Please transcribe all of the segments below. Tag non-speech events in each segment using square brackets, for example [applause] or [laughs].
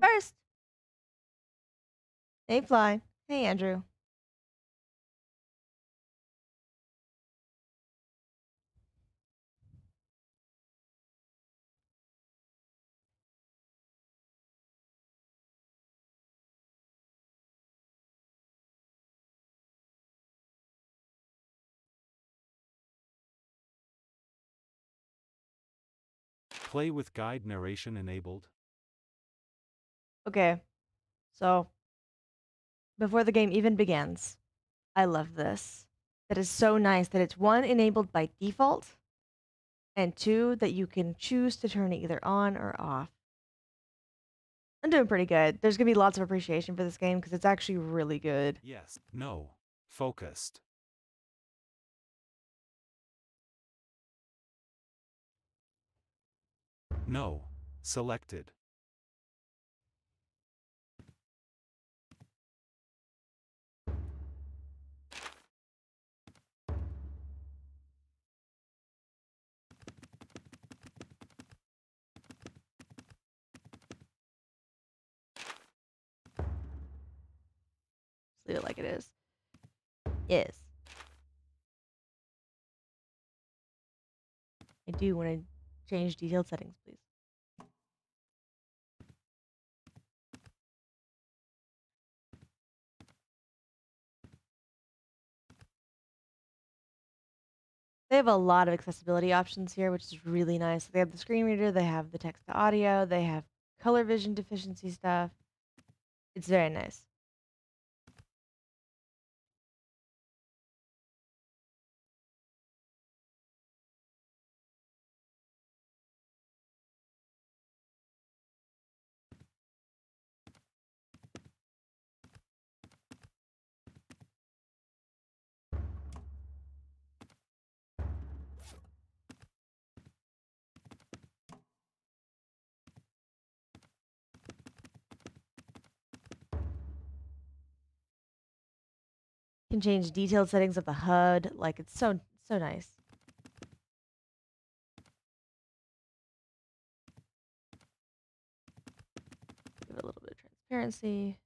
first. Hey, Fly. Hey, Andrew. Play with guide narration enabled. Okay. So, before the game even begins, I love this. That is so nice that it's one enabled by default, and two that you can choose to turn it either on or off. I'm doing pretty good. There's gonna be lots of appreciation for this game because it's actually really good. Yes. No. Focused. No. Selected. Leave it like it is. Yes. I do want to change detailed settings, please. They have a lot of accessibility options here, which is really nice. They have the screen reader, they have the text to audio, they have color vision deficiency stuff. It's very nice. Can change detailed settings of the HUD. Like it's so so nice. Give it a little bit of transparency.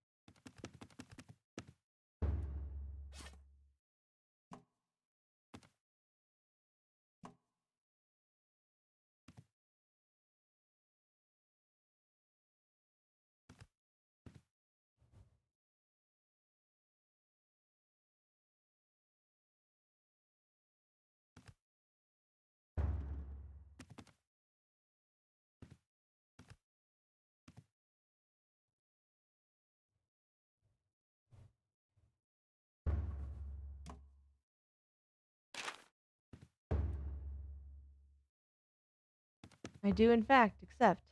I do in fact accept.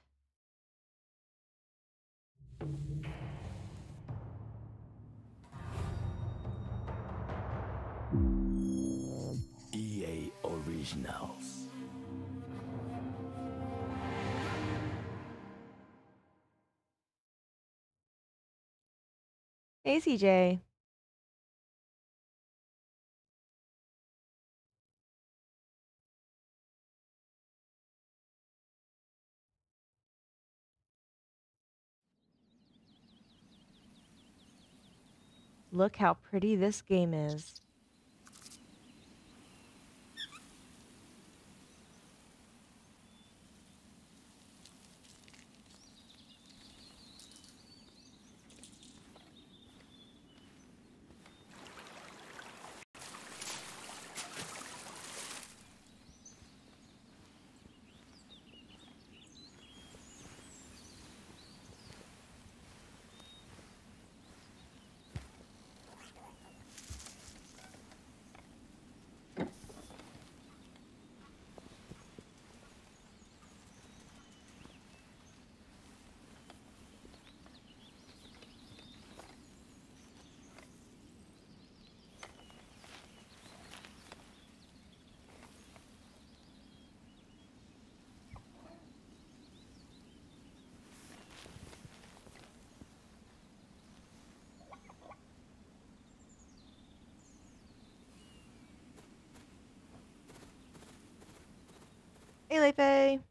EA Originals. Hey CJ. Look how pretty this game is. Hey, Lepe.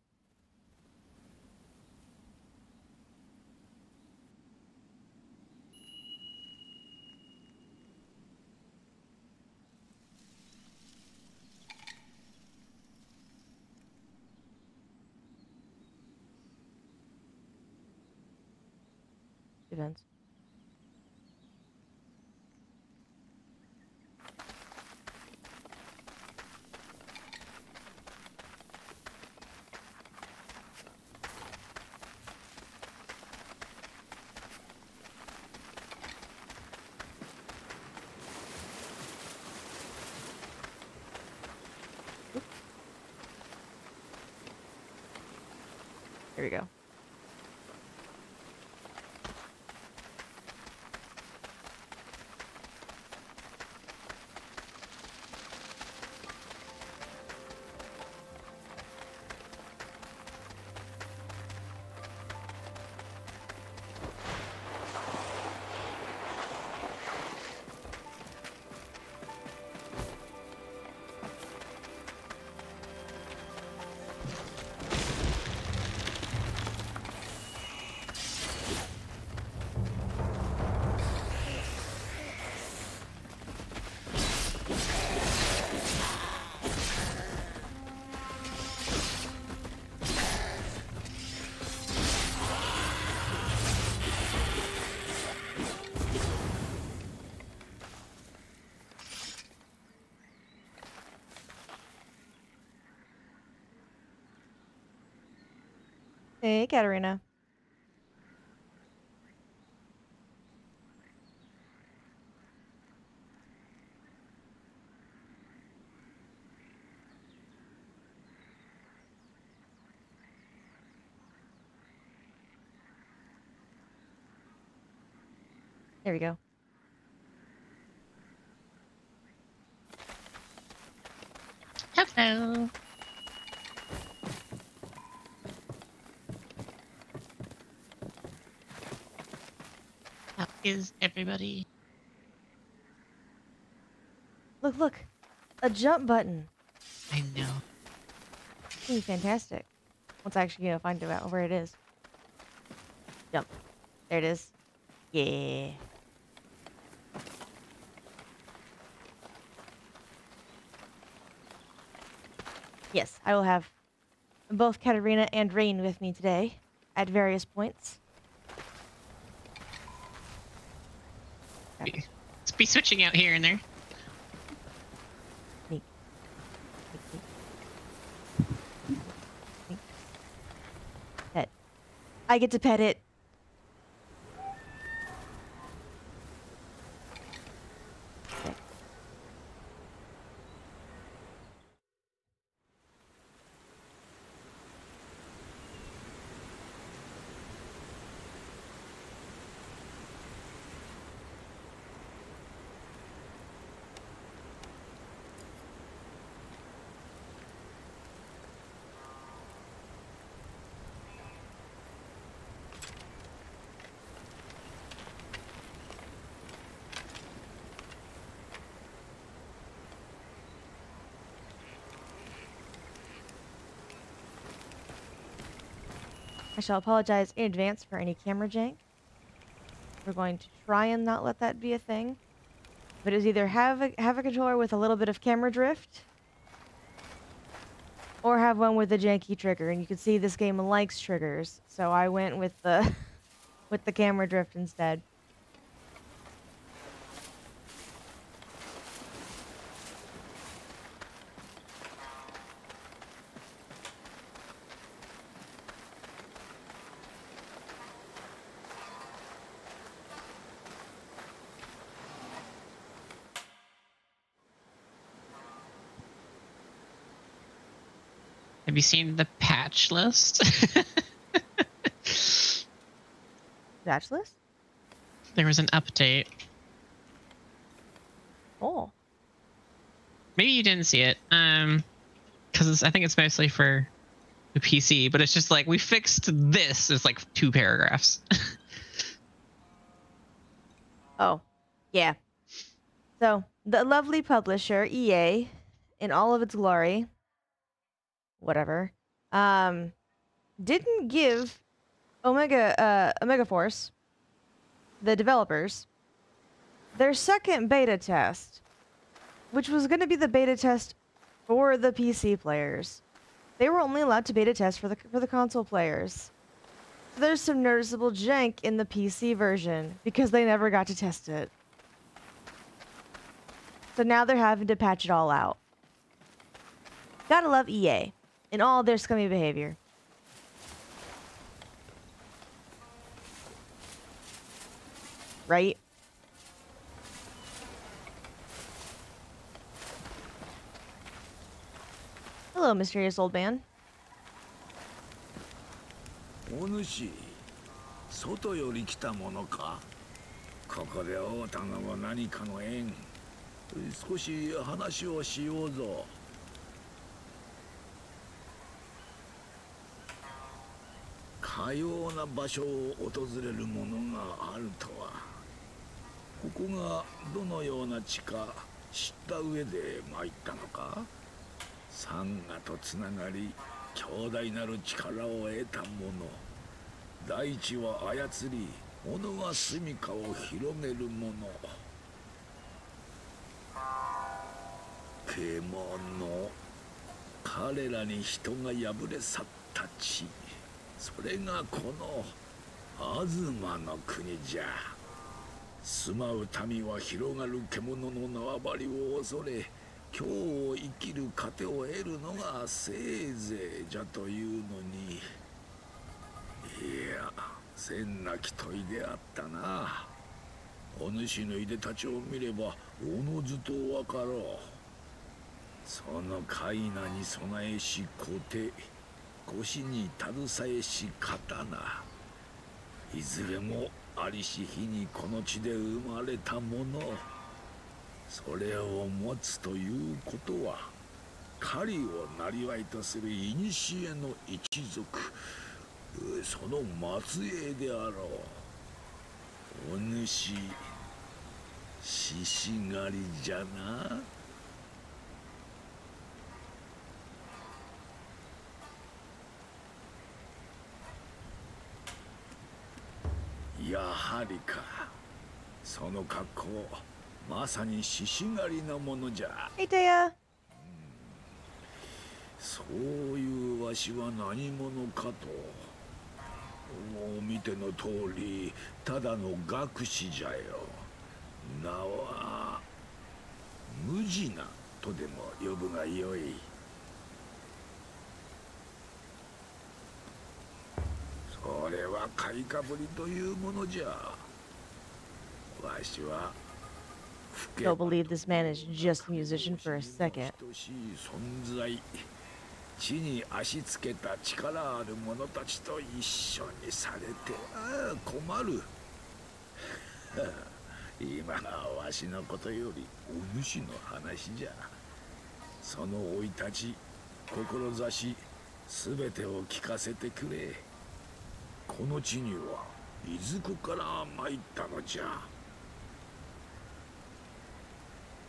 Events. Here we go. Hey, Katarina. There we go. Hello. How is everybody? Look, look. A jump button. I know. Ooh, fantastic. Once I actually, know, find out where it is. Jump. There it is. Yeah. Yes, I will have both Katarina and Rain with me today at various points. Be- Let's be switching out here and there. Pet. I get to pet it. I shall apologize in advance for any camera jank. We're going to try and not let that be a thing. But it's either have a, have a controller with a little bit of camera drift, or have one with a janky trigger. And you can see this game likes triggers, so I went with the [laughs] with the camera drift instead. Have you seen the patch list? [laughs] patch list? there was an update. Oh, Maybe you didn't see it. Um, because I think it's mostly for the PC, but it's just like we fixed this. It's like two paragraphs. [laughs] oh, yeah. So the lovely publisher EA, in all of its glory, whatever, um, didn't give Omega uh, Omega Force, the developers, their second beta test, which was going to be the beta test for the PC players. They were only allowed to beta test for the for the console players. there's some noticeable jank in the PC version because they never got to test it. So now they're having to patch it all out. Gotta love EA in all their scummy behavior. Right? Hello, mysterious old man. お主外より来たものかここで会うたのは何かの縁少し話をしようぞ かような場所を訪れるものがあるとは。ここがどのような地か知った上で参ったのか。サンガとつながり強大なる力を得た者。大地を操り物は住みかを広げる者。獣彼らに人が敗れ去った地。それがこの東の国じゃ。住まう民は広がる獣の縄張りを恐れ今日を生きる糧を得るのがせいぜいじゃというのに。いや千なき問いであったな。お主のいでたちを見ればおのずとわかろう。そのカイナに備えし小手腰に携えし刀。いずれもありし日にこの地で生まれたもの。それを持つということは狩りを生りとする古の一族。その末裔であろう。お主獅子狩りじゃな。やはりか。その格好まさに獅子狩りなものじゃ。Hey, Taya. そういうわしは何者かと。もう見ての通りただの学士じゃよ。名は無地なとでも呼ぶがよいそれは買いかぶりというものじゃ。わしは Don't believe this man is just a musician for a second. 地に足つけた力ある者たちと一緒にされてああ困る。[laughs] 今わしのことよりお主の話じゃ。その生い立ち志すべてを聞かせてくれこの地にはいずこから参ったのじゃ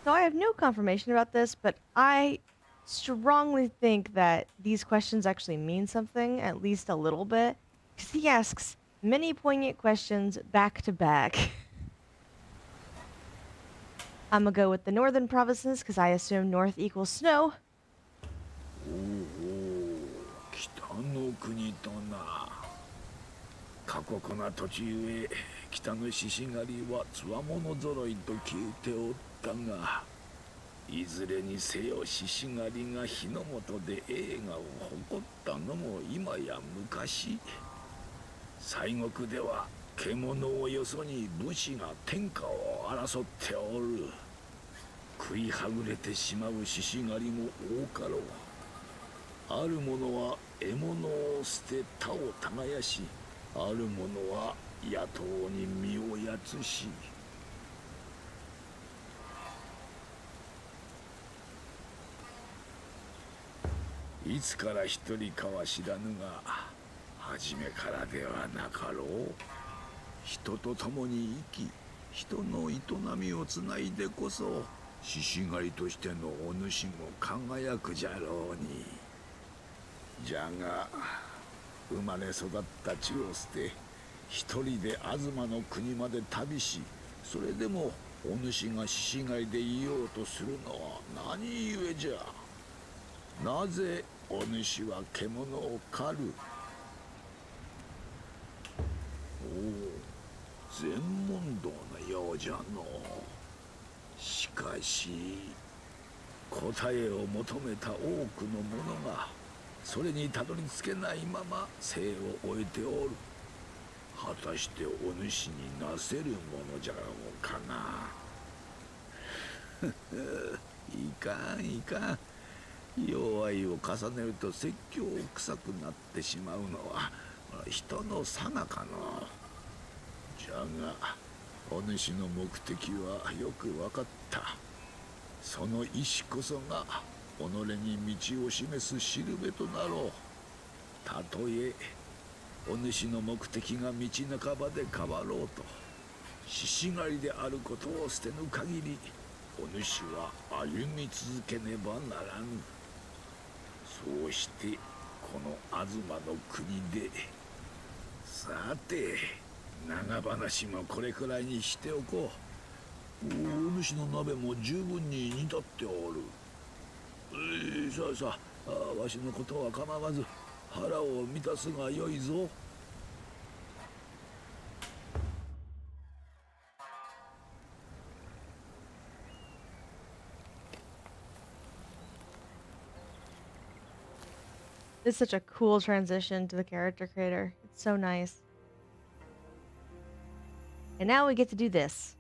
So I have no confirmation about this, but I strongly think that these questions actually mean something, at least a little bit, because he asks many poignant questions back to back. [laughs] I'm gonna go with the northern provinces because I assume north equals snow. おお北の国とな 過酷な土地ゆえ北の獅子狩りはつわもの揃いと聞いておったがいずれにせよ獅子狩りが日の本で栄華を誇ったのも今や昔。西国では獣をよそに武士が天下を争っておる。食いはぐれてしまう獅子狩りも多かろう。ある者は獲物を捨て他を耕しある者は野党に身をやつしいつから一人かは知らぬが初めからではなかろう。人と共に生き人の営みをつないでこそ獅子狩りとしてのお主も輝くじゃろうに。じゃが生まれ育った地を捨て一人で東の国まで旅しそれでもお主が獅子狩りでいようとするのは何故じゃ？なぜお主は獣を狩る？全問答のようじゃの。しかし答えを求めた多くの者がそれにたどり着けないまま生を終えておる。果たしてお主になせるものじゃろうかな。[laughs] いかんいかん。弱いを重ねると説教臭くなってしまうのは人のさなかの。じゃがお主の目的はよく分かった。その意志こそが己に道を示すしるべとなろう。たとえお主の目的が道半ばで変わろうと獅子狩りであることを捨てぬ限りお主は歩み続けねばならぬそうしてこの東の国でさて長話もこれくらいにしておこう。お主の鍋も十分に煮立っておる、さあさあわしのことは構わず腹を満たすがよいぞ It's such a cool transition to the character creator. It's so nice. And now we get to do this.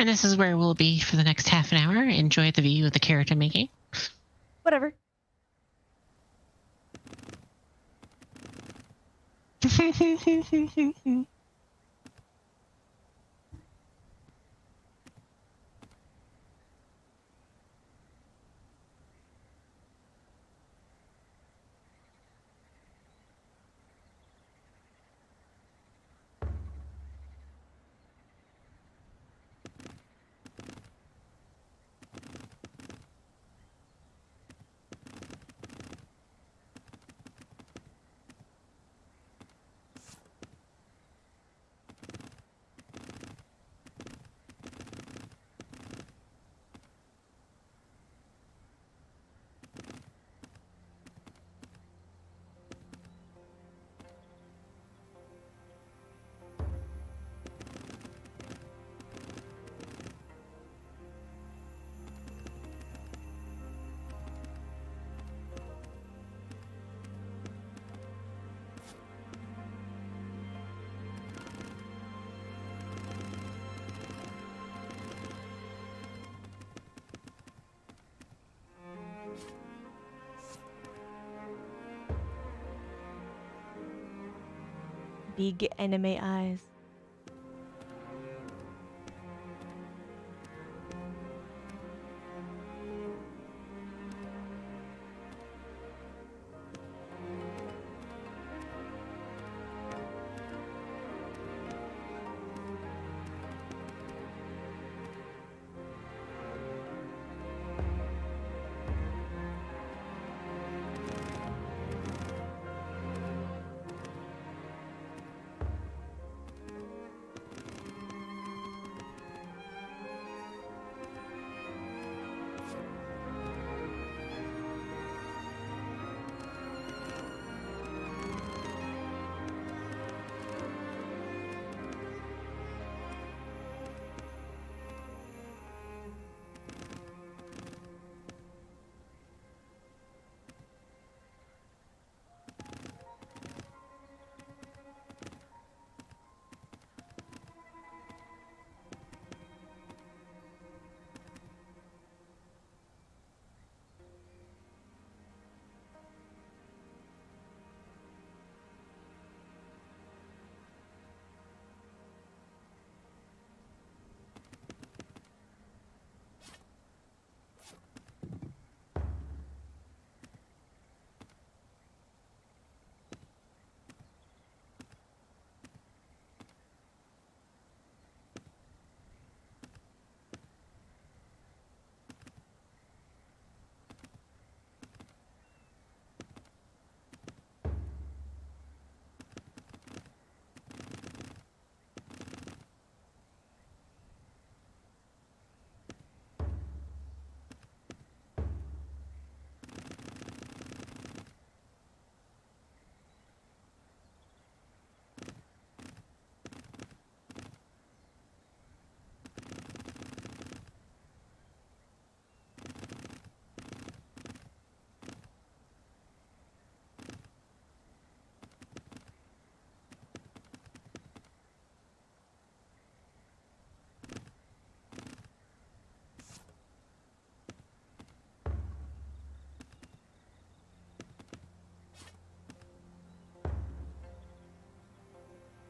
And this is where we'll be for the next half an hour. Enjoy the view of the character making. Whatever. [laughs] Big anime eyes.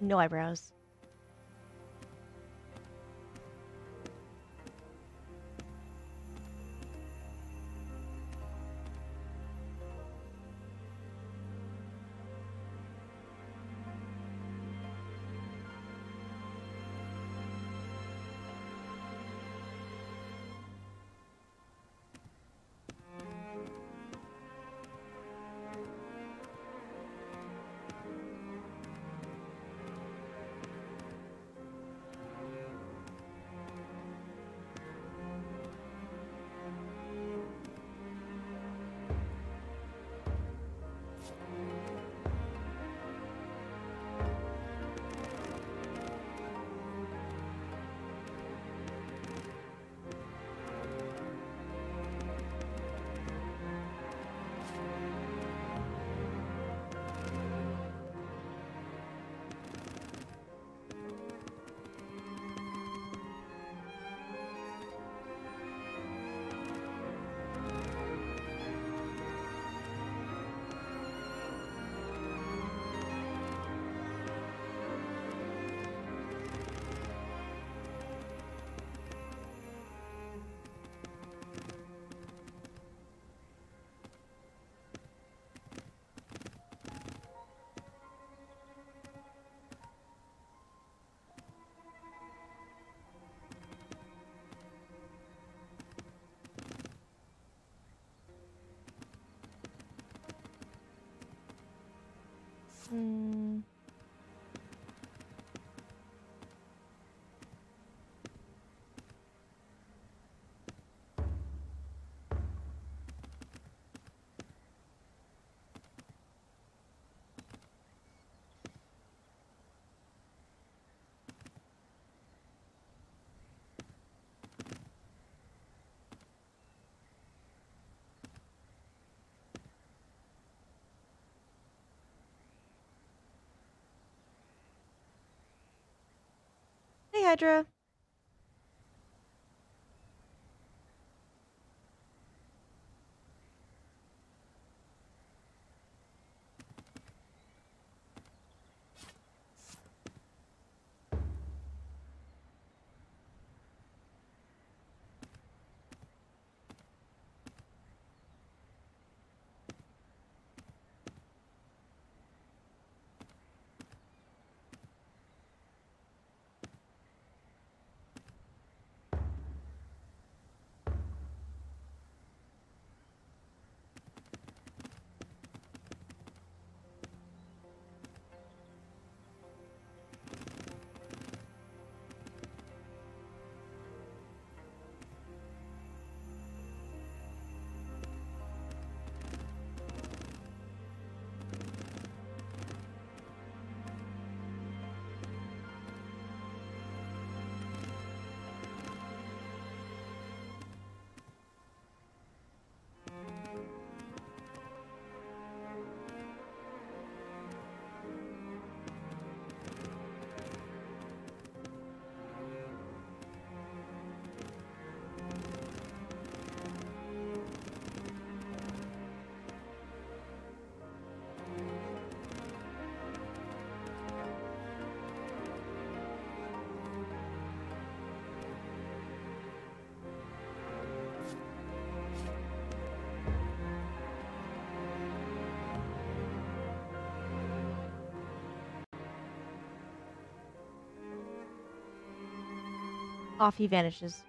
No eyebrows. Hmm. Hey, Off he vanishes.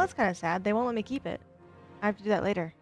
Well, that's kind of sad. They won't let me keep it. I have to do that later.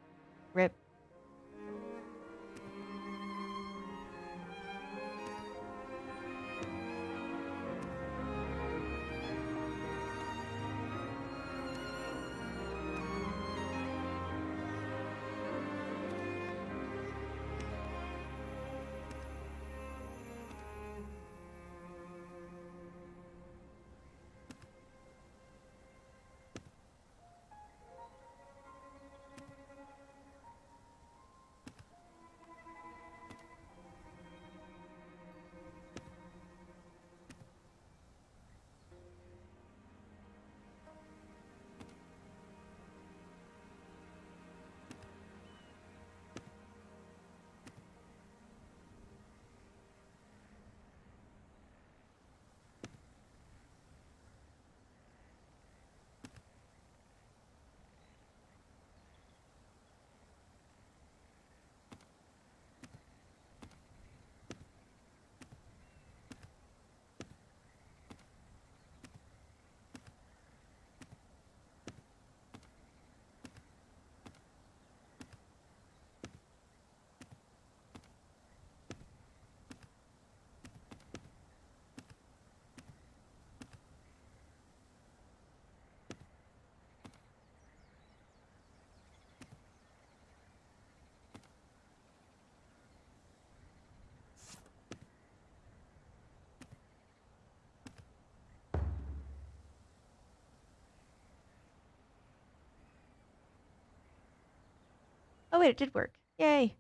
Oh wait, it did work. Yay.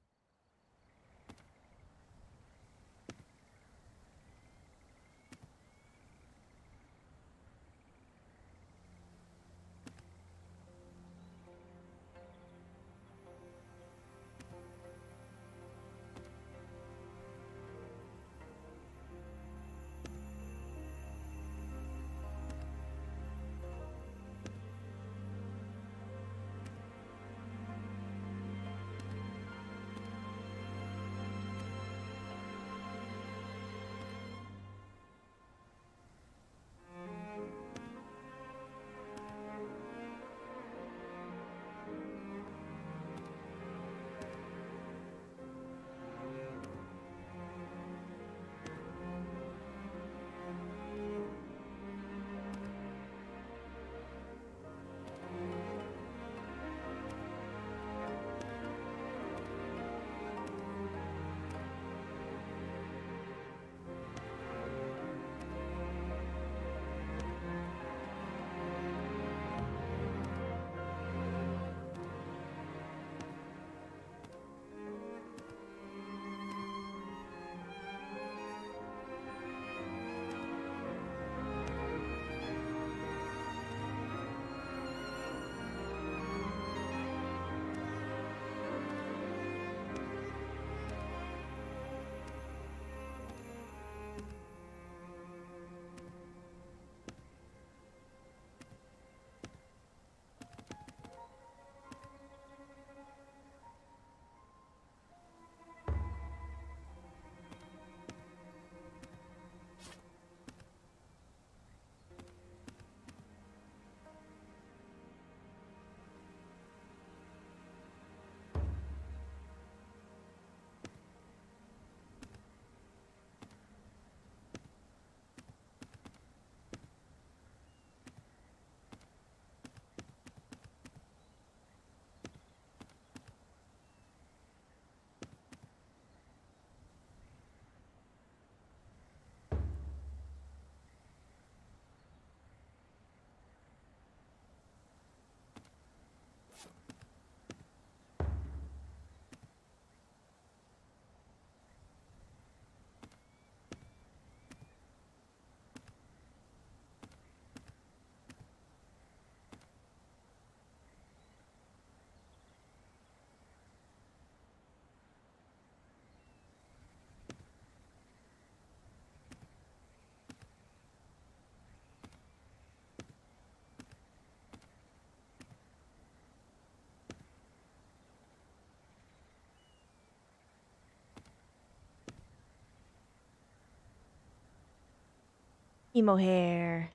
Emo hair.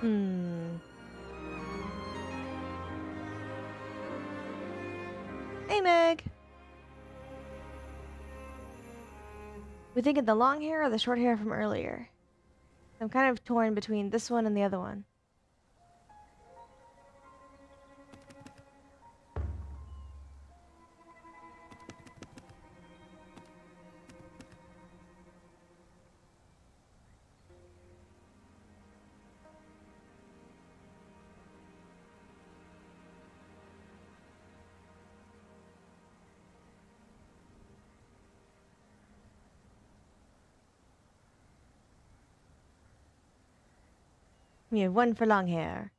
Hmm. Hey, Meg. We thinking the long hair or the short hair from earlier? I'm kind of torn between this one and the other one. Have one for long hair.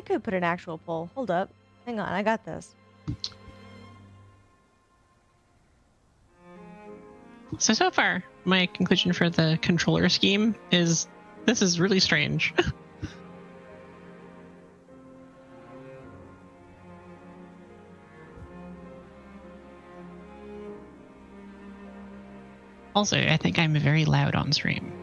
I could put an actual poll. Hold up. Hang on, I got this. So so far, my conclusion for the controller scheme is this is really strange. [laughs] also, I think I'm very loud on stream.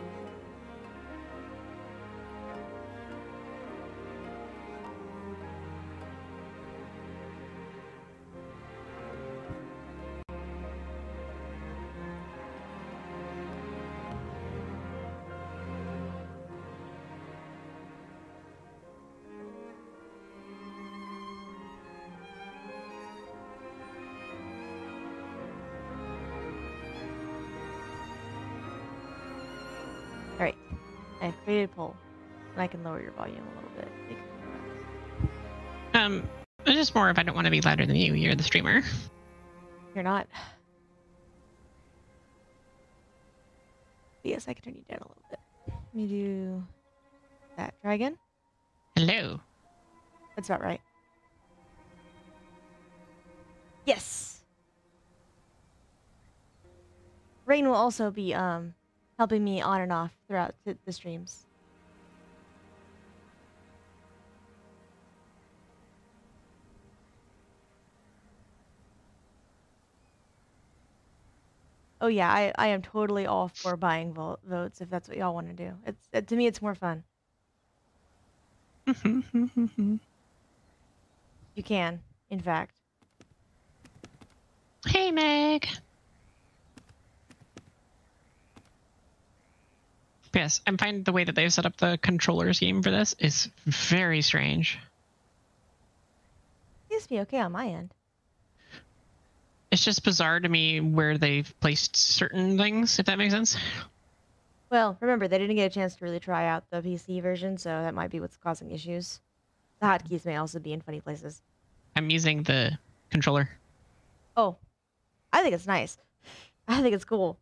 I've created a poll. And I can lower your volume a little bit. Um, it's just more if I don't want to be louder than you. You're the streamer. You're not. But yes, I can turn you down a little bit. Let me do that. Try again. Hello. That's about right. Yes. Rain will also be um helping me on and off throughout the streams. Oh yeah, I, I am totally all for buying vo- votes if that's what y'all want to do. It's uh, to me it's more fun. [laughs] You can, in fact. hey, Meg. Yes, I'm finding the way that they've set up the controller scheme for this is very strange. Seems to be okay on my end. It's just bizarre to me where they've placed certain things, if that makes sense. Well, remember they didn't get a chance to really try out the PC version, so that might be what's causing issues. The hotkeys may also be in funny places. I'm using the controller. Oh, I think it's nice. [laughs] I think it's cool.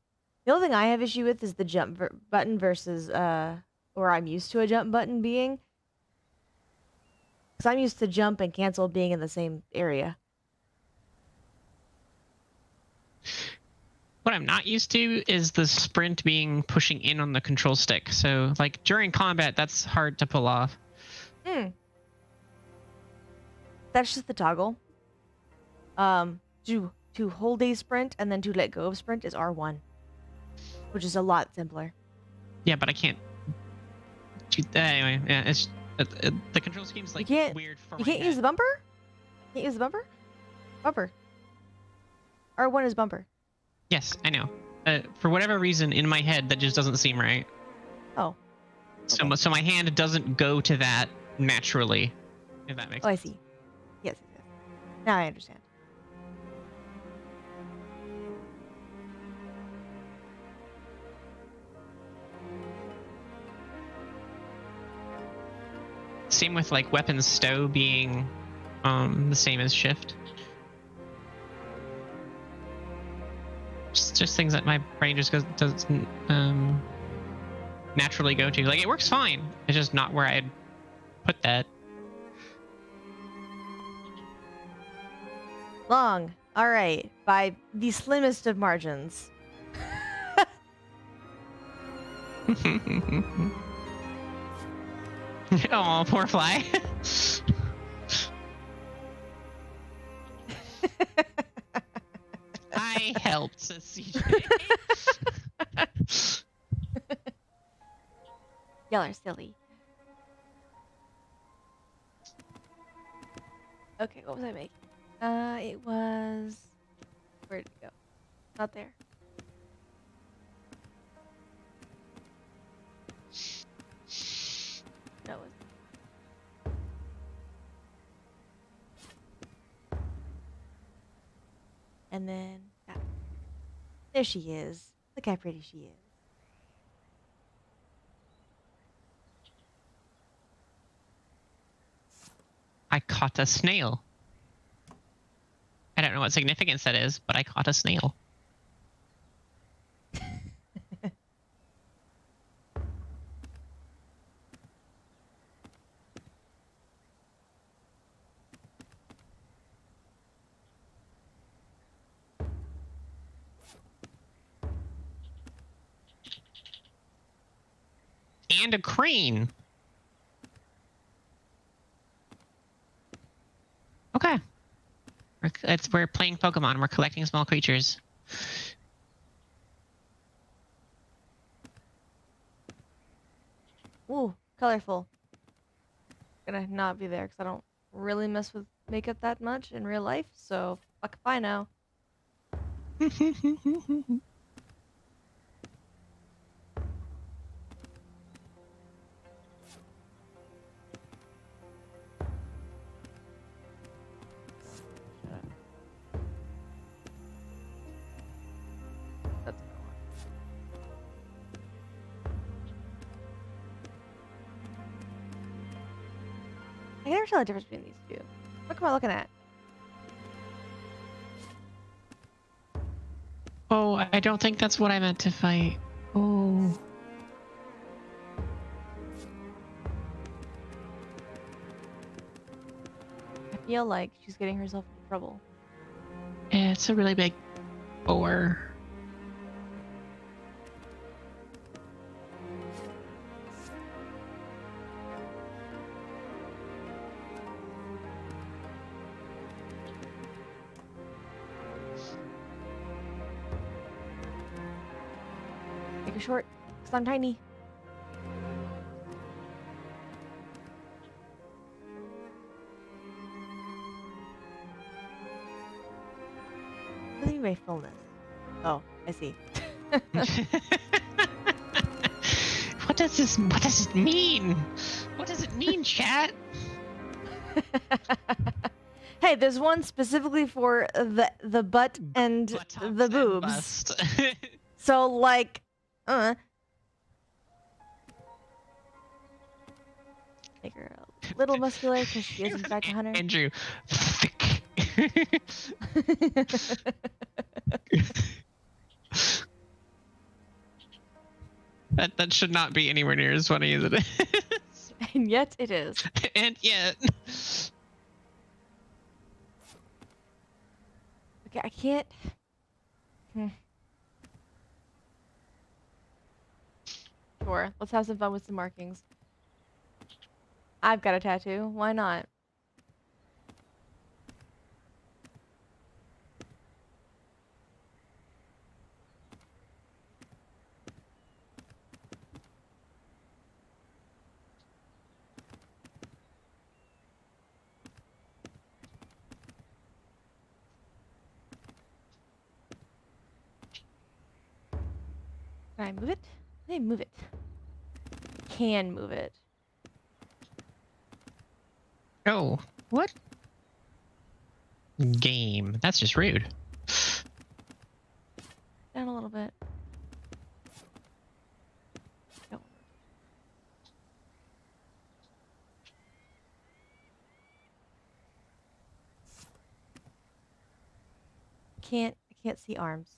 The only thing I have issue with is the jump ver- button versus uh, or I'm used to a jump button being. Because I'm used to jump and cancel being in the same area. What I'm not used to is the sprint being pushing in on the control stick. So, like during combat, that's hard to pull off. Hmm. That's just the toggle. Um, to to hold a sprint and then to let go of sprint is R1. which is a lot simpler. Yeah, but I can't. Anyway, yeah, it's it, it, the control scheme's like can't- weird for You can't use the head. bumper? Can't use the bumper? Bumper. R1 is bumper. Yes, I know. Uh, for whatever reason, in my head, that just doesn't seem right. Oh. So, Okay. my- so my hand doesn't go to that naturally. If that makes Oh, I see. Yes, yes. Now I understand. Same with like weapon stow being um the same as shift. Just, just things that my brain just goes doesn't um naturally go to. Like it works fine. It's just not where I'd put that. Long. All right. By the slimmest of margins. [laughs] oh, poor fly. [laughs] I [laughs] helped, says [laughs] CJ. Y'all are silly. Okay, what was I making? Uh, it was. Where did it go? Not there. No, it was. And then that. There she is. Look how pretty she is. I caught a snail. I don't know what significance that is, but I caught a snail. And a crane. Okay. We're, it's, we're playing Pokemon. We're collecting small creatures. Ooh, colorful. Gonna not be there because I don't really mess with makeup that much in real life. So fuck if I know. [laughs] tell the difference between these two. What am I looking at? oh, I don't think that's what I meant to fight. Oh. I feel like she's getting herself into trouble. Yeah, it's a really big boar. Short, because I'm tiny. What do you mean fullness? Oh, I see. [laughs] what does this what does it mean? What does it mean, chat? [laughs] hey, there's one specifically for the the butt and Buttocks the boobs. bust. [laughs] So like, uh, her a little muscular because she is in fact a hunter. Andrew, thick. that that should not be anywhere near as funny as it is. [laughs] and yet it is. and yet, Okay, I can't. Hmm. Sure, let's have some fun with some markings. I've got a tattoo. Why not? Can I move it? Can I move it? Can move it. Oh, what? Game. That's just rude. Down a little bit. Can't I can't see arms.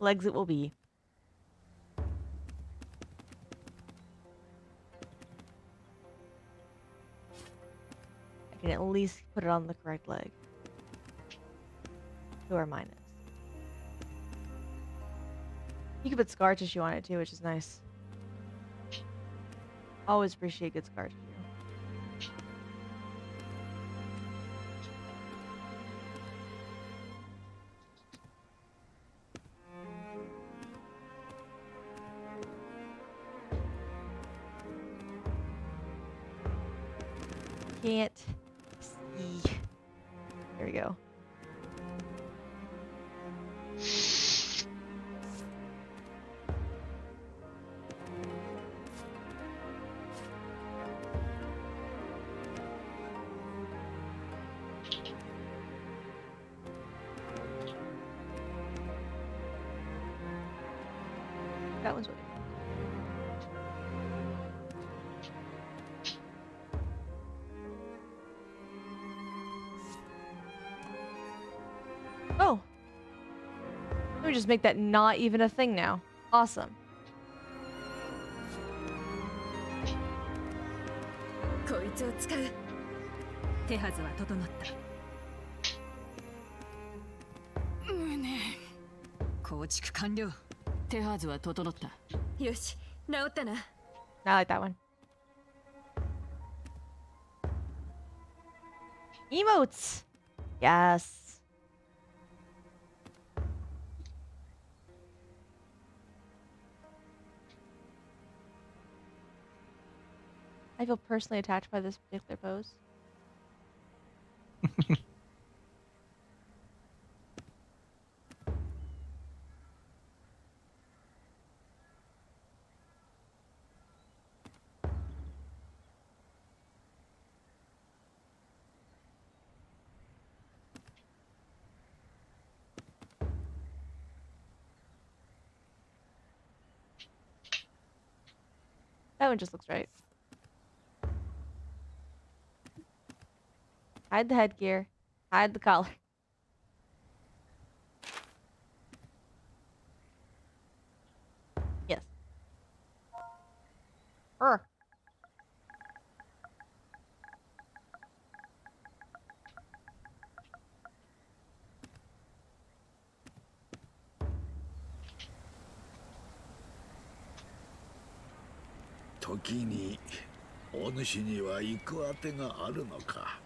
Legs it will be. Can at least put it on the correct leg. To where minus. You can put scar tissue on it too, which is nice. Always appreciate good scar tissue. Can't just make that not even a thing now. Awesome. I like that one. Emotes! Yes. I feel personally attached by this particular pose. That one just looks right. Hide the headgear. Hide the collar. [laughs] Yes. Er. "時にお主には行くあてがあるのか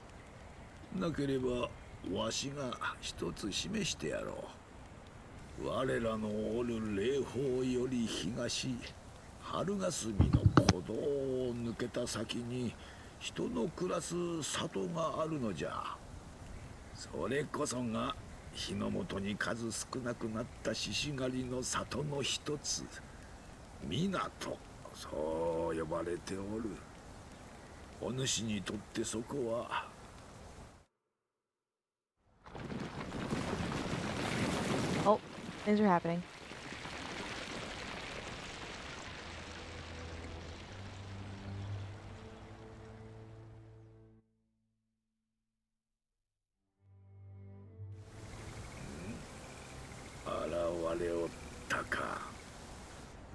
なければわしが一つ示してやろう。我らのおる霊峰より東春霞の鼓動を抜けた先に人の暮らす里があるのじゃ。それこそが日の本に数少なくなった獅子狩りの里の一つ。港。そう呼ばれておる。お主にとってそこは Oh, things are happening. 現れおったか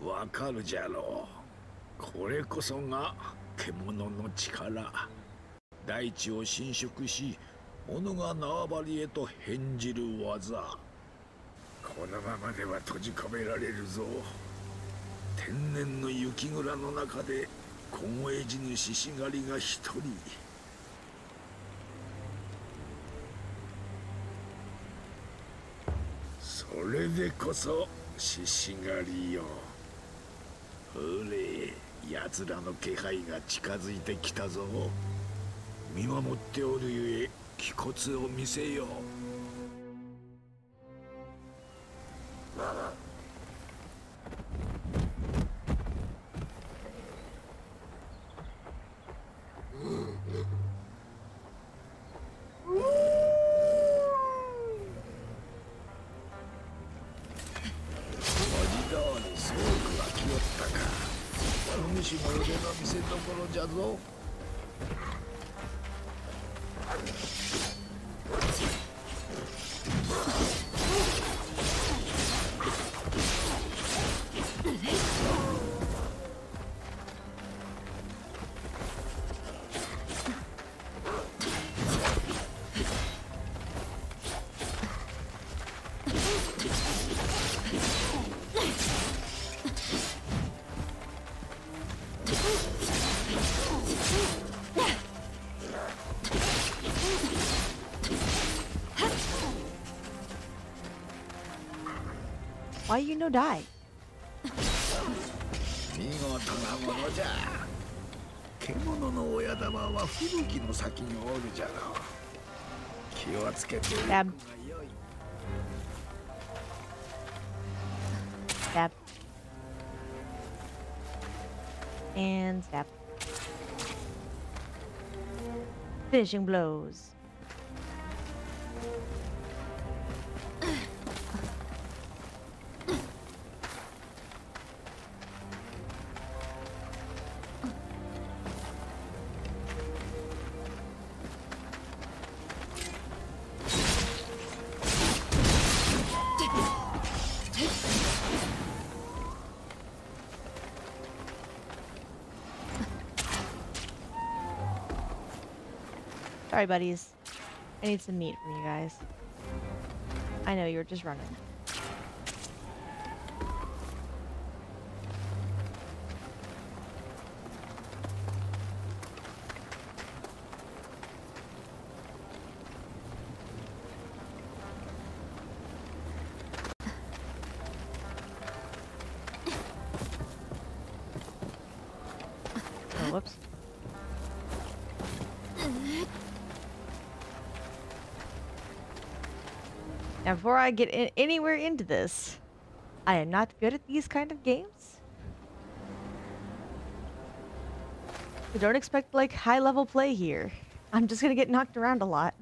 わかるじゃろう。これこそが獣の力。大地を侵食し物が縄張りへと変じる技。このままでは閉じ込められるぞ。天然の雪蔵の中で凍え死ぬ獅子狩りが一人。それでこそ獅子狩りよ。ほれ奴らの気配が近づいてきたぞ。見守っておるゆえ気骨を見せよ。う Why you no die? Stab. Stab. And stab. Finishing blows. Sorry, buddies. I need some meat from you guys. I know you were just running. Before I get in anywhere into this, I am not good at these kind of games. So don't expect like high level play here. I'm just gonna get knocked around a lot.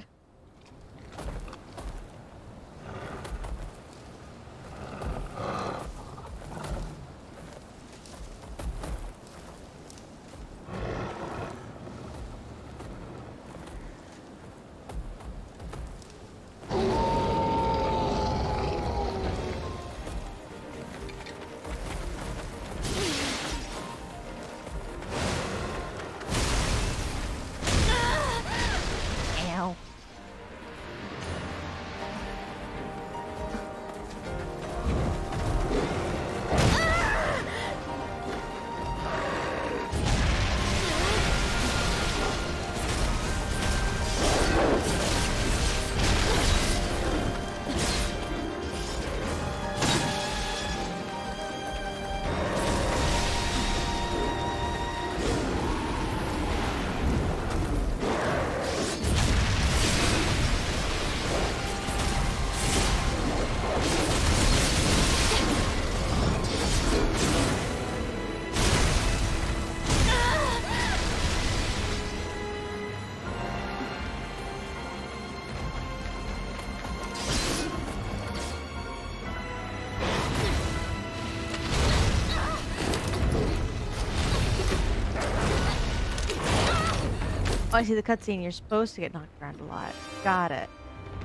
I see the cutscene. You're supposed to get knocked around a lot. Got it.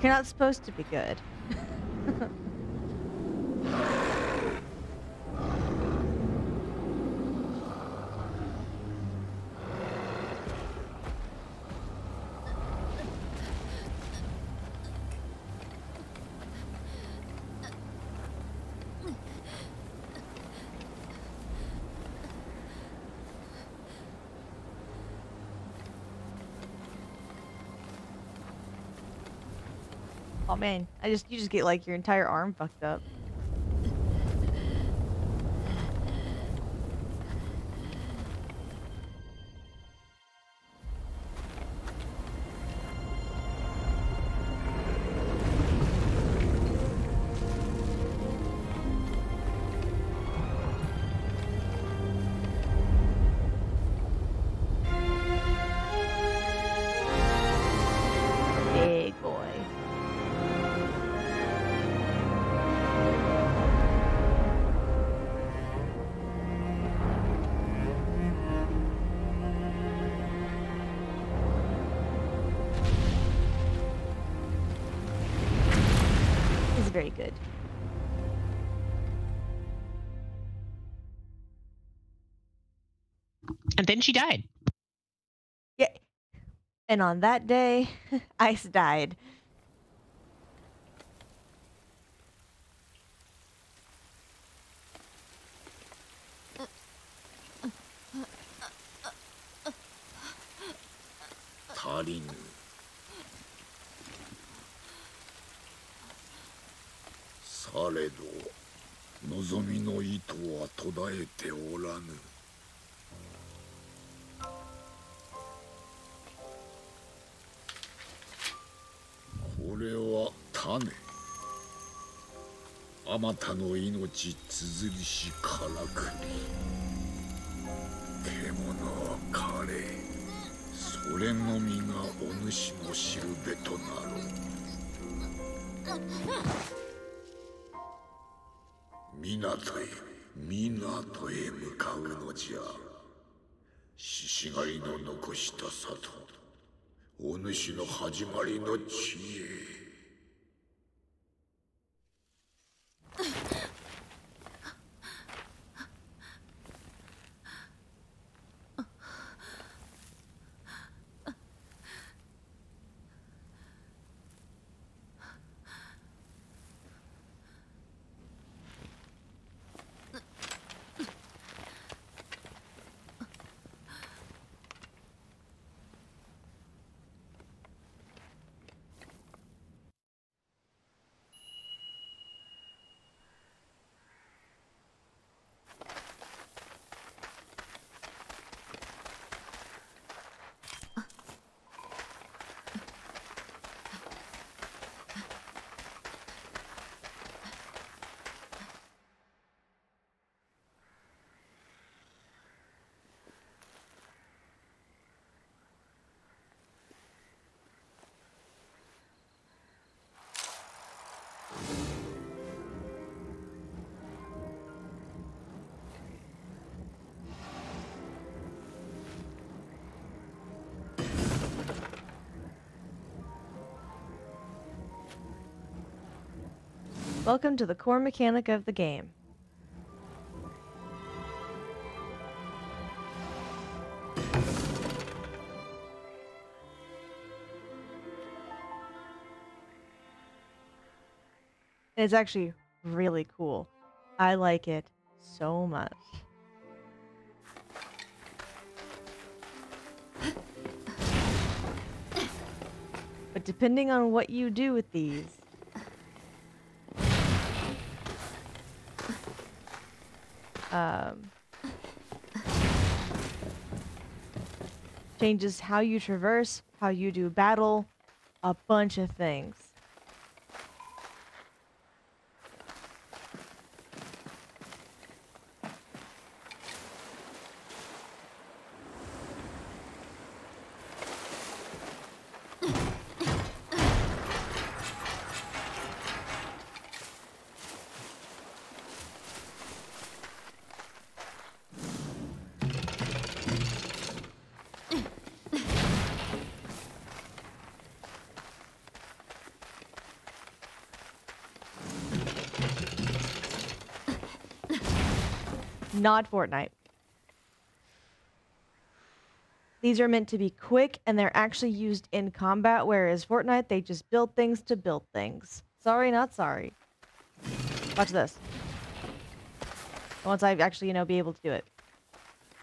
You're not supposed to be good. Oh man, I just you just get like your entire arm fucked up. And then she died. Yeah. And on that day, Ice died. Tarin. されど望みの糸は途絶えておらぬあまたの命つづりしからくり獣は枯れそれのみがお主の知るべとなろう。港へ港へ向かうのじゃ。獅子狩りの残した里お主の始まりの地へ。Welcome to the core mechanic of the game. It's actually really cool. I like it so much. But depending on what you do with these, um, changes how you traverse, how you do battle, a bunch of things. Not Fortnite. These are meant to be quick and they're actually used in combat, whereas Fortnite, they just build things to build things. Sorry, not sorry. Watch this. Once I actually, you know, be able to do it.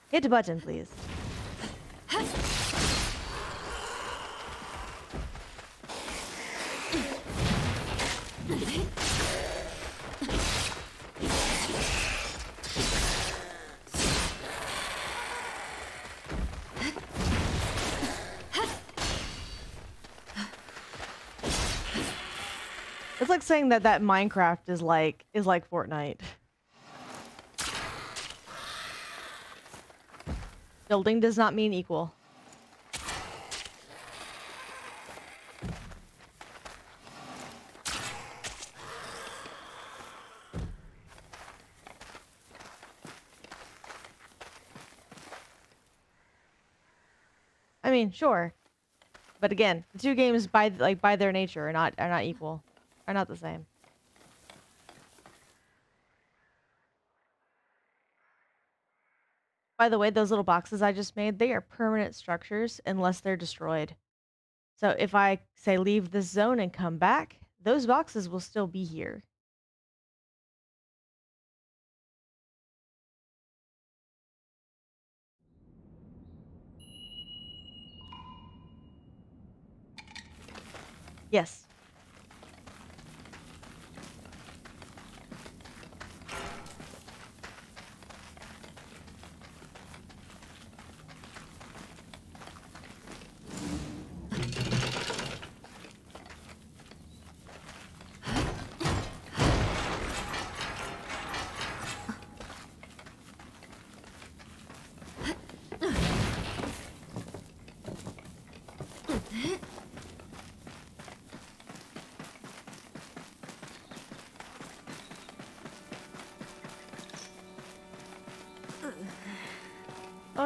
Hit the button, please. Saying that that Minecraft is like is like Fortnite. Building does not mean equal. I mean, sure. But again, the two games by like by their nature are not are not equal are not the same. By the way, those little boxes I just made, they are permanent structures unless they're destroyed. So if I say leave this zone and come back, those boxes will still be here. Yes.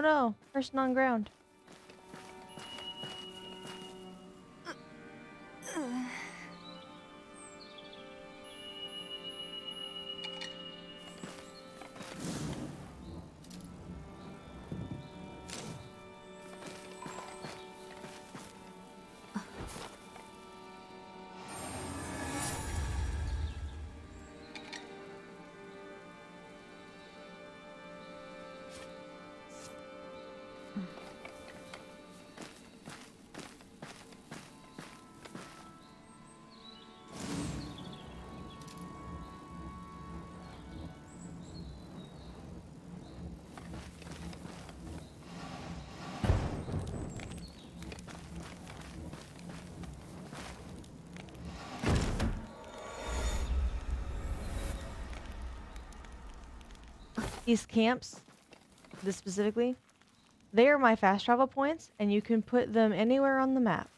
No, person on ground. These camps, this specifically, they are my fast travel points, and you can put them anywhere on the map.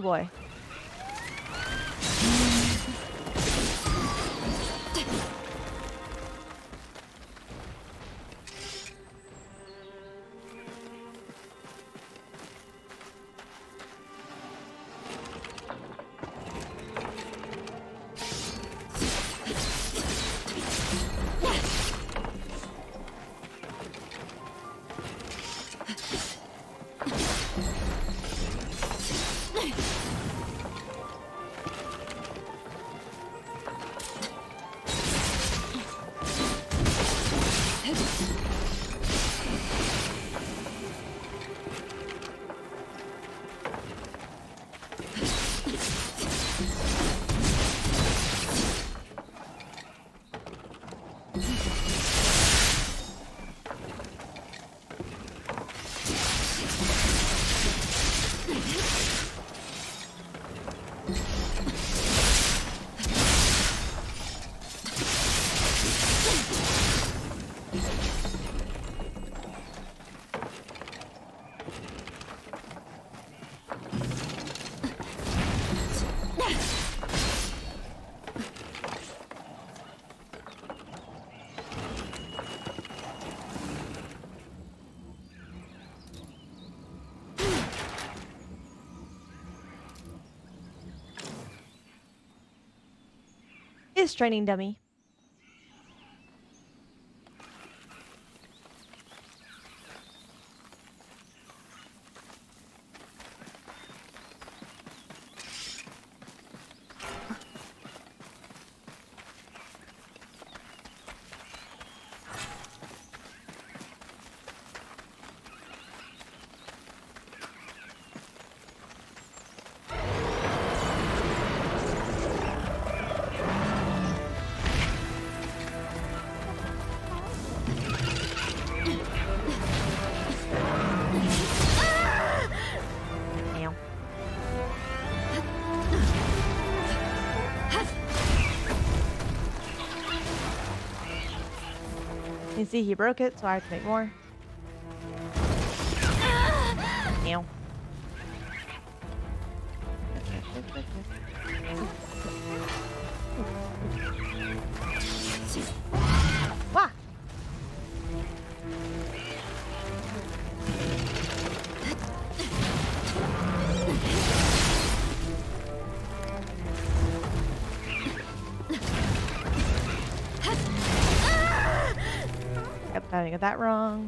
Boy. Training dummy. See, he broke it, so I have to make more. That wrong.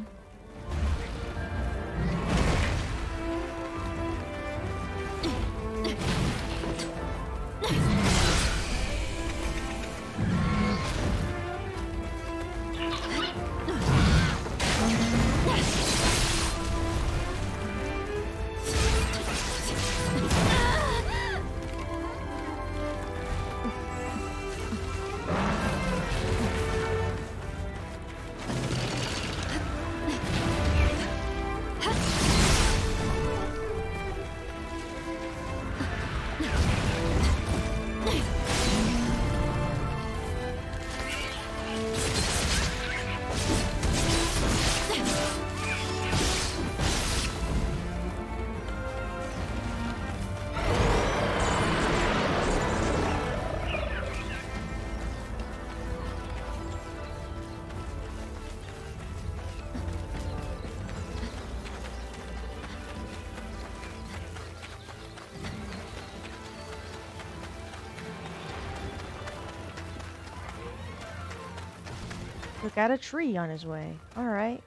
Out a tree on his way. Alright.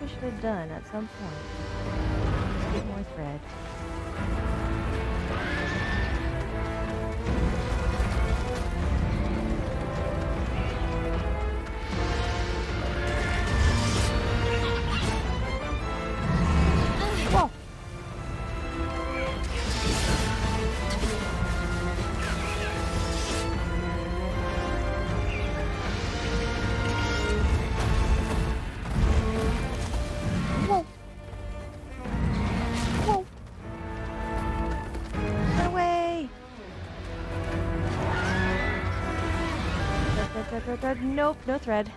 I probably should have done Thread, thread. Nope, no thread.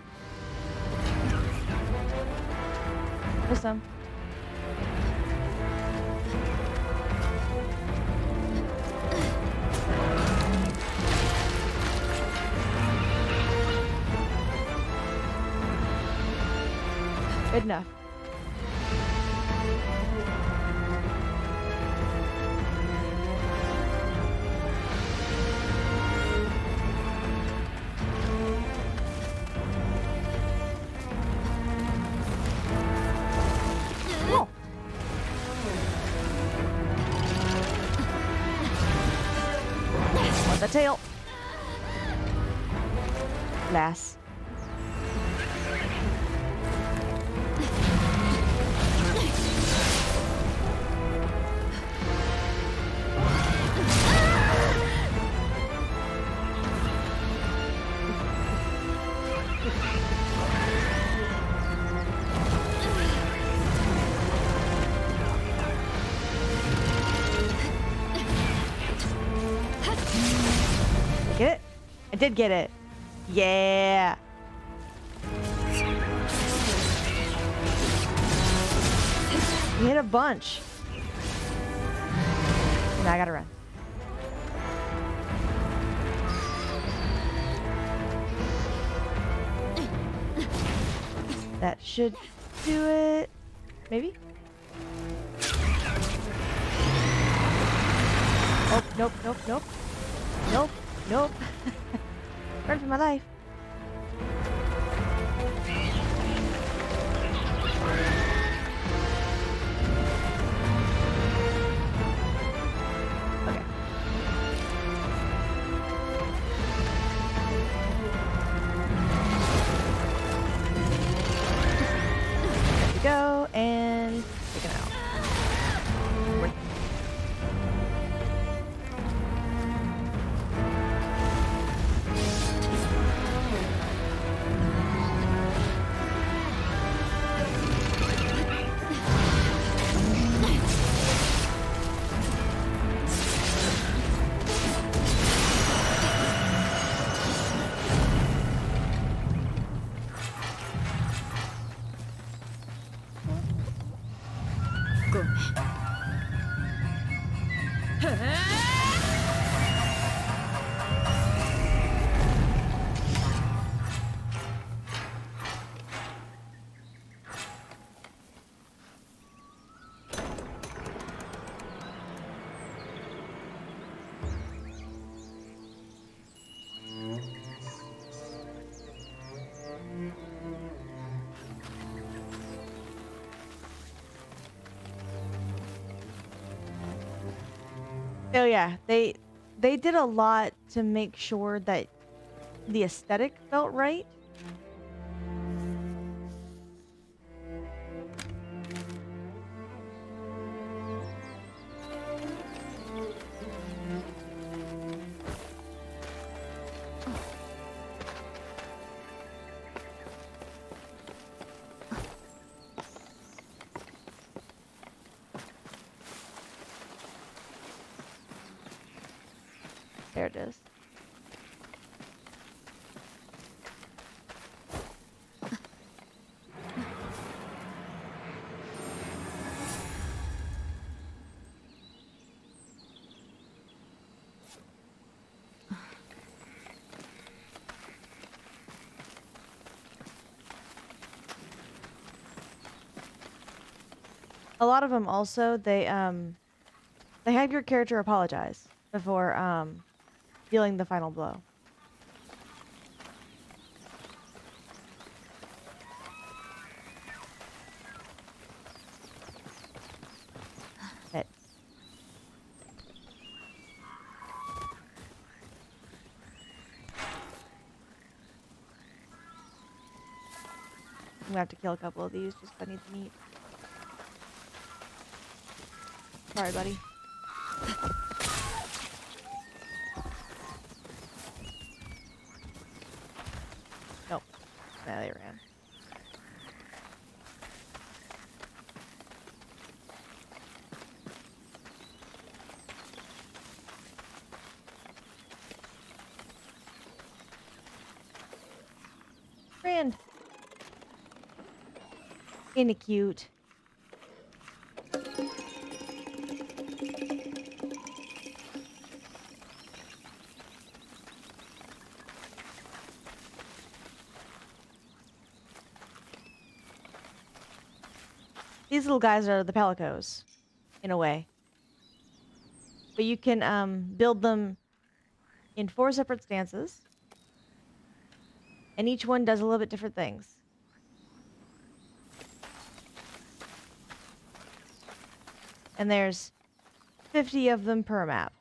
Tail. Lass. Did get it. Yeah. We hit a bunch. Now I gotta run. That should do it. Maybe? Oh, nope, nope, nope. Nope, nope. [laughs] For my life. Yeah, they they did a lot to make sure that the aesthetic felt right. A lot of them also they um they have your character apologize before um dealing the final blow. Gonna have to kill a couple of these just 'cause I need the meat. Sorry, buddy. Nope. Nah, they ran. Ran. Kinda cute. These little guys are the palicos, in a way. But you can um, build them in four separate stances. And each one does a little bit different things. And there's 50 of them per map.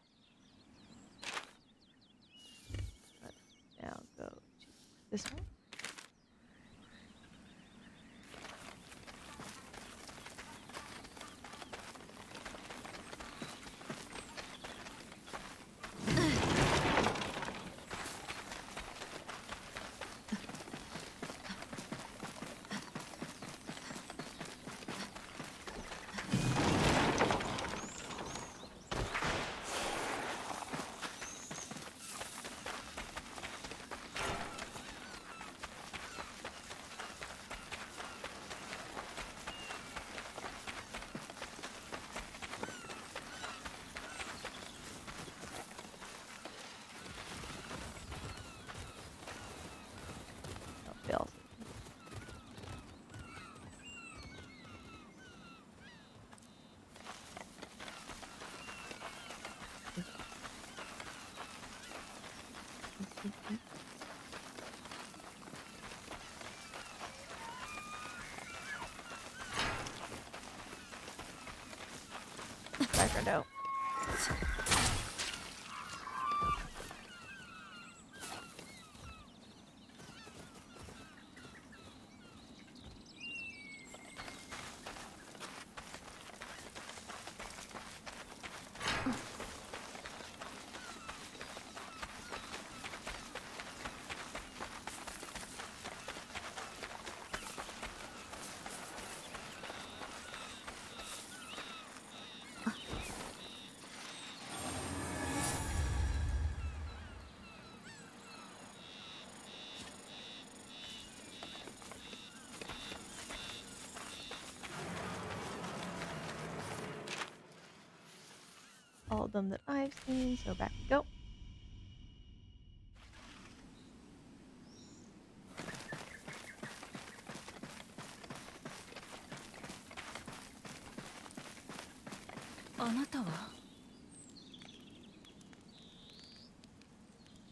All of them that I've seen, so back we go.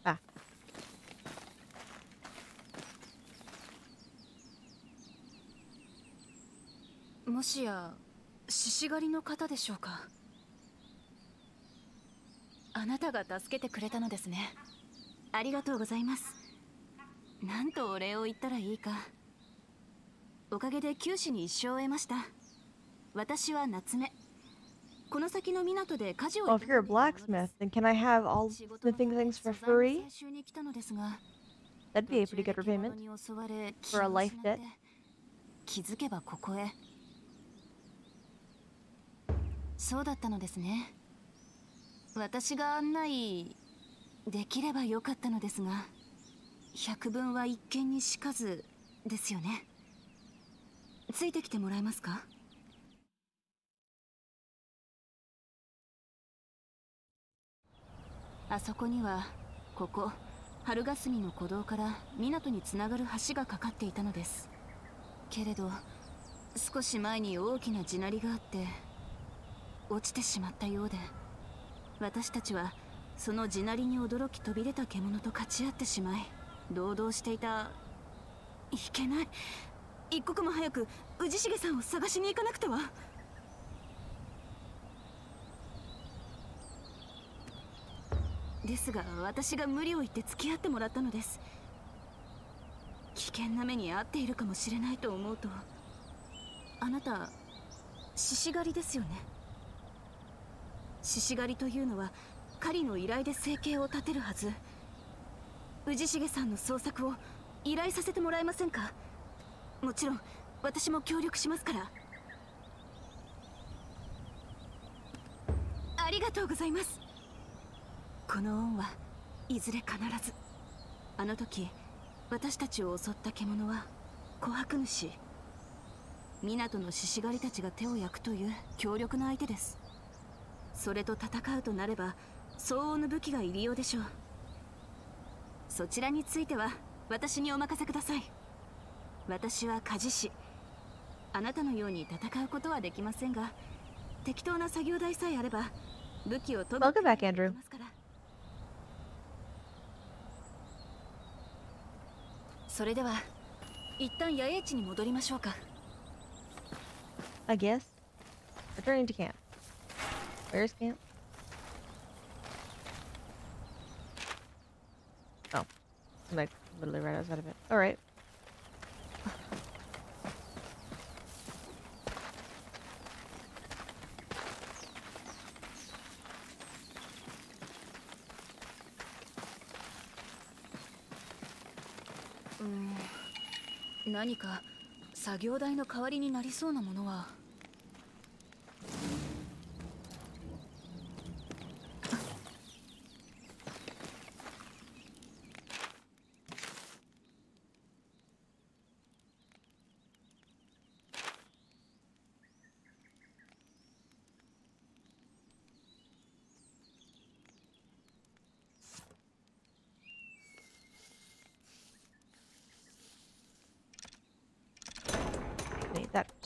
Ah. もしや獅子狩りの方でしょうかあなたが助けてくれたのですねありがとうございますなんとお礼を言ったらいいかおかげで九死に一生を得ました私は夏目この先の港で家事を Well, if you're a blacksmith, then can I have all smithing things for free? That'd be a pretty good repayment. for a life debt. て気づけばここへそうだったのですね私が案内できればよかったのですが百聞は一見にしかずですよね。ついてきてもらえますか？あそこにはここ春霞の古道から港につながる橋がかかっていたのです。けれど少し前に大きな地鳴りがあって落ちてしまったようで。私たちはその地鳴りに驚き飛び出た獣と勝ち合ってしまい堂々していた。いけない。一刻も早く氏重さんを探しに行かなくては。ですが私が無理を言って付き合ってもらったのです。危険な目に遭っているかもしれないと思うとあなた獅子狩りですよね？獅子狩りというのは狩りの依頼で生計を立てるはず。氏重さんの捜索を依頼させてもらえませんか？もちろん私も協力しますから。ありがとうございます。この恩はいずれ必ず。あの時私たちを襲った獣は琥珀主。港の獅子狩りたちが手を焼くという強力な相手です。それと戦うとなれば相応の武器が入りようでしょうそちらについては私にお任せください私は鍛冶師あなたのように戦うことはできませんが適当な作業台さえあれば武器を飛ぶ Welcome back, Andrew. ますからそれでは一旦野営地に戻りましょうか I guess. Returning to camp. Where's camp? Oh. I'm like literally right outside of it. Alright. Mm. うん何か作業台の代わりになりそうなものは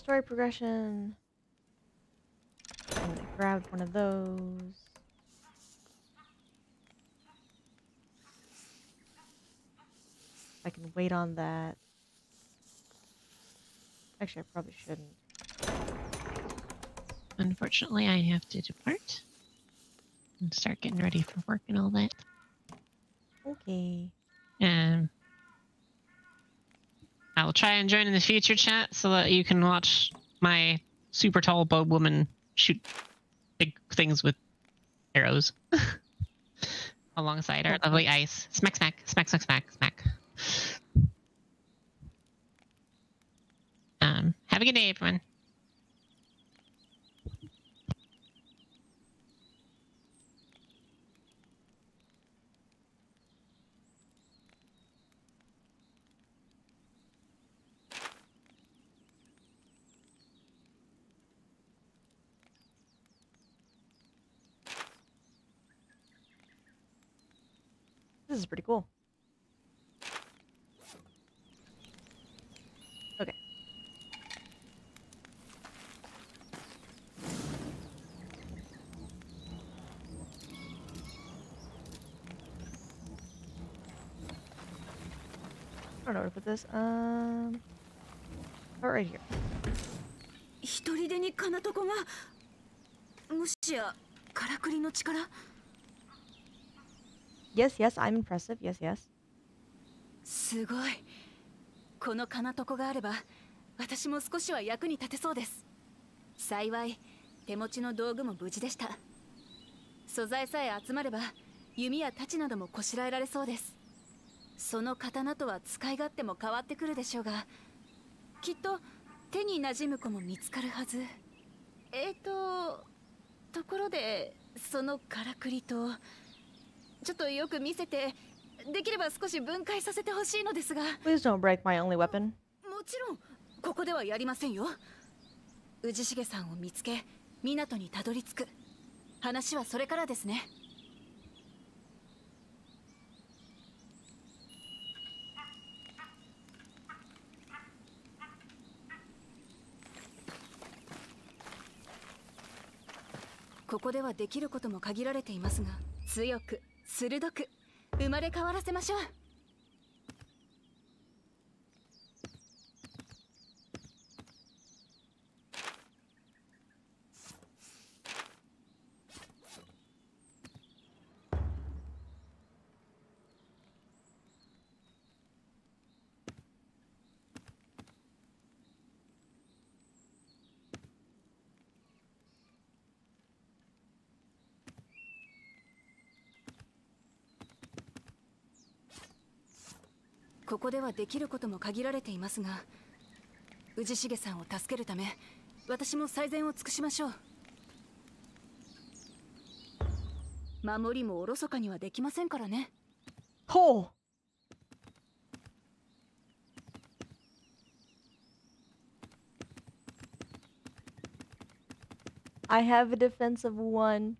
story progression. I'm gonna grab one of those. I can wait on that. Actually, I probably shouldn't. unfortunately, I have to depart and start getting ready for work and all that. Okay. Um, I will try and join in the future chat so that you can watch my super tall bow woman shoot big things with arrows [laughs] alongside our lovely ice. Smack, smack, smack, smack, smack, smack. Um, have a good day, everyone. This is pretty cool. Okay. I don't know where to put this. Um, oh, right here. 一人でに金床がもしやからくりの力 Yes, yes, I'm impressive. Yes, yes. すごい。この金床があれば私も少しは役に立てそうです。幸い手持ちの道具も無事でした。素材さえ集まれば弓や太刀などもこしらえられそうです。その刀とは使い勝手も変わってくるでしょうがきっと手に馴染む子も見つかるはず。えっ、ー、とところでそのからくりとちょっとよく見せてできれば少し分解させてほしいのですが。Please don't break my only weapon. もちろんここではやりませんよ。氏重さんを見つけ港にたどり着く。話はそれからですね。ここではできることも限られていますが強く鋭く。生まれ変わらせましょう。ここではできることも限られていますが氏重さんを助けるため私も最善を尽くしましょう守りもおろそかにはできませんからね Oh! I have a defense of one.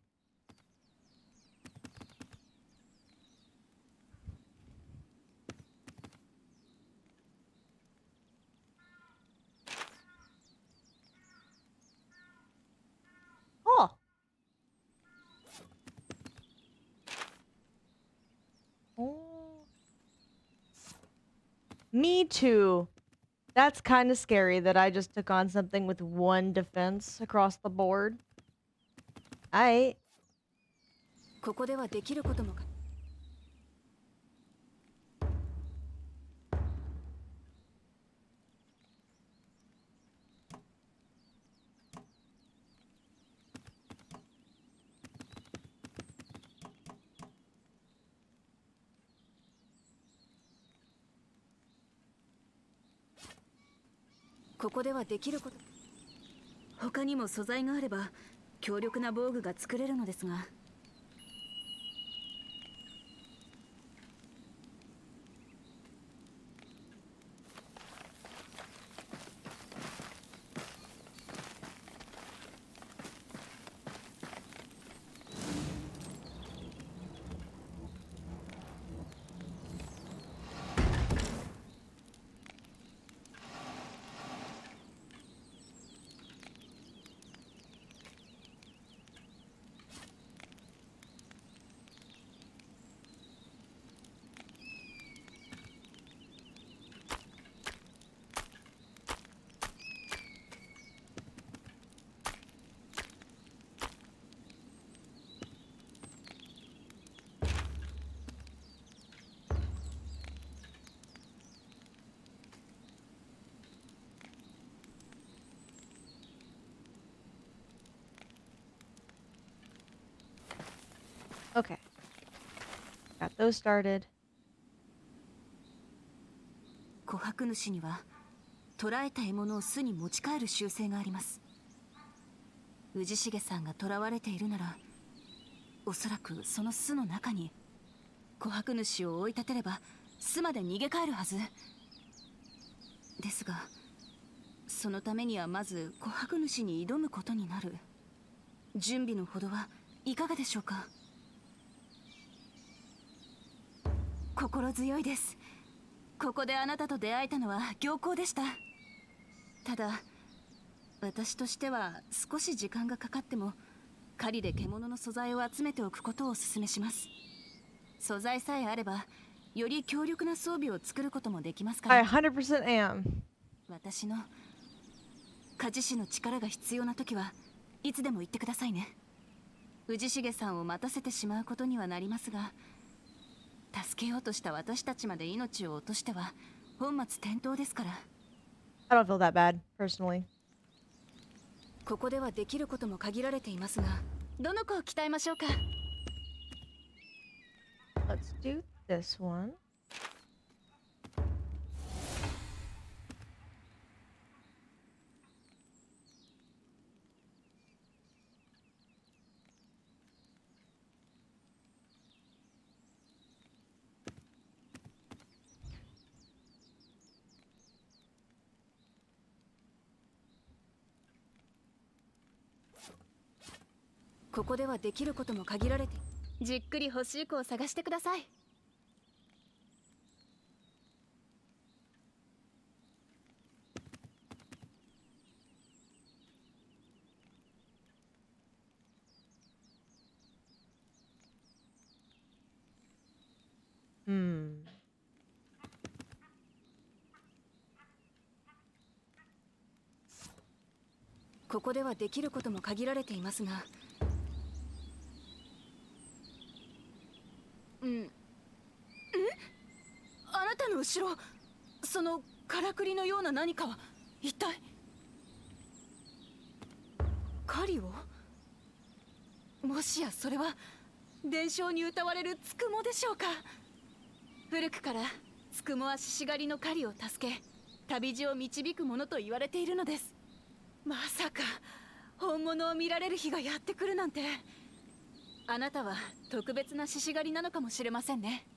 Two. That's kind of scary that I just took on something with one defense across the board. I. ここではできること。他にも素材があれば強力な防具が作れるのですが。Those started. 琥珀主には捕らえた獲物を巣に持ち帰る習性があります。氏重さんが囚われているならおそらくその巣の中に琥珀主を追い立てれば巣まで逃げ帰るはず。ですがそのためにはまず琥珀主に挑むことになる。準備のほどはいかがでしょうか？心強いです。ここであなたと出会えたのは良好でした。ただ私としては少し時間がかかっても狩りで獣の素材を集めておくことをお勧めします。素材さえあればより強力な装備を作ることもできますか I ら100% am. 私の鍛冶師の力が必要な時はいつでも言ってくださいね。氏重さんを待たせてしまうことにはなりますが助けようとした私たちまで命を落としては本末転倒ですから I don't feel that bad, personally. ここではできることも限られていますがどの子を鍛えましょうか？Let's do this one.「ここではできることも限られてじっくり欲しい子を探してください」「Hmm. ここではできることも限られていますがうんんあなたの後ろそのからくりのような何かは一体？狩りを？もしやそれは伝承に歌われるつくもでしょうか？古くからつくもは獅子狩りの狩りを助け旅路を導くものと言われているのです。まさか本物を見られる日がやってくるなんて。あなたは特別な獅子狩りなのかもしれませんね。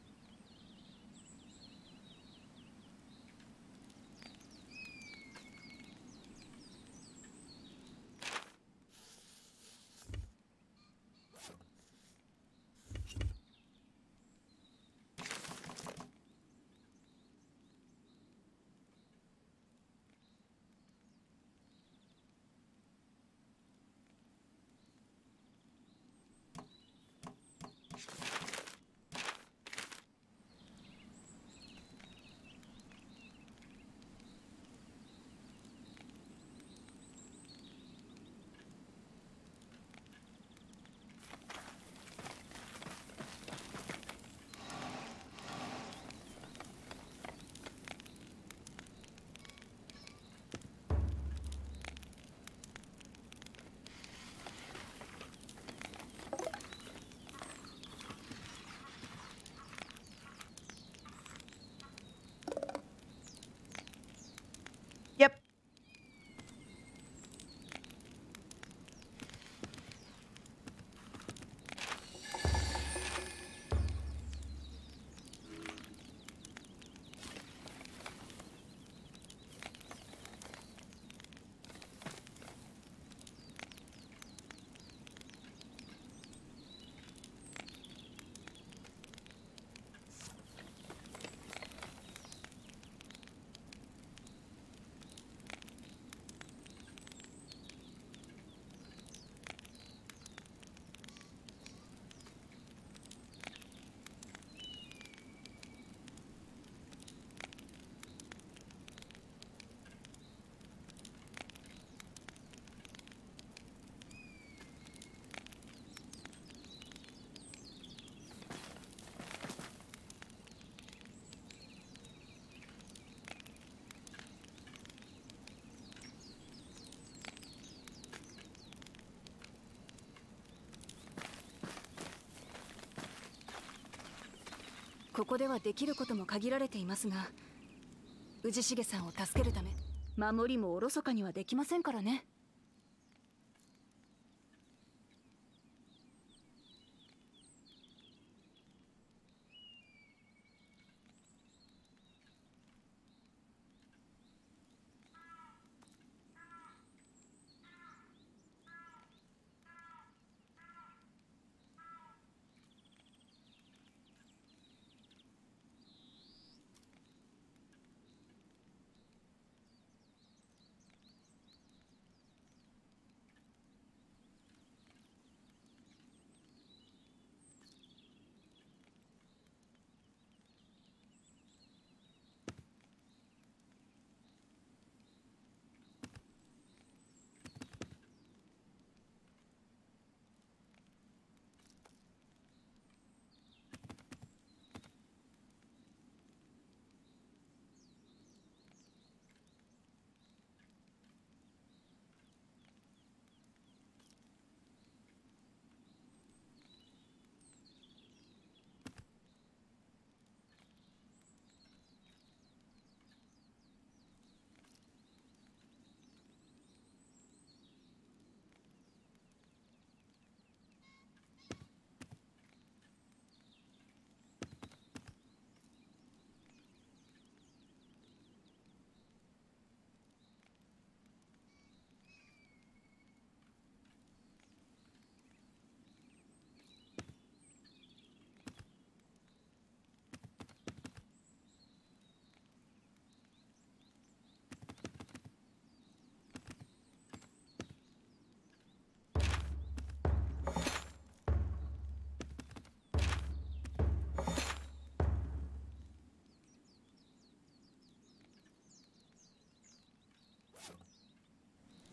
ここではできることも限られていますが氏重さんを助けるため守りもおろそかにはできませんからね。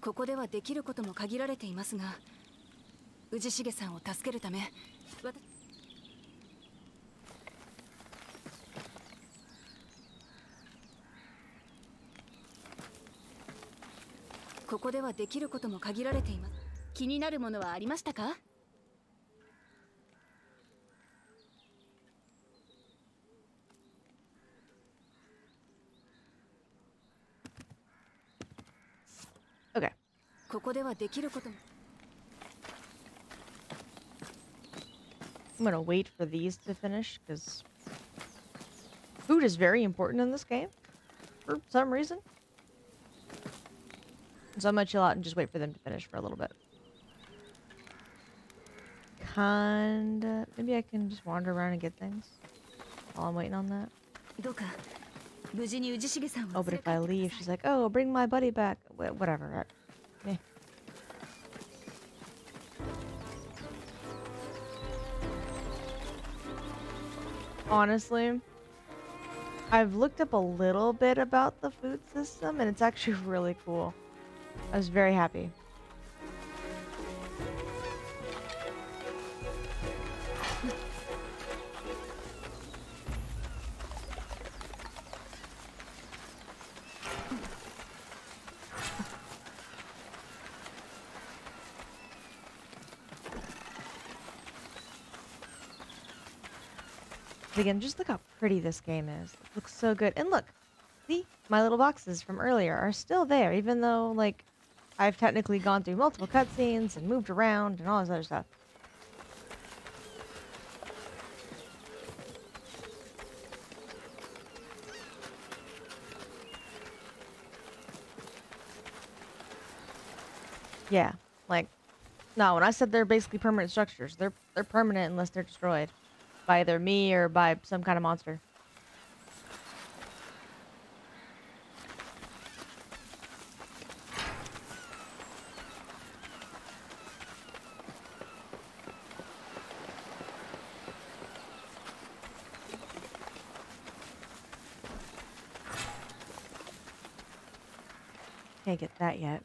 ここではできることも限られていますが氏重さんを助けるため私ここではできることも限られています。気になるものはありましたか？ではできることも I'm gonna wait for these to finish because food is very important in this game for some reason. So I'm gonna chill out and just wait for them to finish for a little bit. Kinda. Maybe I can just wander around and get things while I'm waiting on that. どうか無事に氏重さん Oh, を but 連 if I れ帰って leave, くだ she's さい like, "Oh, bring my buddy back." Wh- Whatever. Honestly, I've looked up a little bit about the food system, and it's actually [laughs] really cool. I was very happy. Again, just look how pretty this game is. It looks so good. And look, see, my little boxes from earlier are still there, even though, like, I've technically gone through multiple cutscenes and moved around and all this other stuff. Yeah, like, no, when I said they're basically permanent structures, they're they're permanent unless they're destroyed by either me or by some kind of monster. Can't get that yet.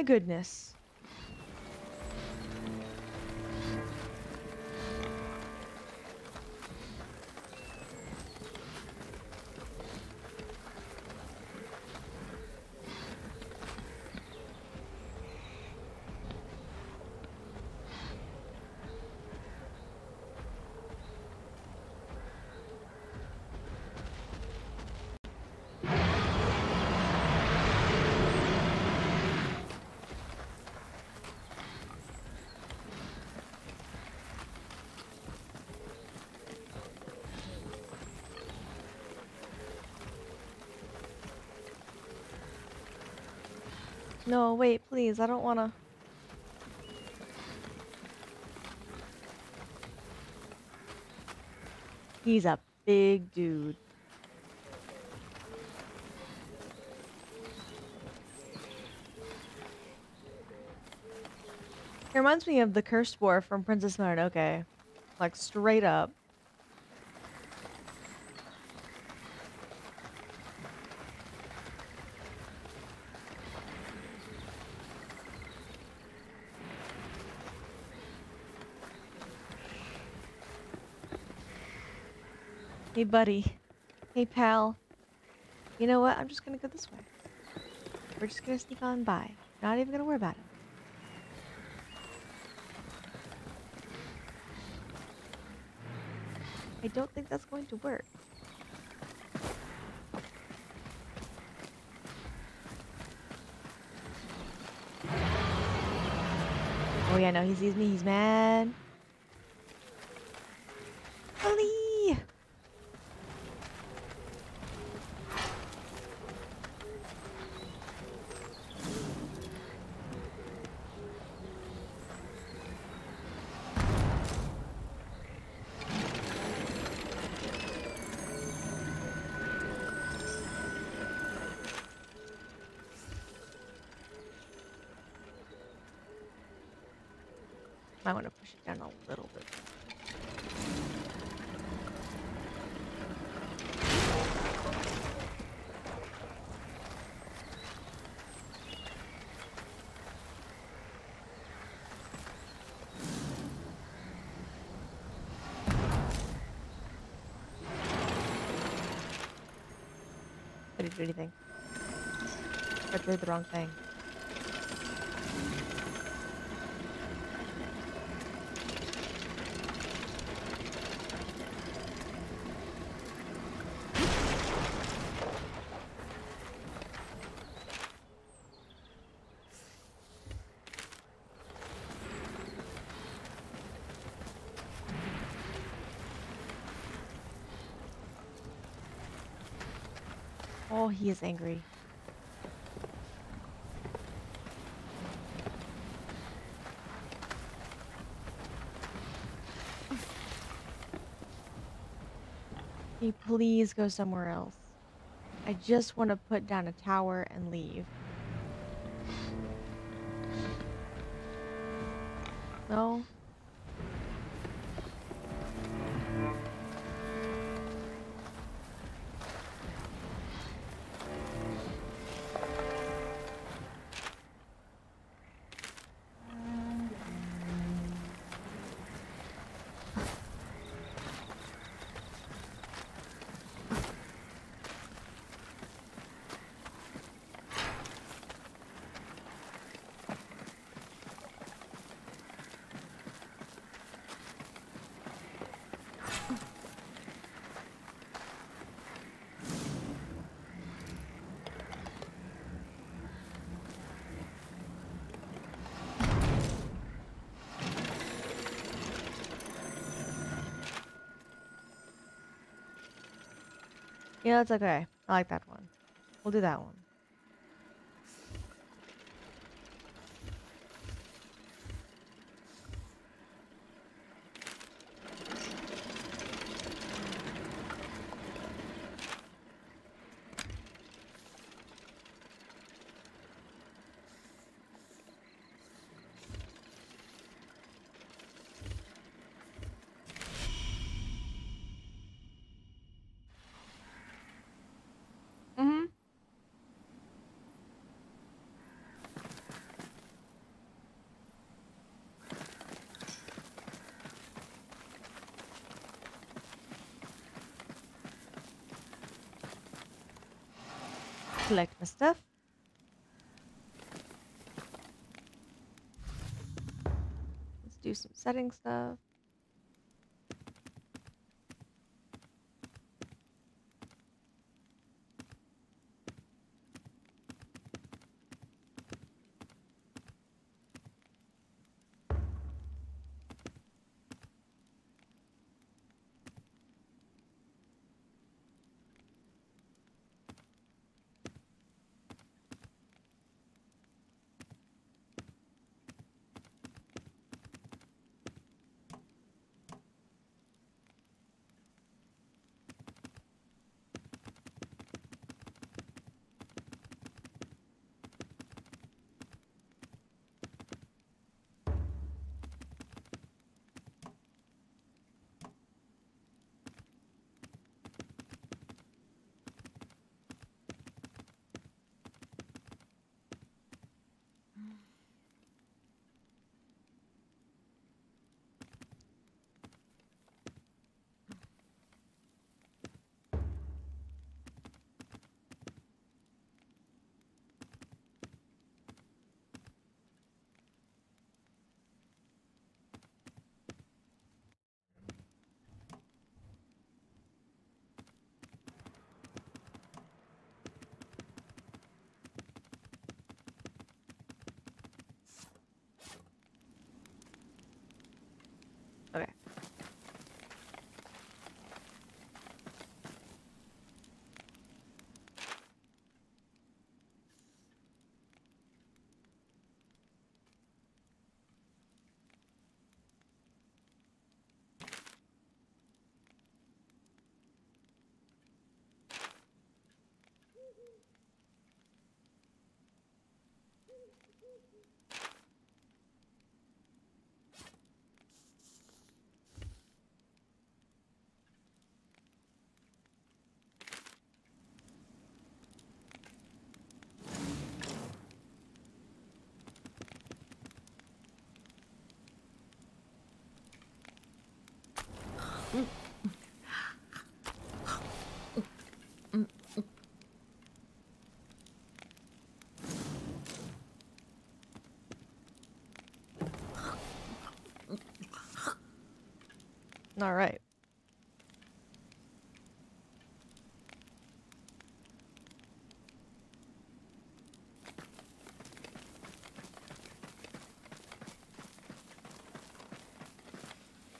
My goodness. No, wait, please. I don't want to. He's a big dude. It reminds me of the cursed war from Princess Mononoke. Like, straight up. Buddy. Hey, pal. You know what? I'm just gonna go this way. We're just gonna sneak on by. Not even gonna worry about it. I don't think that's going to work. Oh yeah, no, he sees me. He's mad. It down a little bit. I didn't do anything. I did the wrong thing. He is angry. You please go somewhere else? I just want to put down a tower and leave. No? Yeah, that's okay. I like that one. We'll do that one. Collect my stuff. Let's do some setting stuff. All right.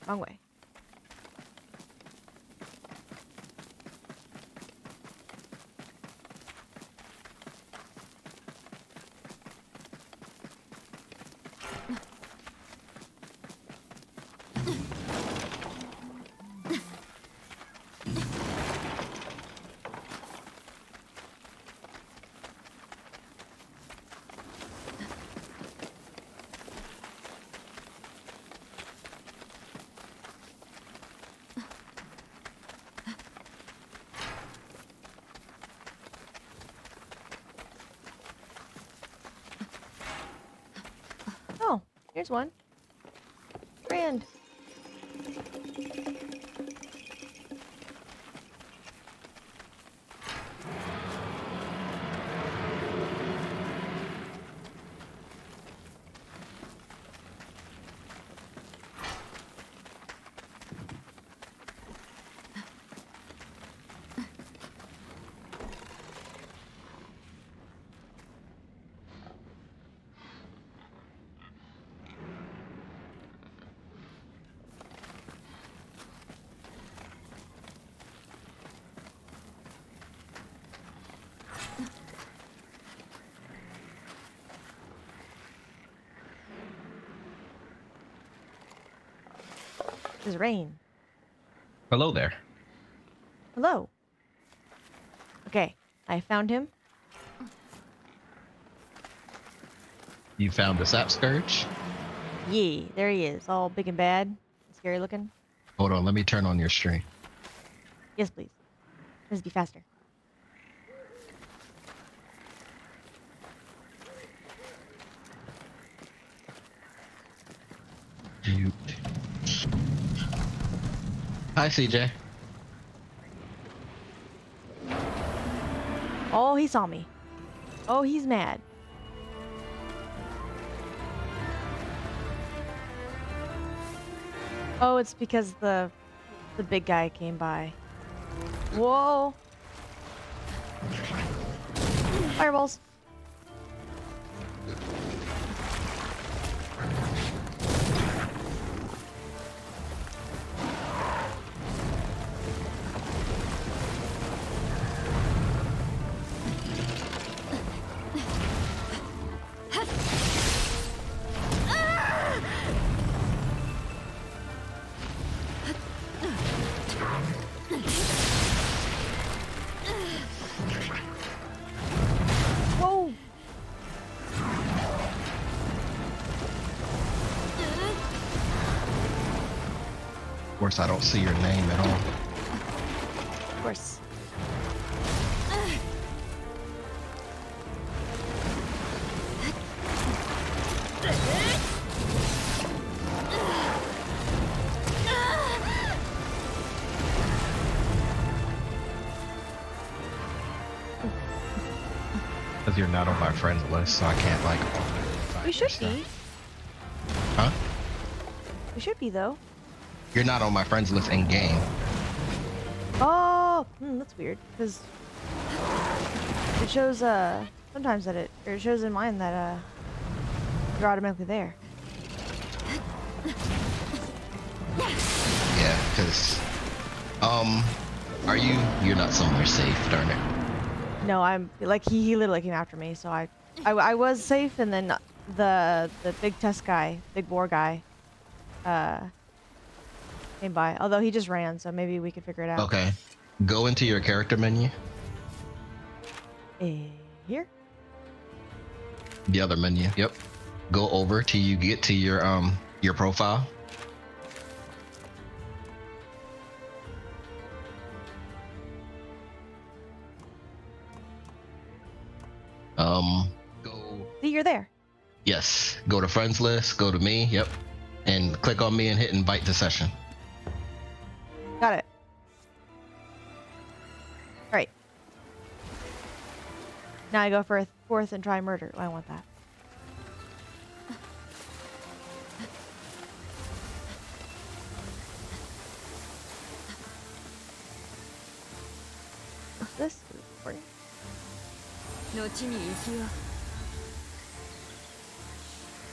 Wrong way. Oh, here's one. There's rain. Hello there. Hello. Okay, I found him. You found the Sapscourge? Yeah, there he is, all big and bad, scary looking. Hold on, let me turn on your stream. Yes, please. Let's be faster. Hi, CJ. Oh, he saw me. Oh, he's mad. Oh, it's because the the big guy came by. Whoa. Fireballs. Course, I don't see your name at all. Of course. Because you're not on my friends list, so I can't like. find We your should stuff. be. Huh? We should be though. You're not on my friends list in game. Oh, hmm, that's weird because it shows uh sometimes that it or it shows in mine that uh you're automatically there. Yeah, because. Um, are you? You're not somewhere safe, darn it. No, I'm like he, he literally came after me, so I, I I was safe, and then the the big test guy, big war guy, uh, came by. Although he just ran, so maybe we could figure it out. Okay. Go into your character menu, Eh, here. the other menu. Yep. Go over till you get to your um your profile. Um, go See, you're there. Yes. Go to friends list, go to me, yep. And click on me and hit invite to session. Got it. All right. Now I go for a fourth and try murder. I want that. What's this? Recording? 後に行きよ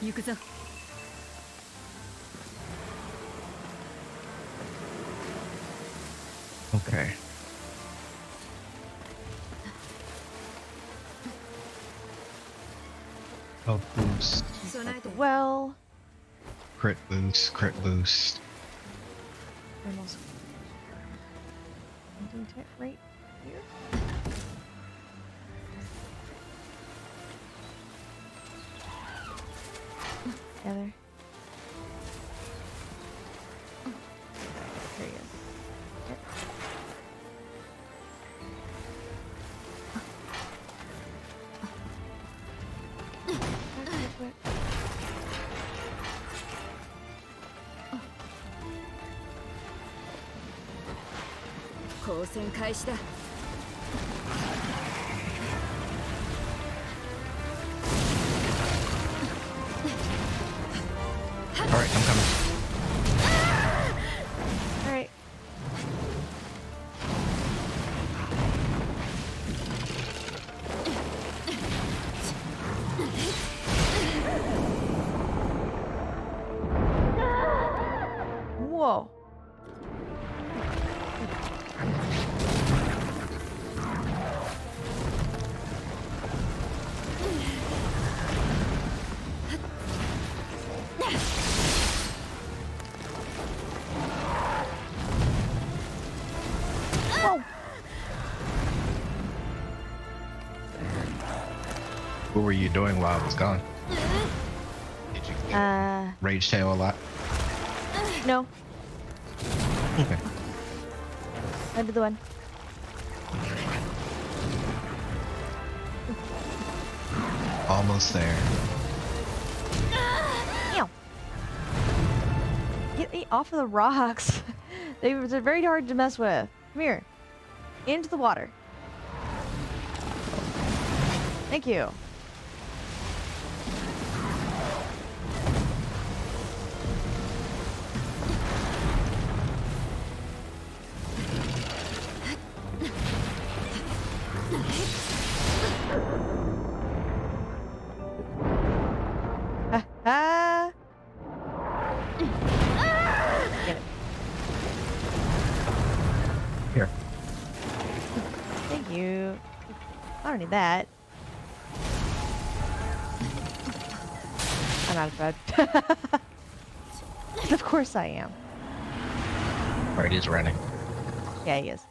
行くぞ Okay. Health boost. So Well. Crit boost, crit boost. I'm also doing it right here. Together. 挑戦開始だ。you doing while I was gone? Did you uh, Ragetail a lot? No. Okay. I did the one. Almost there. Get me off of the rocks. [laughs] they, are very hard to mess with. Come here. Into the water. Thank you. that. I'm out of bed. [laughs] of course I am. Right, he's running. Yeah, he is.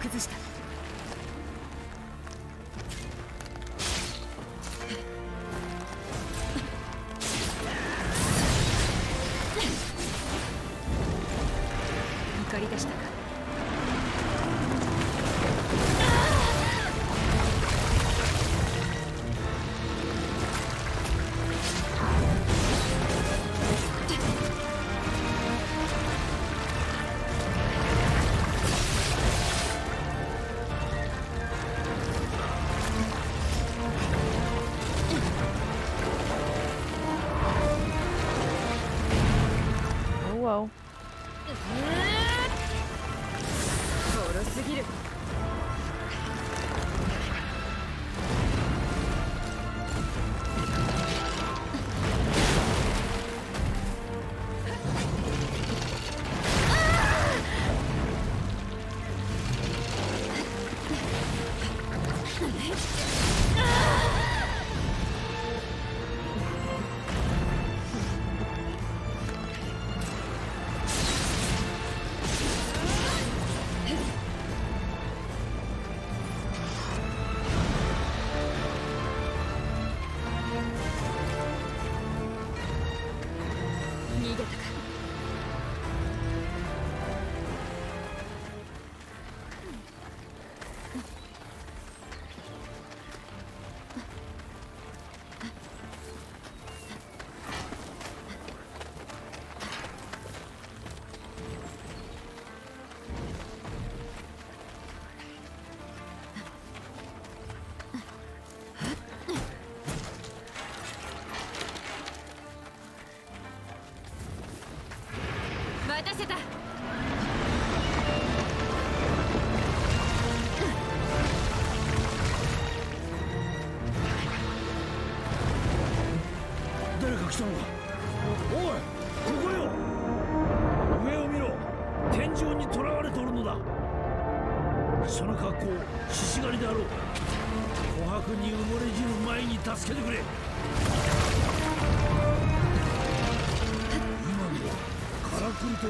崩し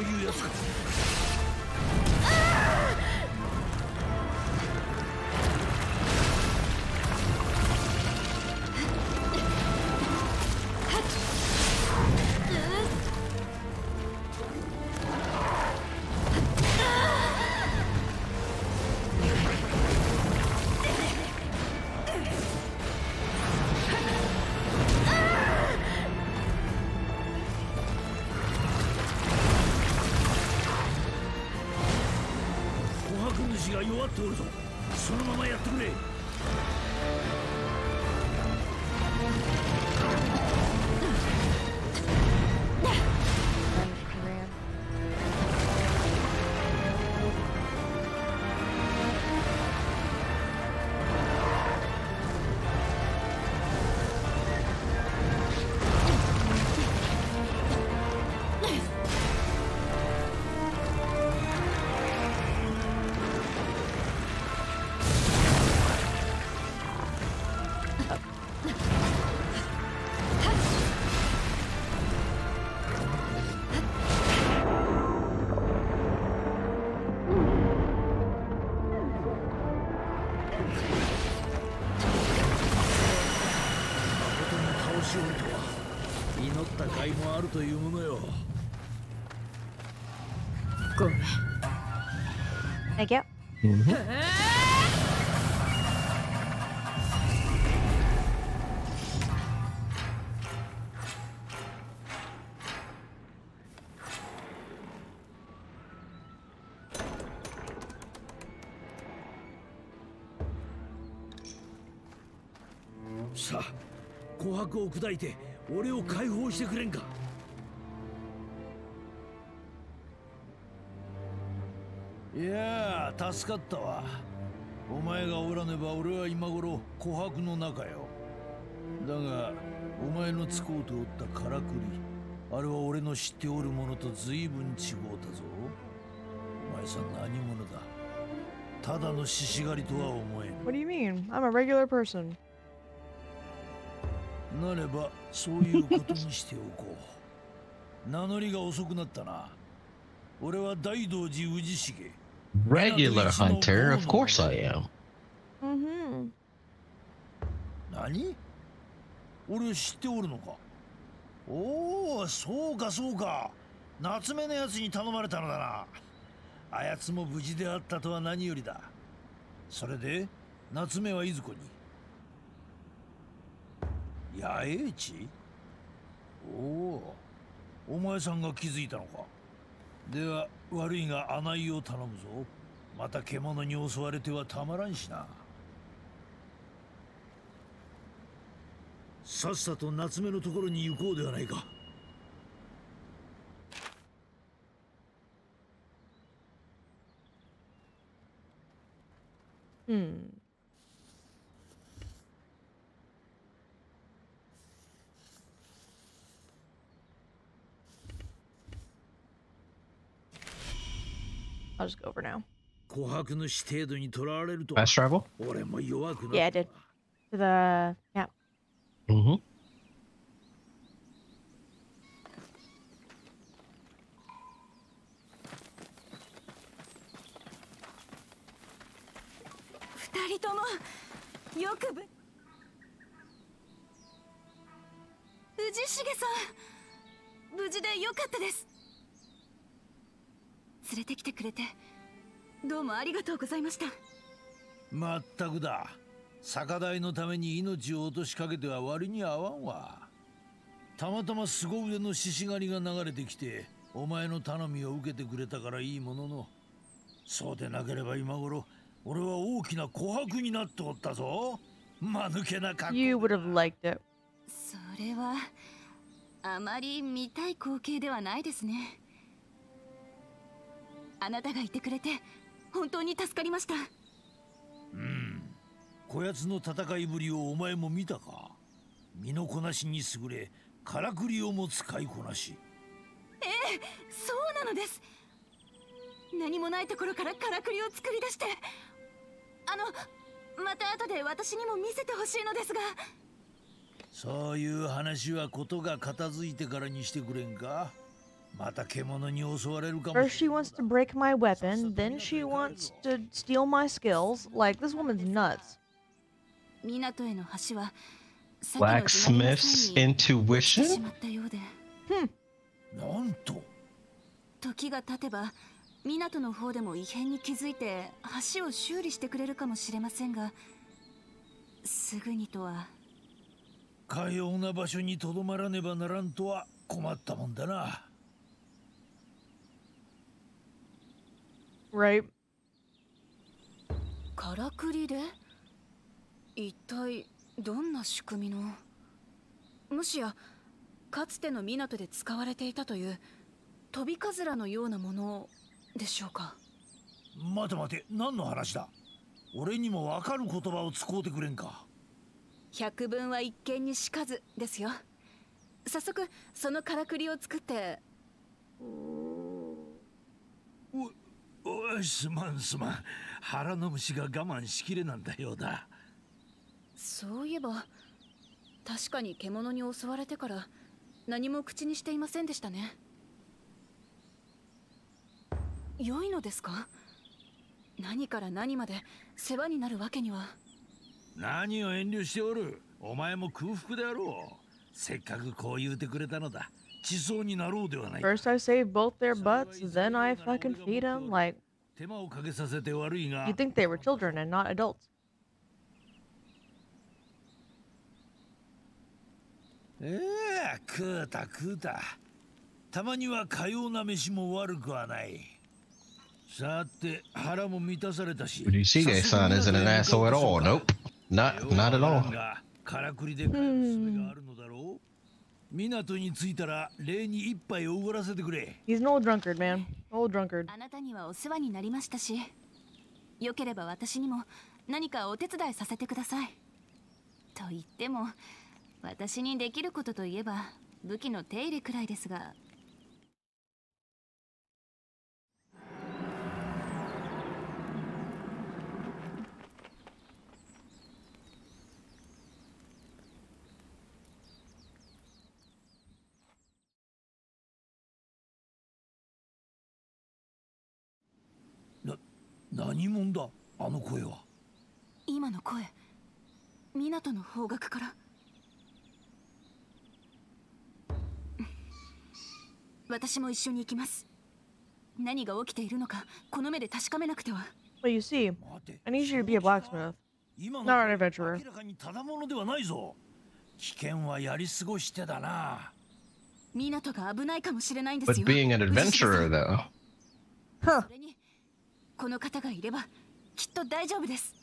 というやつうな"さあ琥珀を砕いて俺を解放してくれんか。助かったわ。お前がおらねば俺は今頃琥珀の中よ。だがお前の使うておったからくりあれは俺の知っておるものと随分違うたぞ。お前さん何者だ？ただの獅子狩りとは思えん。What do you mean? I'm a regular person. なればそういうことにしておこう。[laughs] 名乗りが遅くなったな。俺は大道寺氏重 Regular hunter, of course I am. Mm-hmm. 何？俺知っておるのか？おおそうかそうか。夏目のやつに頼まれたのだな。あやつも無事であったとは何よりだ。それで夏目はいずこに？野営地？おおお前さんが気づいたのか？では悪いが案内を頼むぞ。また獣に襲われてはたまらんしな。さっさと夏目のところに行こうではないか。うん。I'll just go over now. Fast travel? Yeah, I did. To the map. Yeah. Mm-hmm. Ujishige-san! 無事でよかったです連れてきてくれてどうもありがとうございました。まったくだ。酒代のために命を落としかけては割に合わんわ。たまたま凄腕の獅子狩りが流れてきてお前の頼みを受けてくれたからいいもののそうでなければ今頃俺は大きな琥珀になっておったぞ。間抜けな格好 You would have liked it. それはあまり見たい光景ではないですねあなたがいてくれて本当に助かりました。うん。こやつの戦いぶりをお前も見たか？身のこなしに優れからくりをも使いこなし。そうなのです。何もないところからからくりを作り出してあのまた後で私にも見せてほしいのですが。そういう話はことが片付いてからにしてくれんか？First し she れんの wants だ to break my weapon, then she wants to steal my skills. Like this woman's nuts. 港への橋は先の地鳴りの際 Blacksmith's に落ちてし intuition? まったようでなんと時が経てば港の方でも異変に気づいて橋を修理してくれるかもしれませんがすぐにとはかような場所にとどまらねばならんとは困ったもんだな Right? からくりで一体どんな仕組みの？もしやかつての港で使われていたという飛びかずらのようなものでしょうか？待て待て何の話だ？俺にも分かる言葉を使うてくれんか。百聞は一見にしかずですよ。早速そのからくりを作っておおいすまんすまん。腹の虫が我慢しきれなんだようだ。そういえば確かに獣に襲われてから何も口にしていませんでしたね。良いのですか？何から何まで世話になるわけには。何を遠慮しておる。お前も空腹であろう。せっかくこう言うてくれたのだ 地層になろうではないか First I save both their butts, then I fucking feed them. Like, 手間をかけさせて悪いが you'd think they were children and not adults. ええ食うた食うたたまにはかような飯も悪くはないさて腹も満たされたし Ryushige-san isn't an asshole at all. Nope. Not not at all. からくりで帰る術があるのだろう 港に着いたら礼に一杯おごらせてくれ He's an old drunkard, man. Old drunkard. あなたにはお世話になりましたしよければ私にも何かお手伝いさせてくださいと言っても私にできることといえば武器の手入れくらいですが何者だ？あの声は今の声港の方角から私も一緒に行きます何が起きているのかこの目で確かめなくては Well, you see, I need you to be a blacksmith. 今 not an adventurer. 明らかにただものではないぞ危険はやり過ごしてだな港が危ないかもしれないんです But よ being an adventurer ん though. Huh. この方がいればきっと大丈夫です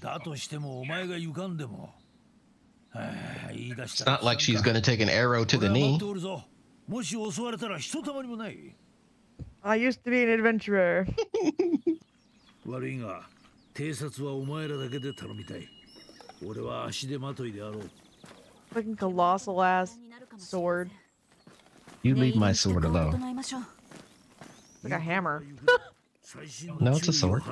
だとしてもお前が歪んでも It's not like she's gonna take an arrow to the knee. I used to be an adventurer. 悪いが、偵察はお前らだけで頼みたい。俺は足でまといであろう。Fucking colossal ass sword. You leave my sword alone. Like a hammer. No, it's a sword.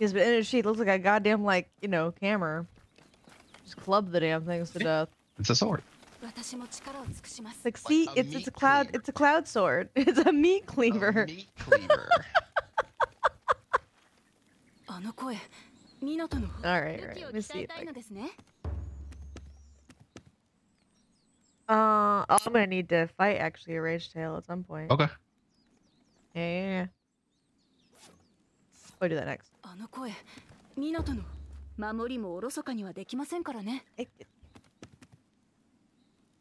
Yes, but in his sheet looks like a goddamn like you know hammer. Just club the damn things to death. It's a sword. It's like, see, like it's it's a cloud cleaver. it's a cloud sword. [laughs] It's a meat cleaver. A meat cleaver. [laughs] All right, right. Let me see. It, like... Uh, I'm gonna need to fight actually a Ragetail at some point. Okay. Yeah, yeah, yeah. We'll do that next. あの声、ミナトの守りもおろそかにはできませんからね。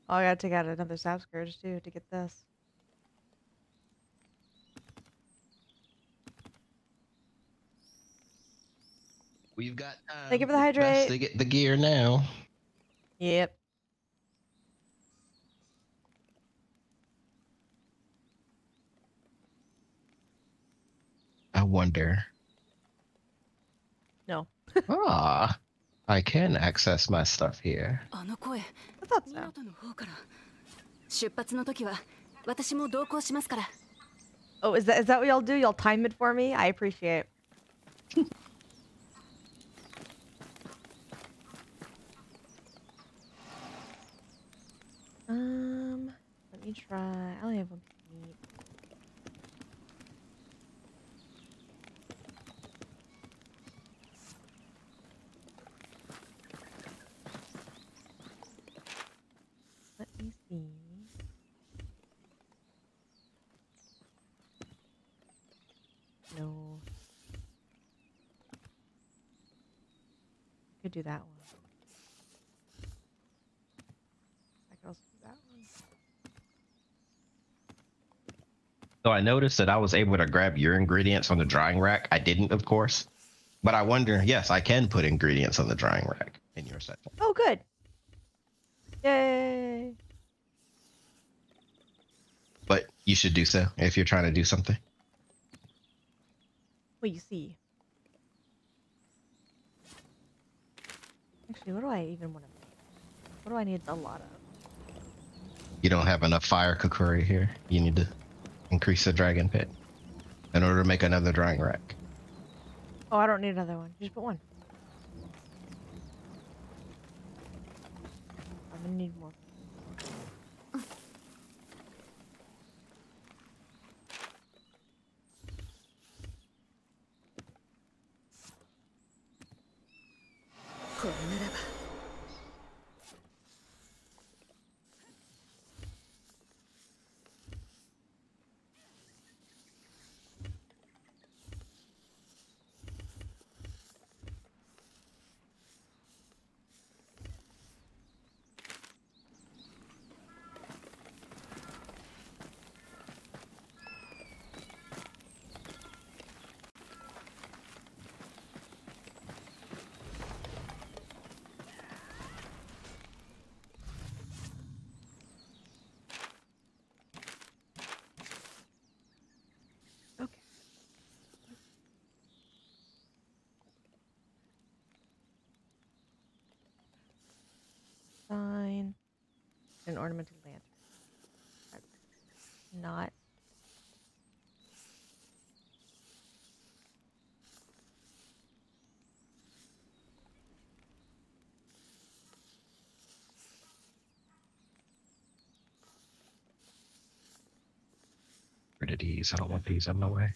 Oh, I gotta take out another Sapscourge too to get this. We've got time. Thank you for the hydrate. Best To get the gear now. Yep. I wonder. No. [laughs] Ah, I can access my stuff here. あの声 I thought so. 港の方から出発の時は私も同行しますから Oh, is that is that what y'all do? Y'all time it for me? I appreciate. [laughs] um, let me try. I only have one Do that one. I also do that one. So I noticed that I was able to grab your ingredients on the drying rack. I didn't, of course. But I wonder, yes, I can put ingredients on the drying rack in your section. Oh, good. Yay. But you should do so if you're trying to do something. Well, you see. Actually, what do I even want to make? What do I need a lot of? You don't have enough fire karakuri here. You need to increase the dragon pit in order to make another drying rack. Oh, I don't need another one. Just put one. I'm gonna need more. Okay. Sign. An ornamental lantern. That's not. Rid of these. I don't want these in the way.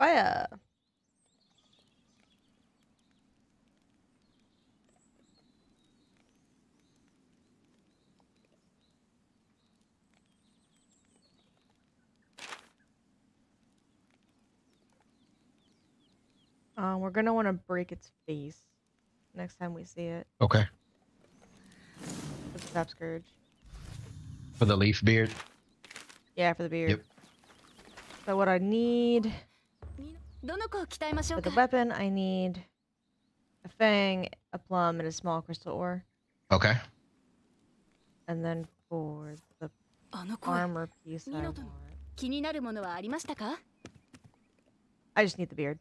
Fire! Uh, we're gonna want to break its face next time we see it. Okay. Sapscourge. For the leaf beard. Yeah, for the beard. Yep. So what I need for か the weapon, I need a fang, a plum, and a small crystal ore. Okay. And then for the あの声 armor piece, I want. Minato. 気になるものはありましたか I just need the beard.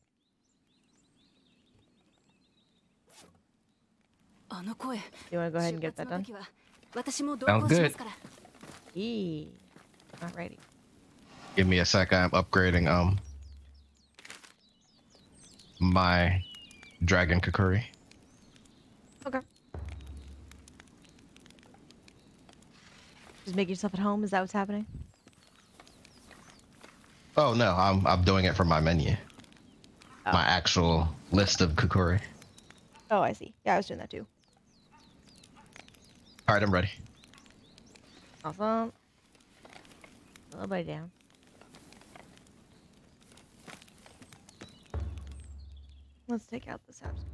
あの声 You want to go ahead and 出 get 発 that の done? 時は私も同 Sounds 行しま good. すから Eee. Alrighty. Give me a sec. I'm upgrading um my dragon karakuri. Okay. Just make yourself at home. Is that what's happening? Oh no, I'm I'm doing it for my menu. Oh. My actual list of karakuri. Oh, I see. Yeah, I was doing that too. All right, I'm ready. Awesome. A little bit down. Let's take out this abs.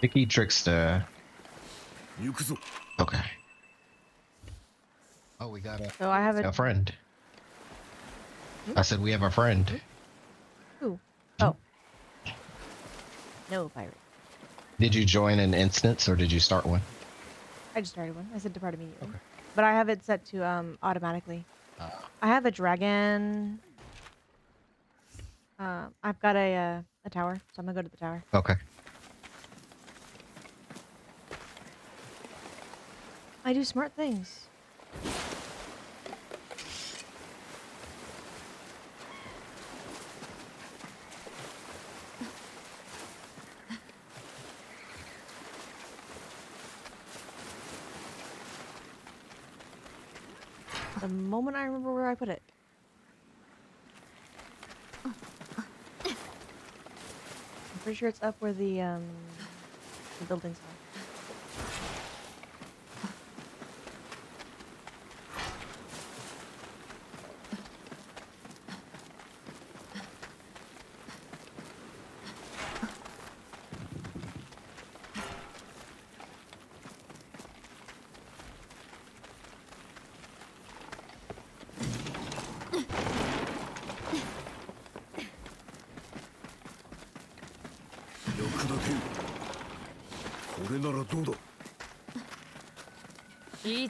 Vicky Trickster. Okay. Oh, we got a, so I have a, a friend. Hmm? I said we have a friend. No pirate. Did you join an instance or did you start one? I just started one. I said depart immediately. Okay. But I have it set to um automatically. Ah. I have a dragon. Uh, I've got a uh, a tower, so I'm gonna go to the tower. Okay. I do smart things. The moment I remember where I put it. I'm pretty sure it's up where the um the buildings are.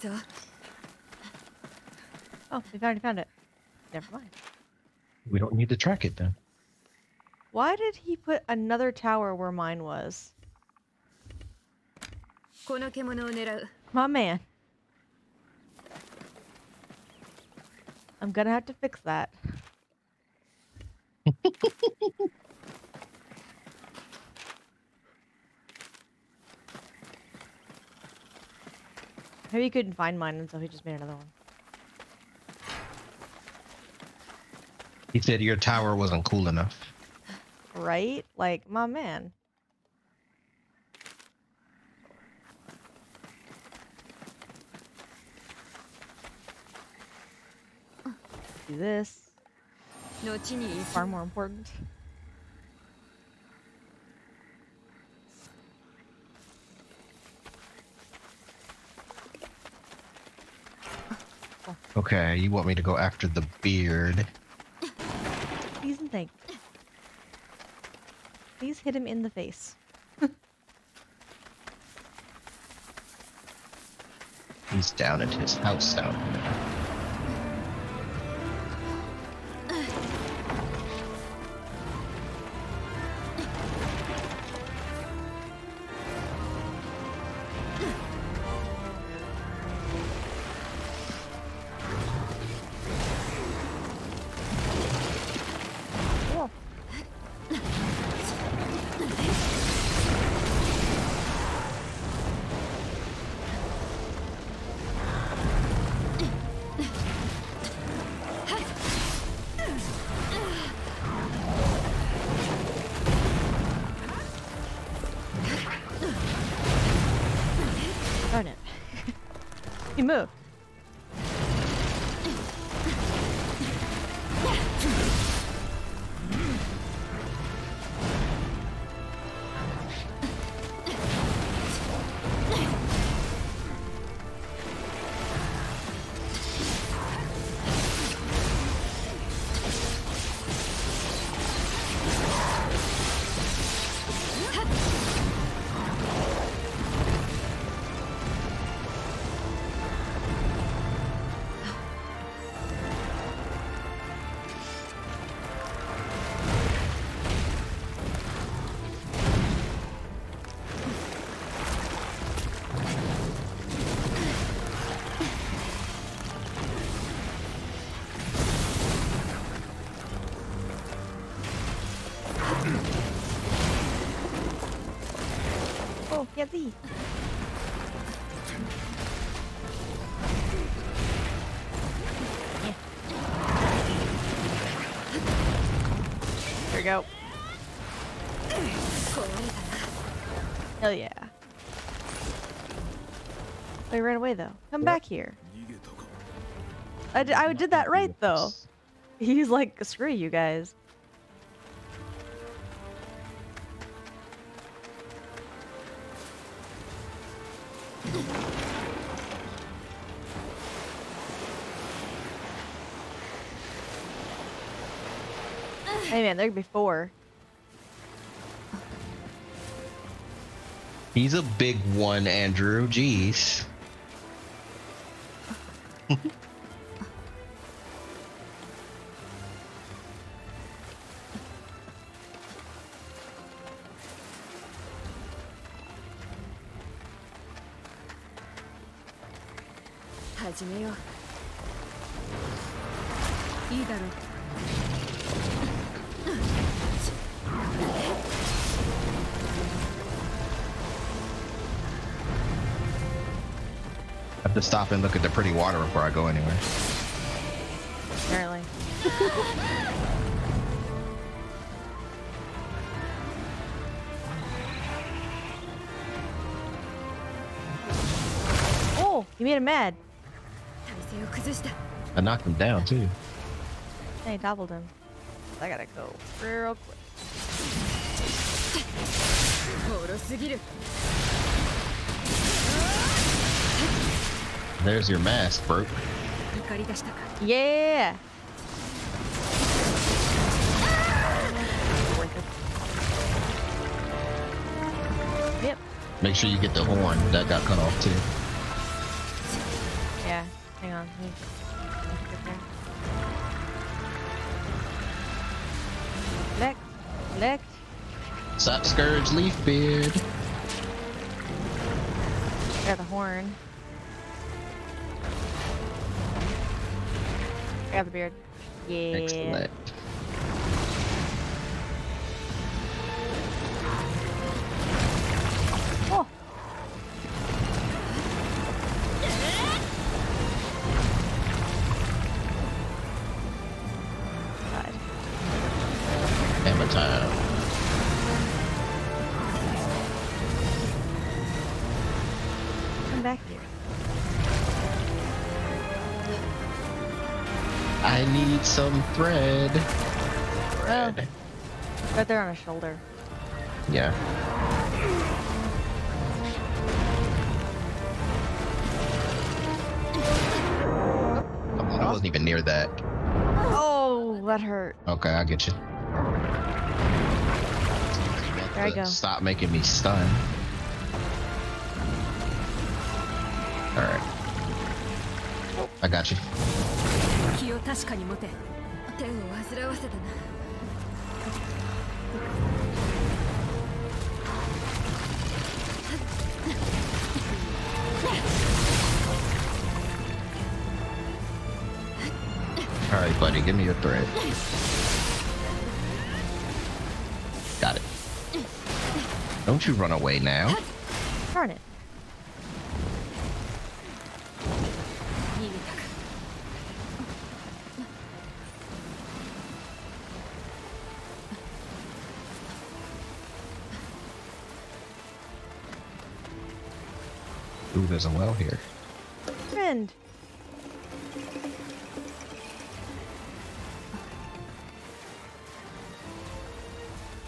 later. Oh, we've already found it. Never mind. We don't need to track it then. Why did he put another tower where mine was? My man. I'm gonna have to fix that. Maybe he couldn't find mine, and so he just made another one. He said your tower wasn't cool enough. Right? Like, my man. Do this. 後に Far more important. Okay, you want me to go after the beard? Please and thank. Please hit him in the face. [laughs] He's down at his house down there. He moved. Oh, ran away though. Come back here. I did, I did that right though. He's like, screw you guys. Hey man, there could be four. He's a big one, Andrew. Jeez. 始めよう。いいだろう。to stop and look at the pretty water before I go anywhere. Apparently. [laughs] oh, you made him mad. I knocked him down too. I doubled him. I gotta go real quick. There's your mask, bro. Yeah. Yep. Make sure you get the horn. That got cut off too. Yeah. Hang on. Left. Left. Stop, Scourge Leaf Beard. Got the horn. Got the beard. Yeah. Excellent. Some thread. Oh. Right there on his shoulder. Yeah. Oh, I wasn't even near that. Oh, that hurt. Okay, I get you. There I go. Stop making me stun. Alright. I got you. 気を確かに持て手を煩わせたな Alright, buddy, give me your thread. Got it. Don't you run away now. there's a well here. Friend.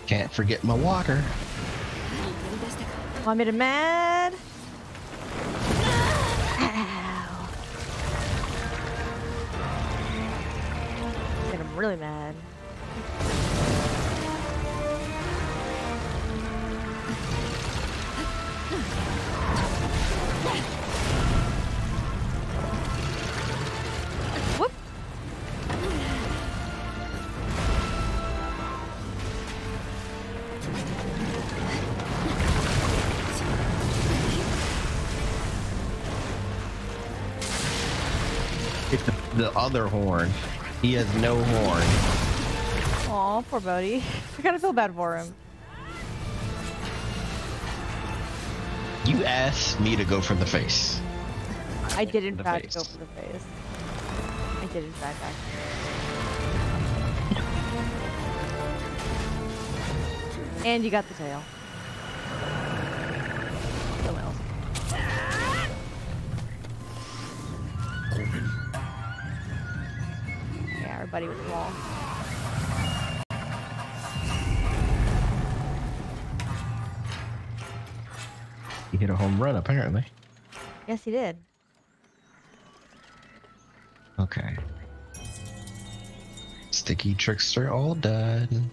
Can't forget my water. Want me to mad? Ow. I'm really mad. The, the other horn. He has no horn. Aw, poor Bodhi. I kind of feel bad for him. You asked me to go for the face. I did in fact go for the face. I did in fact actually. And you got the tail. With the wall. He hit a home run, apparently. Yes, he did. Okay. Sticky trickster all done.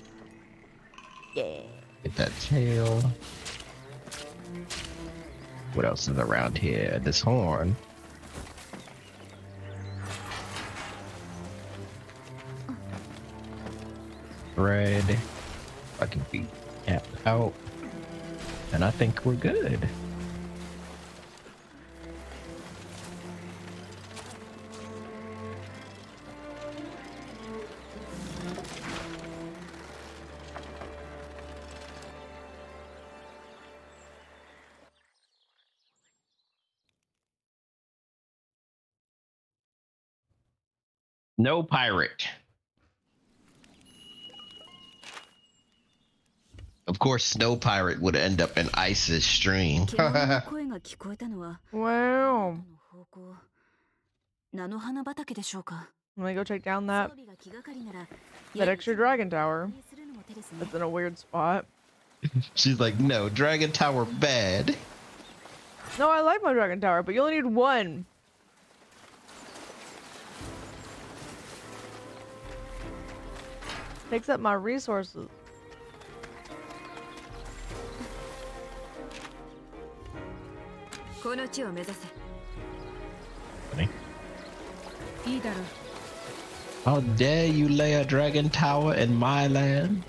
Yeah. Get that tail. What else is around here? This horn. red. I can be capped out. And I think we're good. No pirate. Of course, Snow Pirate would end up in Ice's stream. [laughs] wow. I'm gonna go take down that that extra dragon tower. That's in a weird spot. [laughs] She's like, no, dragon tower bad. No, I like my dragon tower, but you only need one. Takes up my resources. この地を目指せ Funny. いいだろう How dare you lay a Dragon Tower in my land?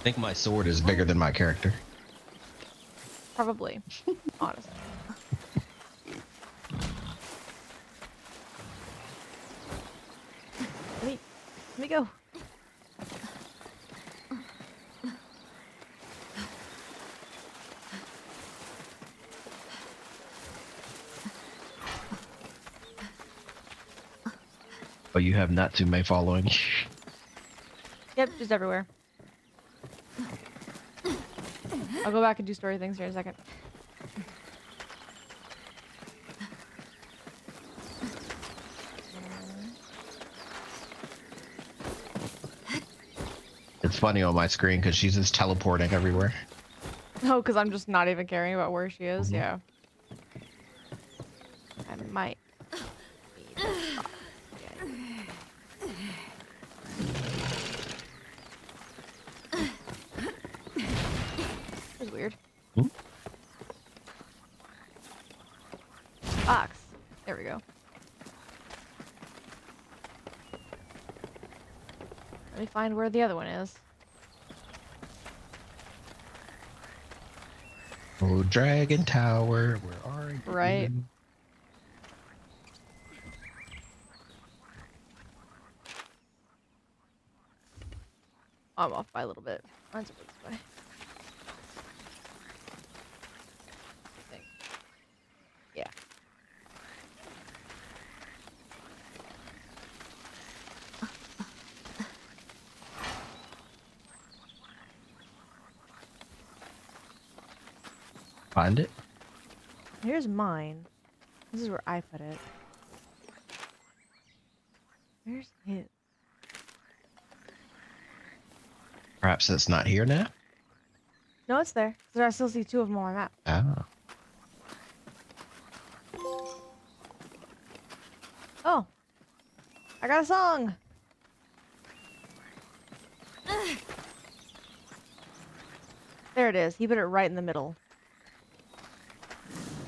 I think my sword is bigger than my character. Probably. [laughs] Honestly. Me go. Oh, you have Natsume following. Yep, just everywhere. I'll go back and do story things here in a second. Funny on my screen because she's just teleporting everywhere. Oh, because I'm just not even caring about where she is. Mhm. Yeah. I might. need to stop. Okay. That's weird. Hmm? Box. There we go. Let me find where the other one is. Oh, Dragon Tower, where are you? Right. I'm off by a little bit. Mine's over this way. I think. Yeah. Find it? Here's mine. This is where I put it. Where's it? Perhaps it's not here now? No, it's there. I still see two of them on my map. Oh. Oh. I got a song. There it is. He put it right in the middle.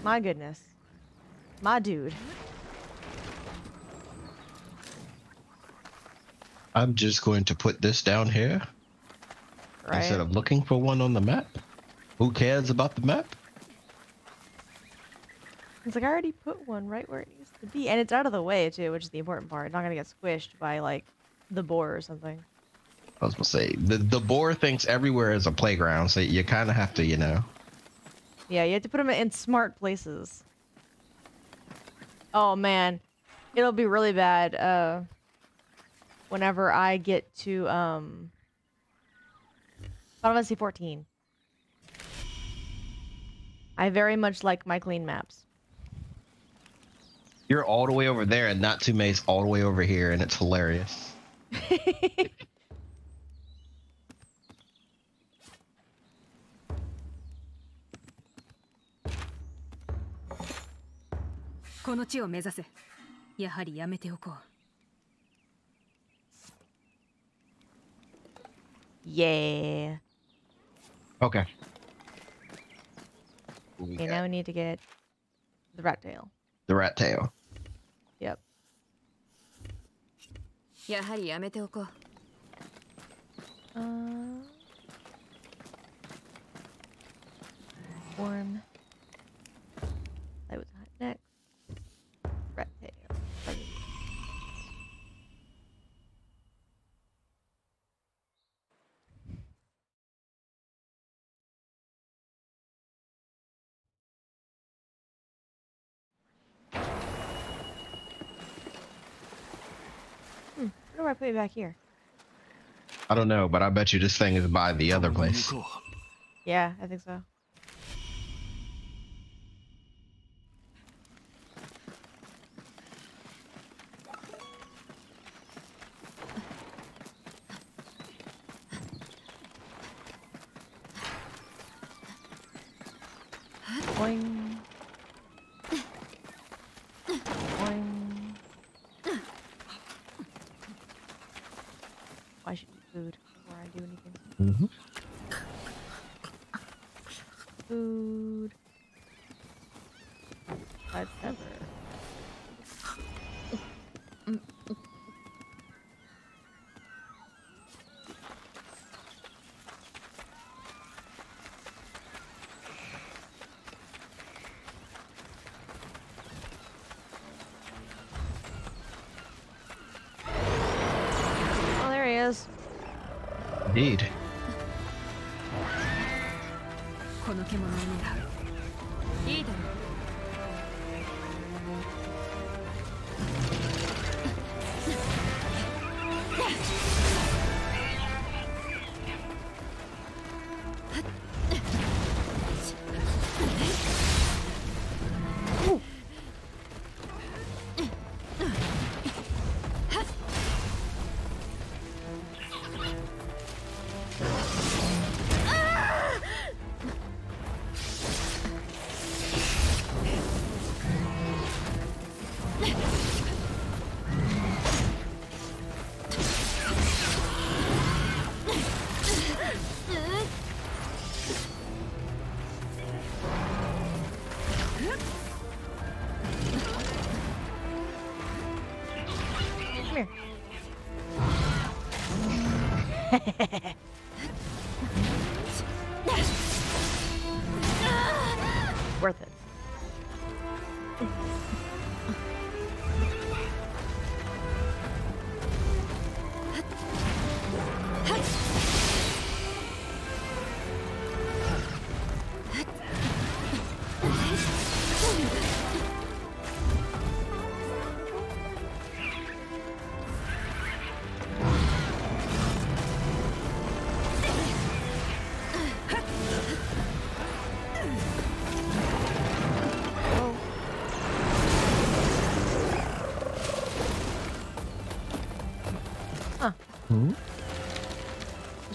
My goodness. My dude. I'm just going to put this down here Right? instead of looking for one on the map. Who cares about the map? It's like I already put one right where it needs to be. And it's out of the way too, which is the important part. It's not gonna get squished by like the boar or something. I was gonna say the the boar thinks everywhere is a playground, so you kind of have to, you know. Yeah, you have to put them in smart places. Oh man, it'll be really bad uh whenever I get to um Final Fantasy 14. I very much like my clean maps. You're all the way over there, and Natsume's all the way over here, and it's hilarious. [laughs] この地を目指せやはりやめておこう yeah. Okay. What we Okay, now we need to get the rat tail. The rat tail. Yep. やはりやめておこう Uh, worm. I put it back here? I don't know, but I bet you this thing is by the other place. Yeah, I think so. Indeed.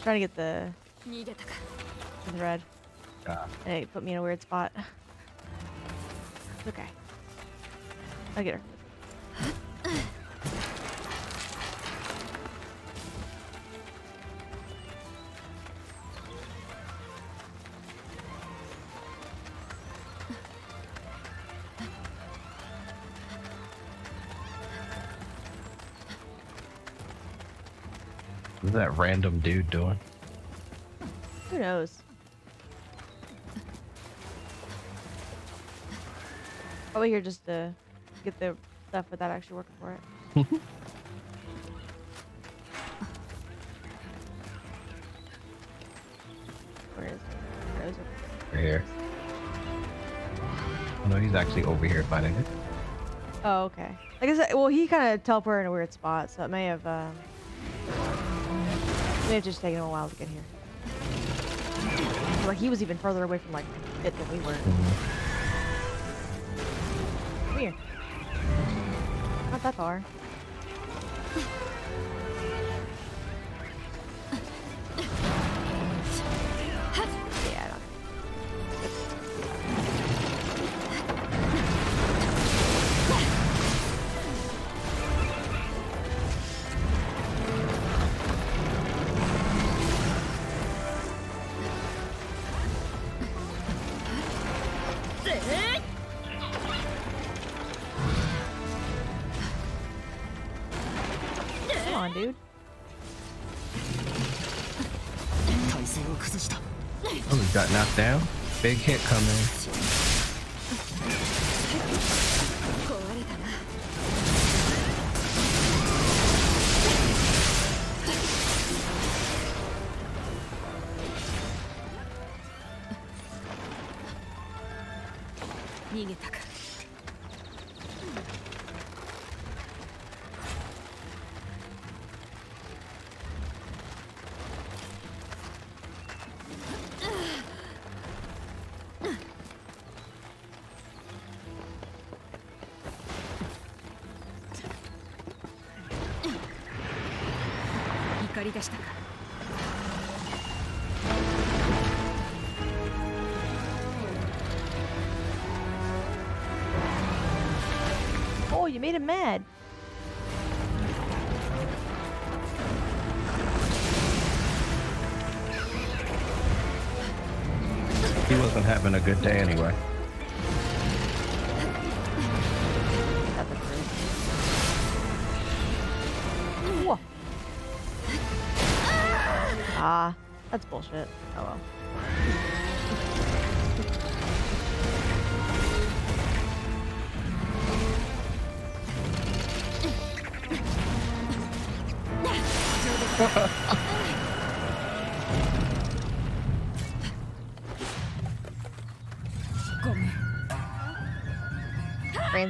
trying to get the red. Yeah. And it put me in a weird spot. That random dude doing? Who knows? Probably here just to get the stuff without actually working for it. [laughs] Where is it? Where is it? Over here. No, he's actually over here fighting it. Oh, okay. I guess, well, he kind of teleported in a weird spot, so it may have, um, may have just taken a while to get here. Like, he was even further away from, like, it than we were. Come here. Not that far. He knocked down. Big hit coming.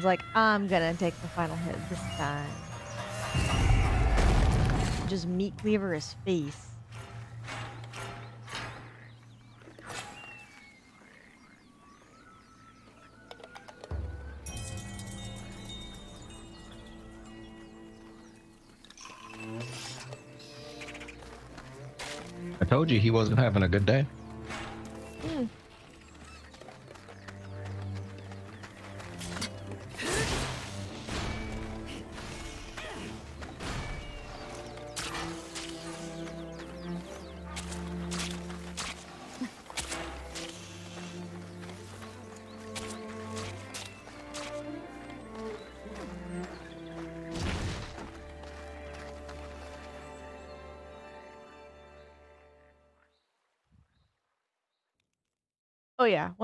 Like, I'm gonna take the final hit this time. Just meat cleaver his face. I told you he wasn't having a good day.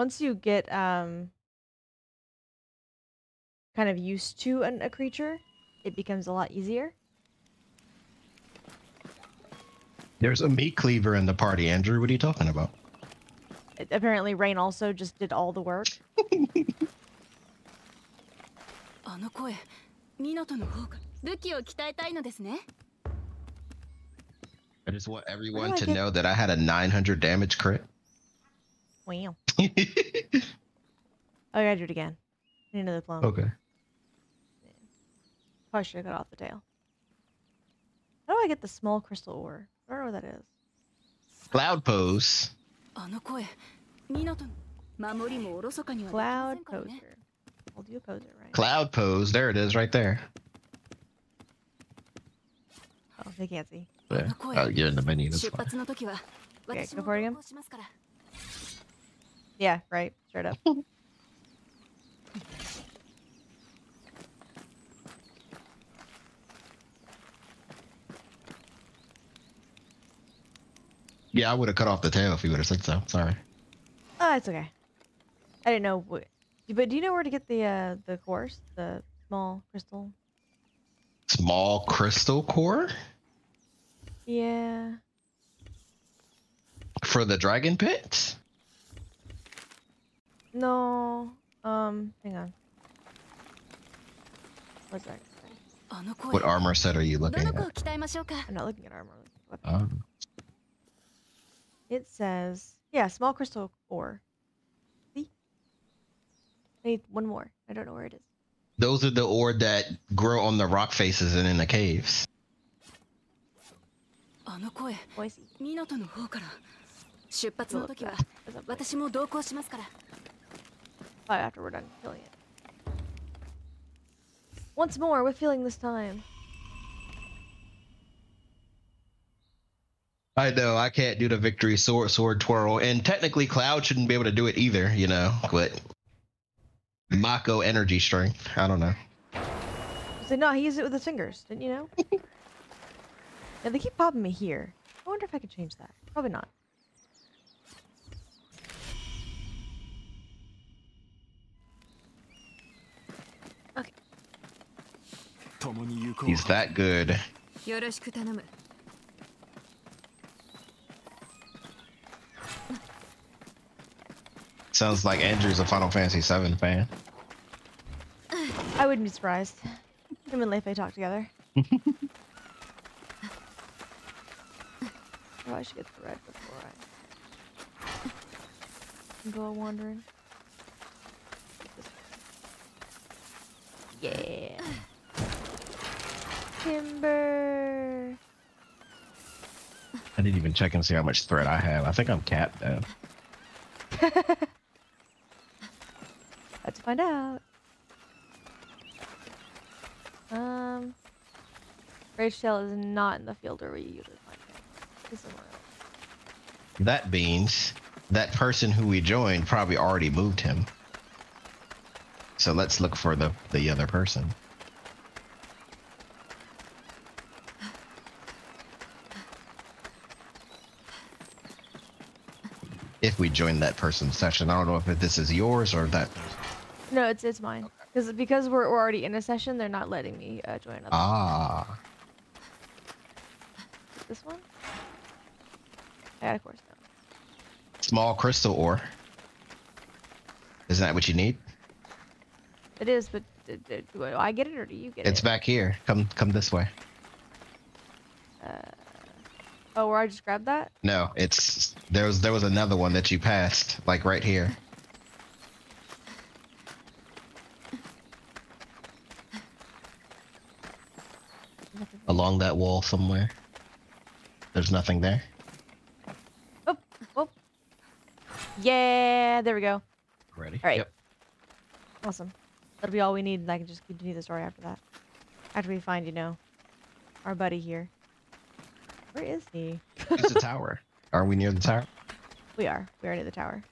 once you get um, kind of used to an, a creature, it becomes a lot easier. There's a meat cleaver in the party, Andrew. What are you talking about? It, apparently, Rain also just did all the work. [laughs] I just want everyone to know that I had a 900 damage crit. Wow. [laughs] oh, I gotta do it again. I need another plum. Okay. Probably should have cut off the tail. How do I get the small crystal ore? I don't know what that is. Cloud pose. Cloud poser. A poser, right? Cloud pose. There it is, right there. Oh, they can't see. Yeah. In the menu. That's fine. Okay, go for it again. Yeah, right. Straight up. [laughs] yeah, I would have cut off the tail if you would have said so. Sorry. Oh, it's okay. I didn't know. What, but do you know where to get the uh, the course, the small crystal? Small crystal core? Yeah. For the dragon pit? No. Um. Hang on. What's that? あの声 What armor set are you ど looking の子を at? 鍛えましょうか I'm not looking at armor. I'm looking at weapons. Um, It says, yeah, small crystal ore. See? I need one more. I don't know where it is. those are the ore that grow on the rock faces and in the caves. あの声 Oh, I see. 湊の方から出発の We'll look 時は back. There's a place. 私も同行しますから after we're done killing it. Once more, with feeling this time. I know I can't do the victory sword sword twirl, and technically Cloud shouldn't be able to do it either, you know. But Mako energy strength. I don't know. So no, he used it with his fingers. Didn't you know? [laughs] yeah, they keep popping me here. I wonder if I could change that. Probably not. He's that good. Sounds like Andrew's a Final Fantasy VII fan. I wouldn't be surprised. Him and Leifei talk together. [laughs] oh, I should get the red before I go wandering. Yeah. Timber. I didn't even check and see how much thread I have. I think I'm capped though. [laughs] Let's find out. Um, Ragetail is not in the field where we usually find him. He's somewhere else. That means that person who we joined probably already moved him. So let's look for the the other person. We join that person's session, I don't know if this is yours or that. No, it's it's mine. Because because we're, we're already in a session, they're not letting me uh, join another. Ah, This one? I got a course now. small crystal ore. Isn't that what you need? It is, but do I get it or do you get It's it? It's back here. Come come this way. Oh, where I just grabbed that? No, it's there was there was another one that you passed, like right here. Along that wall somewhere. There's nothing there. Oh, oh. Yeah, there we go. Ready? All right. Yep. Awesome. That'll be all we need, and I can just continue the story after that. After we find, you know, our buddy here. Where is he? It's the tower. [laughs] Are we near the tower? We are. We are near the tower.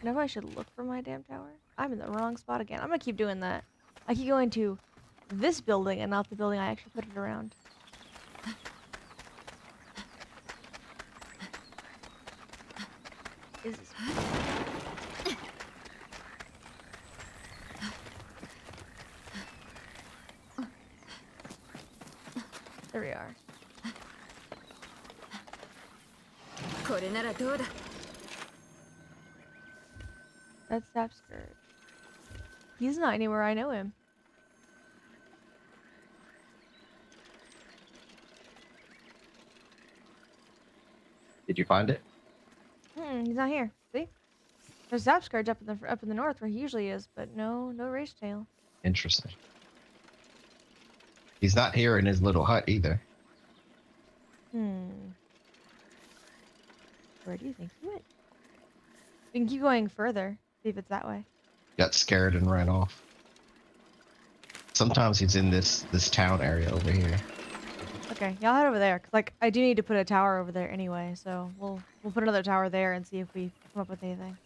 Whenever I should look for my damn tower, I'm in the wrong spot again. I'm gonna keep doing that. I keep going to this building and not the building I actually put it around. Is this... There we are. That's Sapscourge. He's not anywhere I know him. Did you find it? Hmm, he's not here. See? There's Sapscourge's up in the up in the north where he usually is, but no, no Ragetail. Interesting. He's not here in his little hut either. Hmm. Where do you think he went? We can keep going further. See if it's that way. Got scared and ran off. Sometimes he's in this this town area over here. Okay, y'all head over there. Like I do need to put a tower over there anyway, so we'll we'll put another tower there and see if we come up with anything.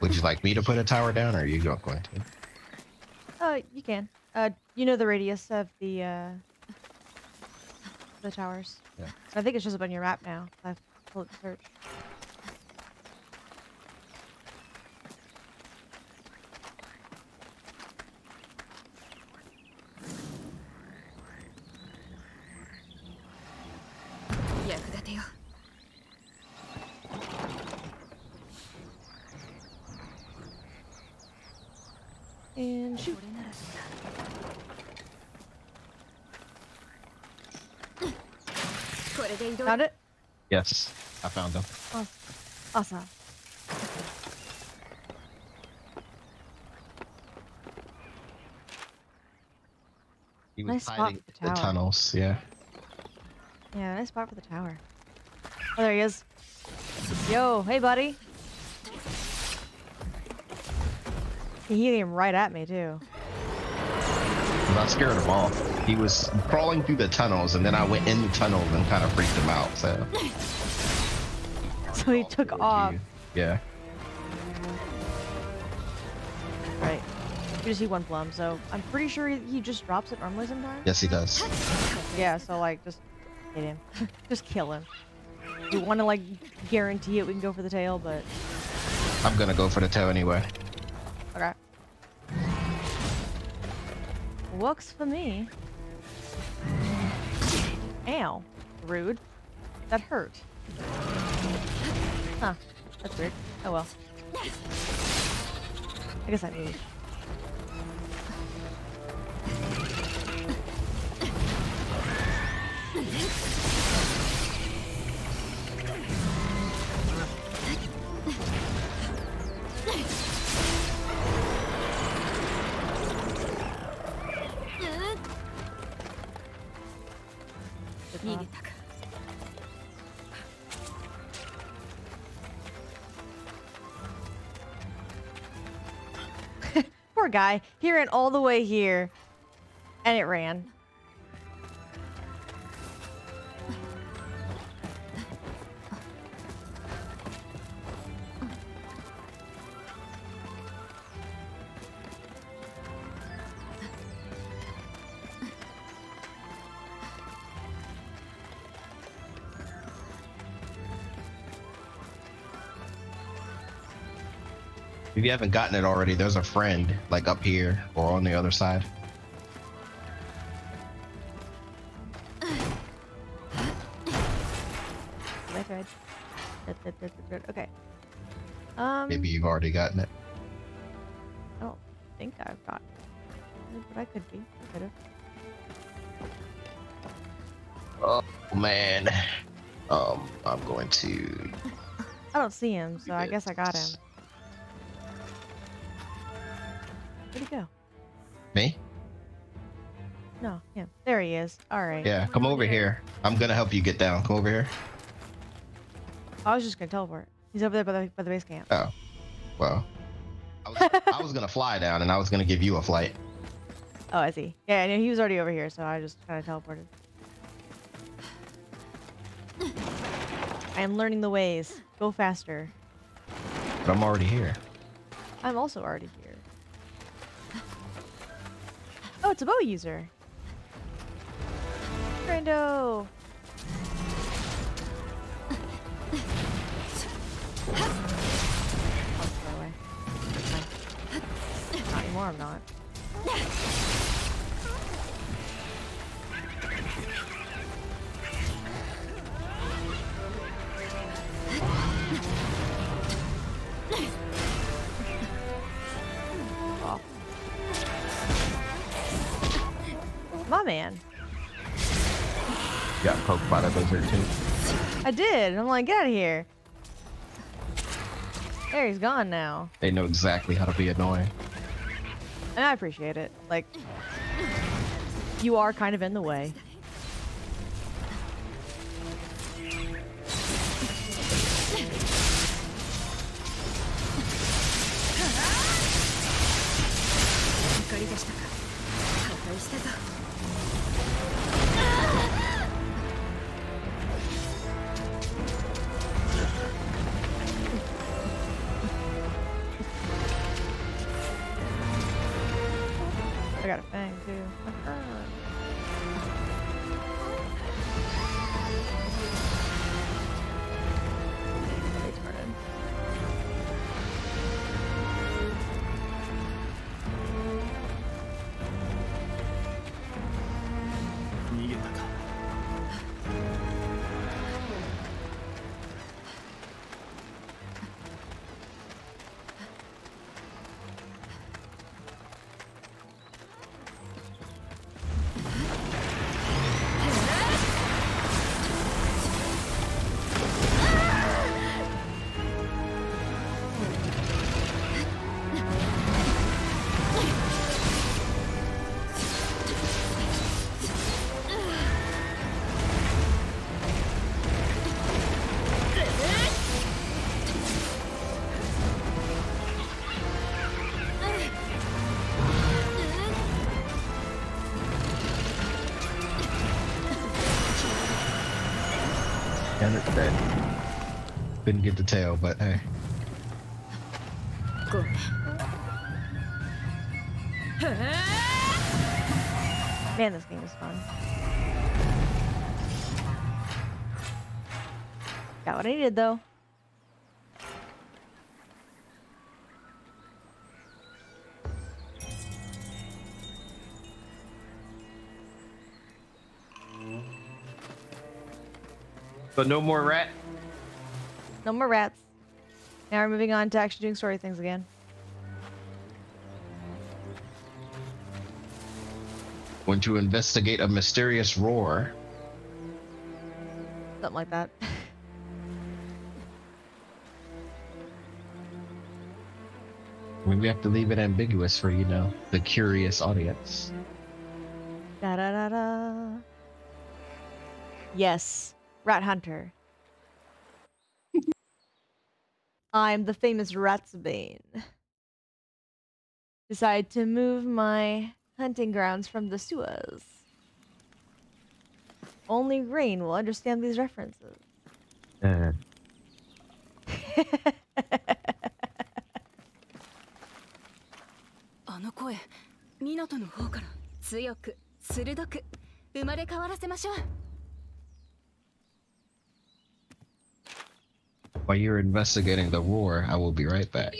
Would you like me to put a tower down, or are you not going to? Uh, you can. Uh, you know the radius of the uh the towers. Yeah. I think it shows up on your map now. I've pulled the search. Found it? Yes, I found them. Oh, awesome. He was Nice spot hiding for the the tunnels. Yeah. Yeah, nice spot for the tower. Oh, there he is. Yo, hey, buddy. He came right at me, too. I'm not scared him off. He was crawling through the tunnels, and then I went in the tunnels and kind of freaked him out. So. So he took off. you. Yeah. Right. You just see one plum, so I'm pretty sure he, he just drops it normally sometimes. Yes, he does. Yeah, so like, just hit him. [laughs] just kill him. You want to like guarantee it, we can go for the tail, but I'm gonna go for the toe anyway. okay. Works for me. Ow. Rude. That hurt. Huh. That's weird. Oh well. I guess I moved. Guy. He ran all the way here, and it ran. If you haven't gotten it already, there's a friend like up here or on the other side. Right, right. Good, good, good, good, good. Okay. Um, Maybe you've already gotten it. I don't think I've got, it, but I could be. I could have. Oh man. Um, I'm going to. [laughs] I don't see him, so I guess I got him. Is. All right. Yeah, come over here. I'm gonna help you get down. Come over here. I was just gonna teleport. He's over there by the by the base camp. Oh, well. I was, I was gonna fly down, and I was gonna give you a flight. [laughs] Oh, I see. Yeah, I he was already over here, so I just kind of teleported. I am learning the ways. Go faster. But I'm already here. I'm also already here. Oh, it's a bow user. Away. Not anymore, I'm not. Poked by the lizard too. I did. I'm like, get out of here. There, he's gone now. They know exactly how to be annoying. And I appreciate it. Like, you are kind of in the way. [laughs] Didn't get the tail, but hey. Man, this game is fun. Got what I needed, though. But no more rat? No more rats. Now we're moving on to actually doing story things again. Going to investigate a mysterious roar. Something like that. [laughs] Maybe we have to leave it ambiguous for you know the curious audience. da da da da. Yes, Rat Hunter. I'm the famous Ratsbane. Decide to move my hunting grounds from the sewers. Only Rain will understand these references. [laughs] Uh, While you're investigating the war, I will be right back.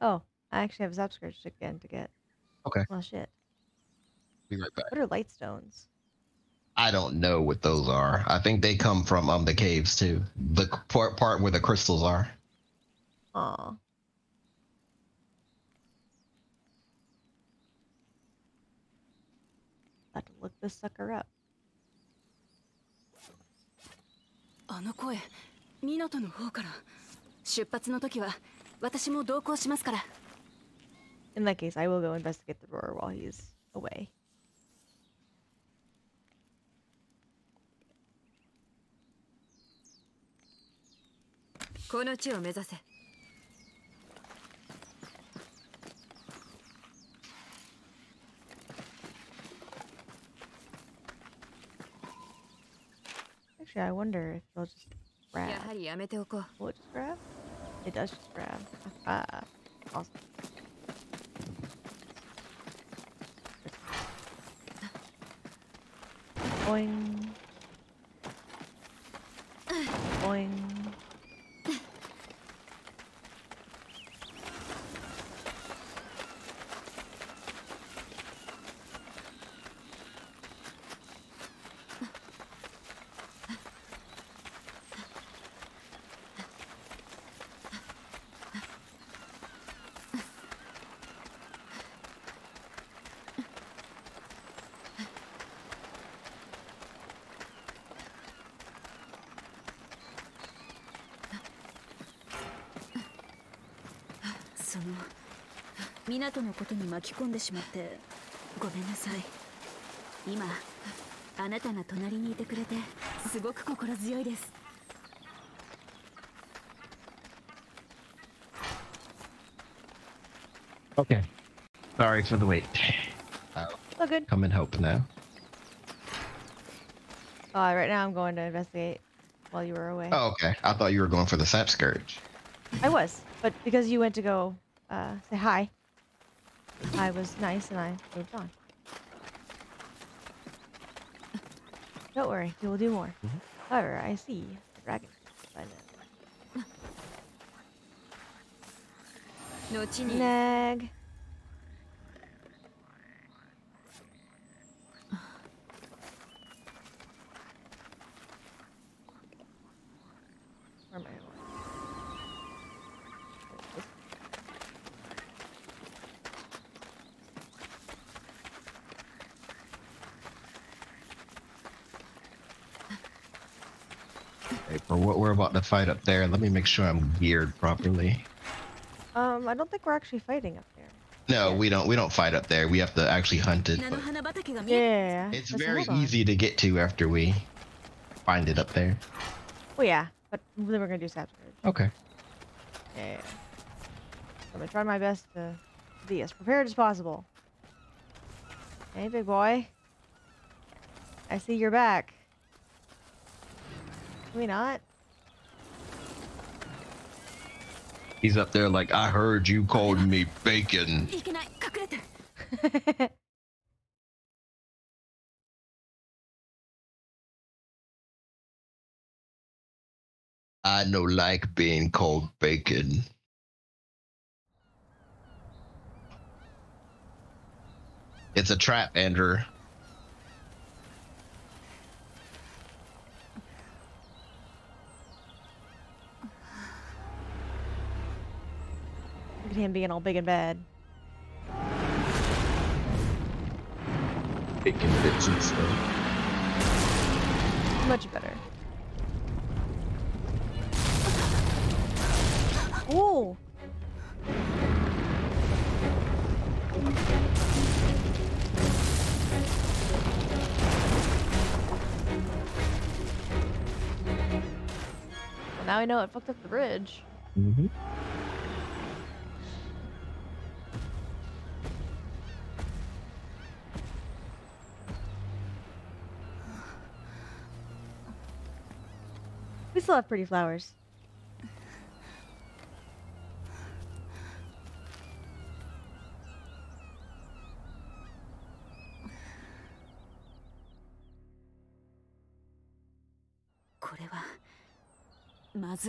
Oh, I actually have a Sapscourges again to get. Okay. Well, shit. Be right back. What are light stones? I don't know what those are. I think they come from um the caves too. The part part where the crystals are. Aw. Got to look this sucker up. 港の方から出発の時は私も同行しますから In that case, I will go investigate the roar while he's away. この地を目指せ Actually, I wonder if they'll just や grab. does just grab? It does just grab. Ah, uh, awesome. Boing. Boing. 港のことに巻き込んでしまってごめんなさい今あなたが隣にいてくれてすごく心強いです Okay. Sorry for the wait. Oh, good. Come and help now. Uh, right now, I'm going to investigate while you were away. Oh, okay. I thought you were going for the sap scourge. I was, but because you went to go uh, say hi, I was nice and I moved on. Don't worry, we will do more. Mm-hmm. However, I see a dragon. by now. Nag. Where am I going? This- Okay, for what we're about to fight up there. Let me make sure I'm geared properly. Um, I don't think we're actually fighting up there. No, we don't. We don't fight up there. We have to actually hunt it. Yeah. It's very easy to get to after we find it up there. Oh yeah, but then we're gonna do sabotage. Okay. Yeah. I'm gonna try my best to be as prepared as possible. Hey, big boy. I see you're back. Can we not? He's up there like, I heard you called me bacon. [laughs] [laughs] I no like being called bacon. It's a trap, Andrew. Look at him being all big and bad. Big and stuff. Much better. Ooh. Well, now we know it fucked up the bridge. Mm-hmm. still have pretty flowers.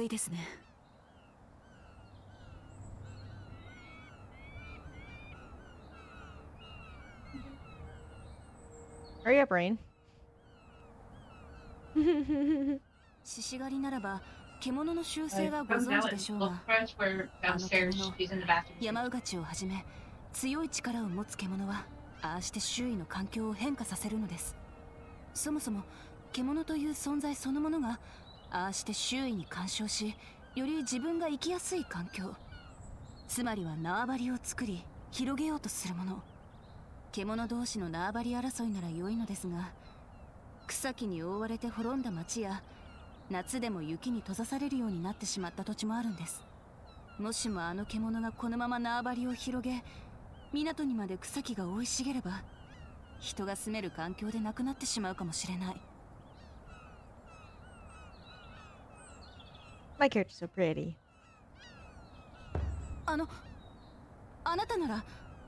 This is... 'Hurry up, Rain. [laughs] 獅子狩りならば獣の習性はご存知でしょうが.山うがちをはじめ強い力を持つ獣はああして周囲の環境を変化させるのです。そもそも獣という存在そのものがああして周囲に干渉しより自分が生きやすい環境つまりは縄張りを作り広げようとするもの。獣同士の縄張り争いなら良いのですが草木に覆われて滅んだ町や夏でも雪に閉ざされるようになってしまった土地もあるんです。もしもあの獣がこのまま縄張りを広げ港にまで草木が生い茂れば人が住める環境でなくなってしまうかもしれない。My character's so pretty. あのあなたなら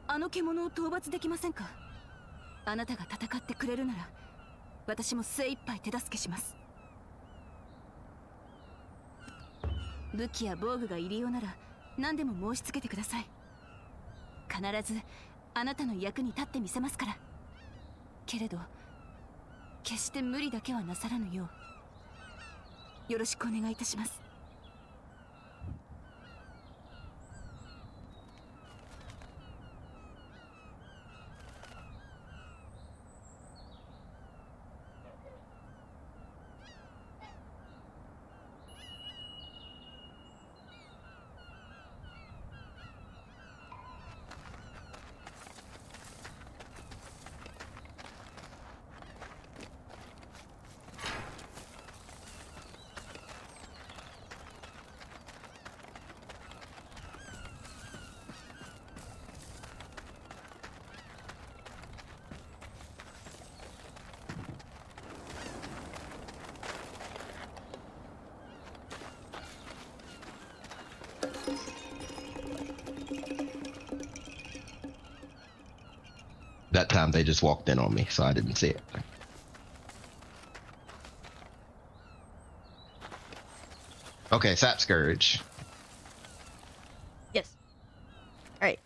あの獣を討伐できませんか？あなたが戦ってくれるなら私も精一杯手助けします武器や防具が入りようなら何でも申し付けてください。必ずあなたの役に立ってみせますから。けれど決して無理だけはなさらぬよう。よろしくお願いいたします。They just walked in on me, so I didn't see it. Okay, Sapscourge. Yes. Alright.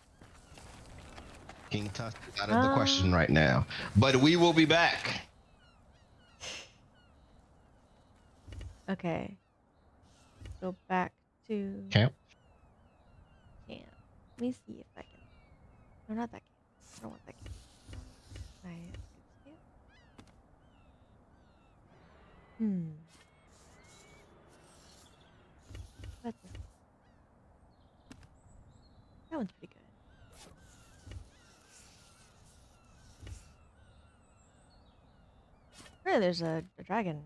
Kingtusk is out of the question right now. But we will be back. [sighs] Okay. Go back to Camp. camp. Let me see if I can. No, not that camp. I don't want that camp. Hmm. That one's pretty good. There's a, a dragon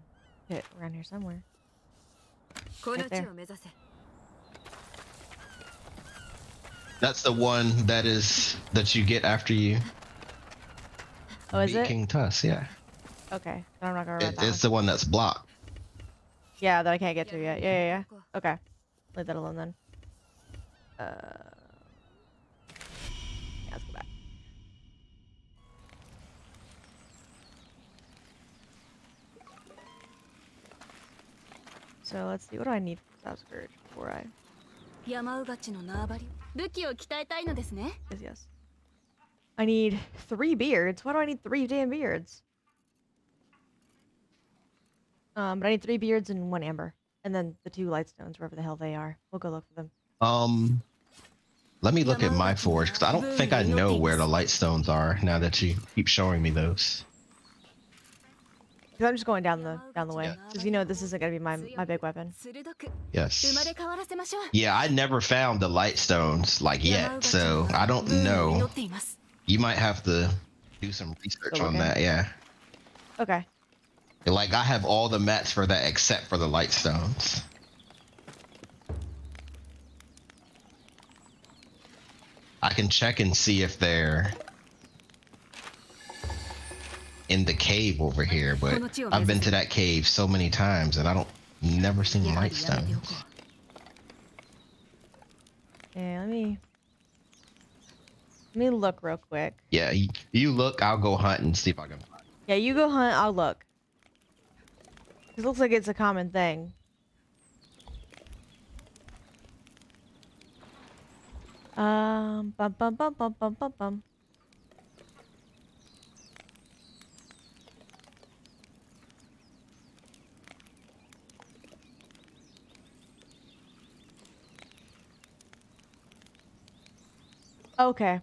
pit around here somewhere. Right there. That's the one that is that you get after you Oh, is it? Kingtusk, yeah. Okay, I'm not gonna it, It's one. the one that's blocked. Yeah, that I can't get to yet. Yeah, yeah, yeah. Okay, leave that alone then. Uh, yeah, let's go back. So let's see. What do I need for that skirt before I? 山うがちの縄張り武器を鍛えたいのですね。Yes, yes. I need three beards. Why do I need three damn beards? Um, but I need three beards and one amber. And then the two lightstones, wherever the hell they are. We'll go look for them. Um, let me look at my forge, because I don't think I know where the lightstones are now that you keep showing me those. Cause I'm just going down the down the way, because yeah. you know this isn't gonna be my my big weapon. Yes. Yeah, I never found the lightstones like yet, so I don't know. You might have to do some research on that, yeah. Okay. Like, I have all the mats for that except for the light stones. I can check and see if they're in the cave over here, but I've been to that cave so many times and I don't never seen light stones. Yeah, let me let me look real quick. Yeah, you, look, I'll go hunt and see if I can find. Yeah, you go hunt. I'll look. It looks like it's a common thing. Um, bum bum bum bum bum bum bum. Okay.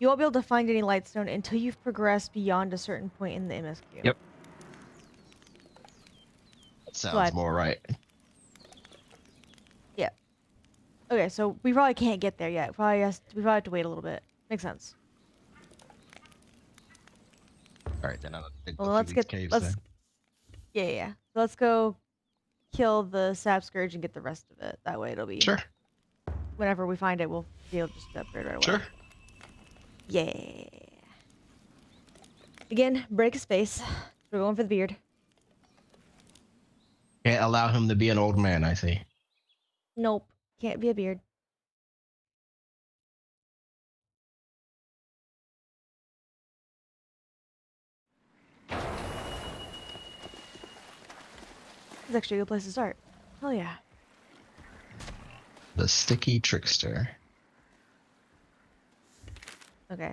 You won't be able to find any lightstone until you've progressed beyond a certain point in the MSQ. Yep. Sounds What? more right. Yeah. Okay, so we probably can't get there yet. Probably has we probably have to wait a little bit. Makes sense. All right, then I'll Well, let's get caves let's then. yeah yeah. yeah. Let's go kill the Sapscourge and get the rest of it. That way it'll be Sure, whenever we find it, we'll be able to just upgrade right away. sure. Yeah. Again, break his face. We're going for the beard. Can't allow him to be an old man. I see. Nope, can't be a beard. It's actually a good place to start. Hell yeah. The sticky trickster. Okay.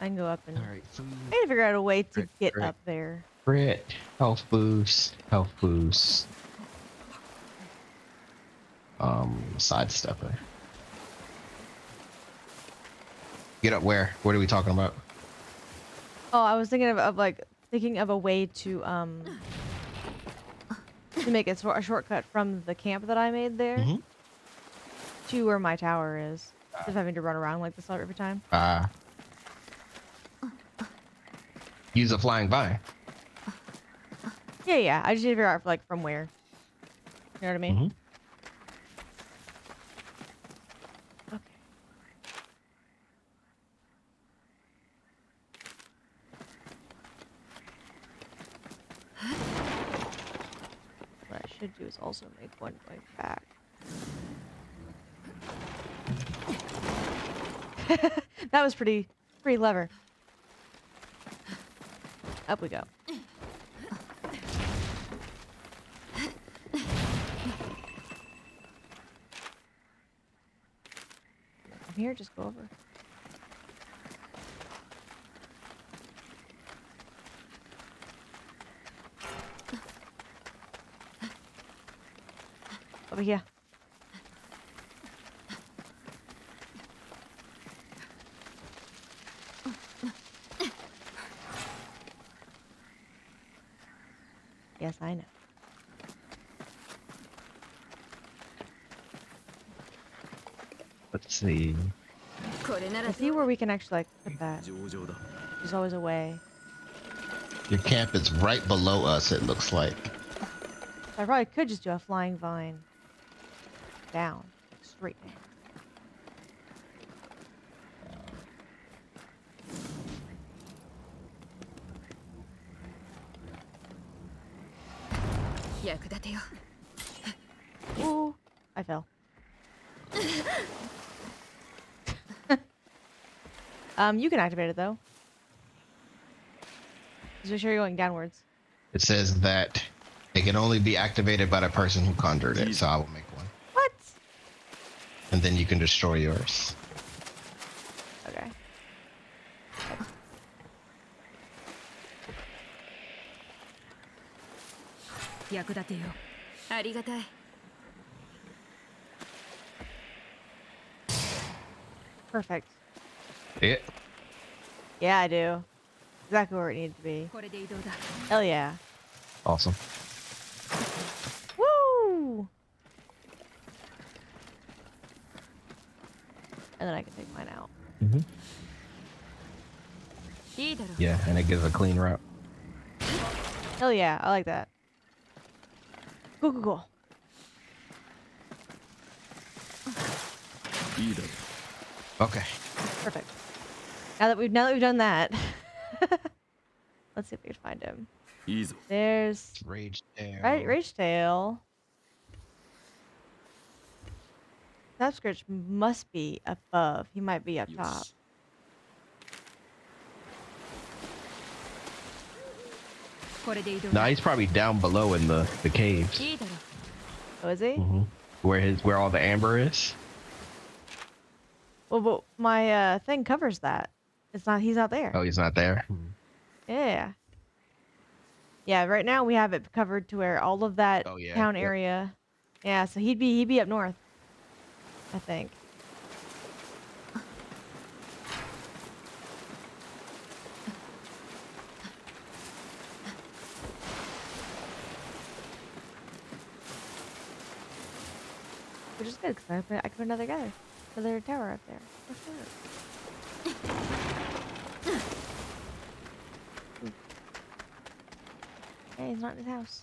I can go up and All right, food. I need to figure out a way to Great, get great. up there. Crit, health boost, health boost. Um, sidestepper. Get up where? What are we talking about? Oh, I was thinking of, of like thinking of a way to um to make it a shortcut from the camp that I made there Mhm. to where my tower is. Instead of having to run around like this every time. Uh, use a flying vine. Yeah, yeah. I just need to figure out like from where. You know what I mean? Mhm. Okay. What I should do is also make one going back. [laughs] that was pretty pretty clever. Up we go. From here, just go over. Over here. as I know. Let's see. Let's see where we can actually like put that. There's always a way. Your camp is right below us, it looks like. I probably could just do a flying vine down. Yeah. 役立てよ Ooh, I fell. [laughs] um, you can activate it though. Just make sure you're going downwards. It says that it can only be activated by the person who conjured it. So I will make one, What? and then you can destroy yours. 役立てよありがたい Perfect. It. Yeah, I do. Exactly where it needed to be. これで移動だ Hell yeah. Awesome. Woo! And then I can take mine out. Mm-hmm. いいだろう Yeah, and it gives a clean route. Hell yeah, I like that. go, go, go. Eat it. Okay. Perfect. Now that we've now that we've done that, [laughs] let's see if we can find him. Easy. There's Rage Tail. Right, Rage Tail. Sapscourge must be above. He might be up top. Nah, he's probably down below in the the caves. Oh, is he? Mm -hmm. Where his where all the amber is. Well, but my uh, thing covers that. It's not. He's not there. Oh, he's not there. Hmm. Yeah. Yeah. Right now we have it covered to where all of that oh, yeah. town area. Yeah. So he'd be he'd be up north. I think. Good because I put I can put another guy, another tower up there. For sure. Hmm. Hey, he's not in his house.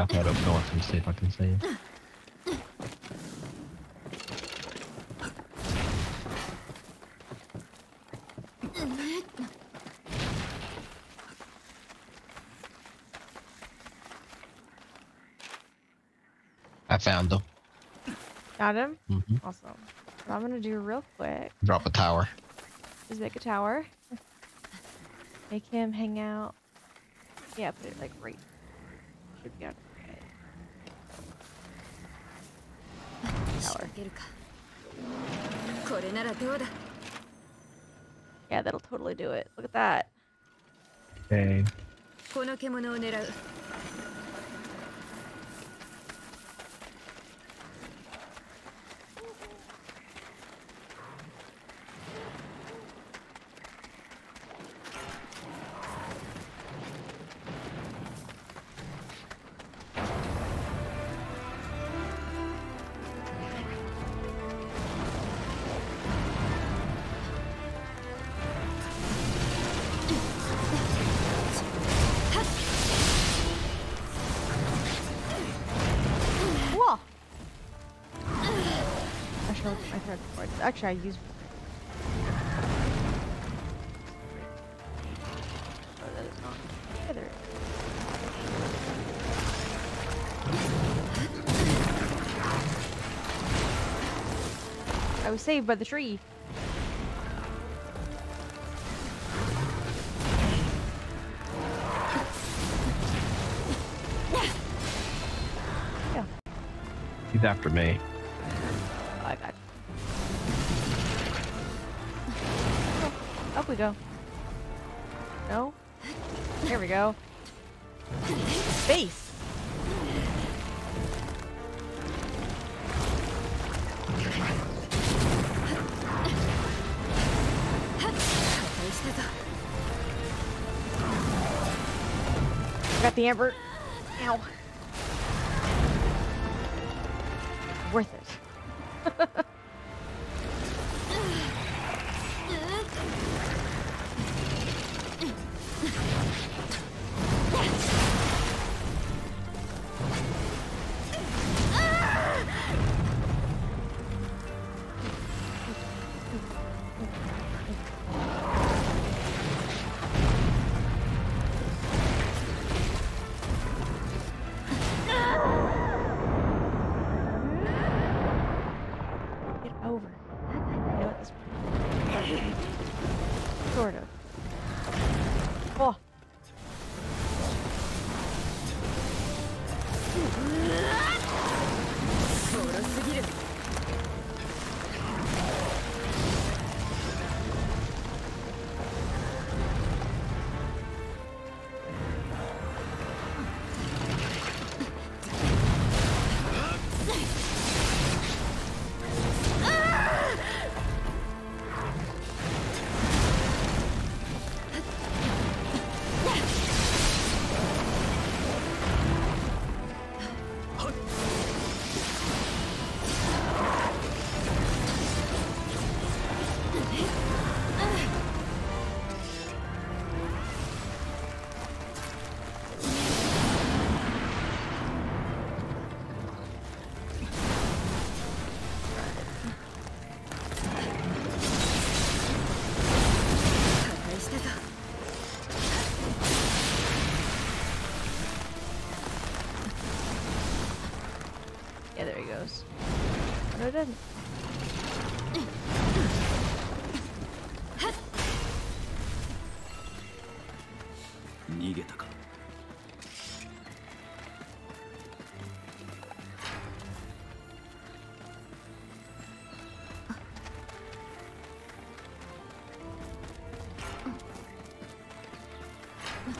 I've had up north and see if I can see him. I found them. Got him? Mm -hmm. Awesome. What I'm gonna do real quick. Drop a tower. Just make a tower. [laughs] make him hang out. Yeah, put it like right. Should be on. Tower. Yeah, that'll totally do it. Look at that. Okay. Board. I is. I was saved by the tree. He's after me. Go. No. There we go. Space. Got the amber.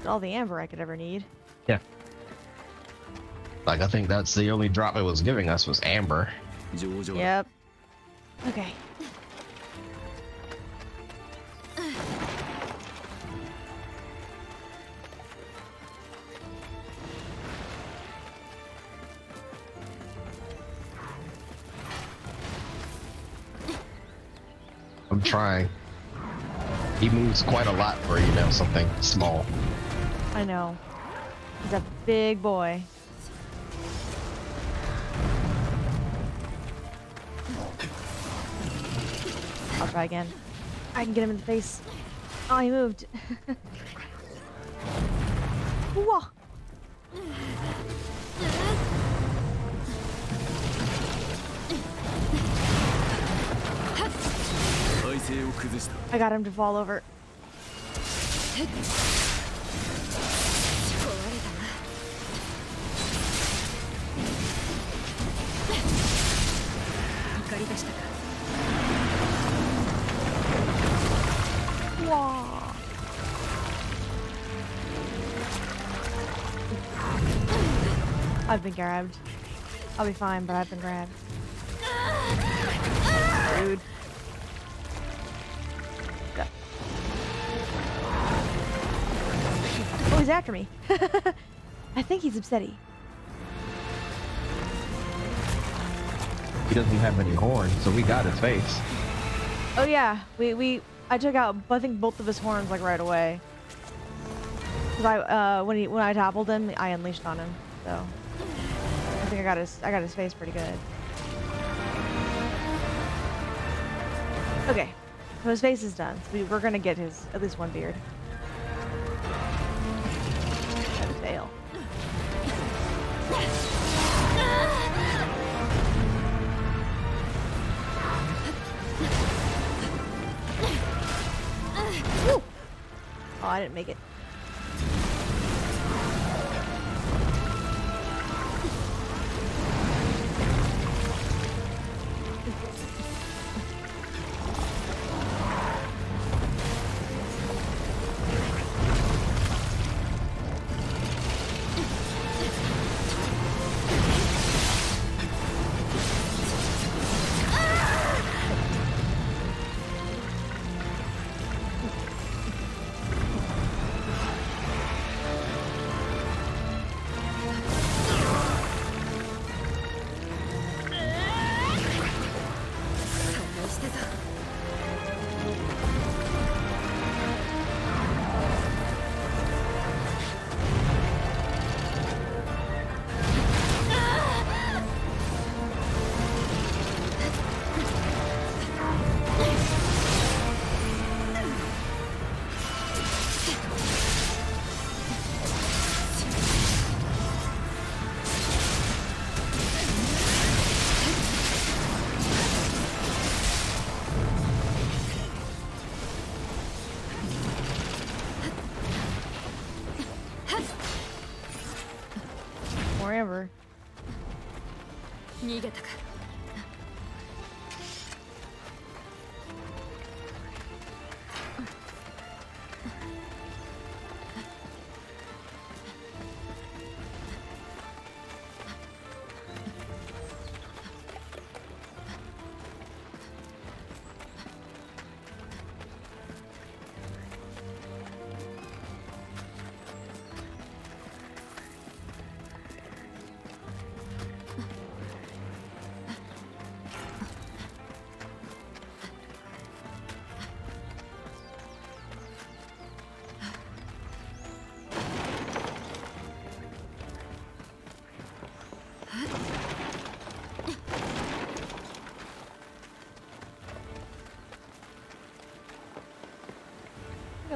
all the amber I could ever need. Like I think that's the only drop it was giving us was amber. 上々だ Yep. Okay. I'm trying. He moves quite a lot for you know something small. I know. He's a big boy. I'll try again. I can get him in the face. Oh, he moved. [laughs] Whoa. I got him to fall over. [laughs] grabbed. I'll be fine, but I've been grabbed. Rude. Go. Oh, he's after me. [laughs] I think he's upsetty. He doesn't have any horns, so we got his face. Oh yeah, we we I took out I think both of his horns like right away. 'Cause I uh when he when I toppled him, I unleashed on him. So think I got his I got his face pretty good. Okay, so his face is done. So we, we're gonna get his at least one beard. Forever.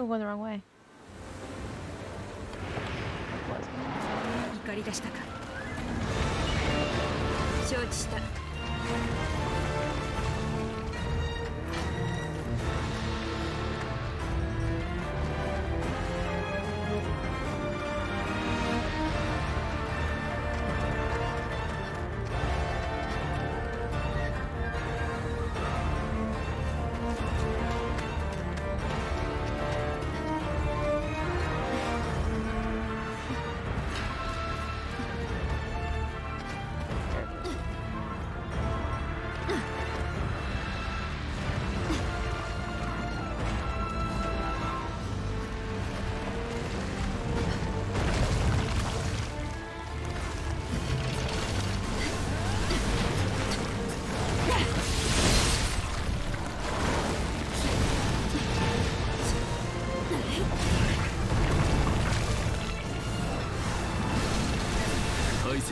I think I'm going the wrong way. 怒り出し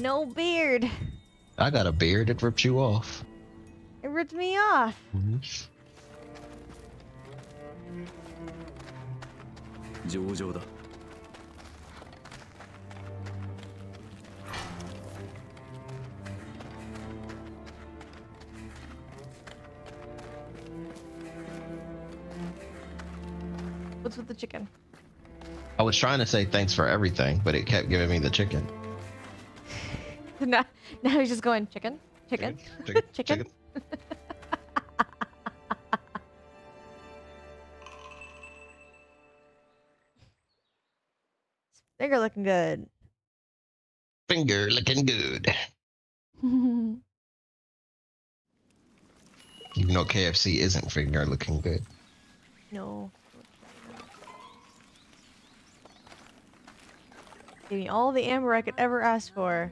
No beard. I got a beard. It ripped you off. It ripped me off. Mhm. 上々だ What's with the chicken? I was trying to say thanks for everything, but it kept giving me the chicken. now, [laughs] now he's just going chicken, chicken, Chicken. [laughs] Chicken? Finger [laughs] looking good. Finger looking good. Even though KFC isn't finger looking good. no. Gave me all the amber I could ever ask for.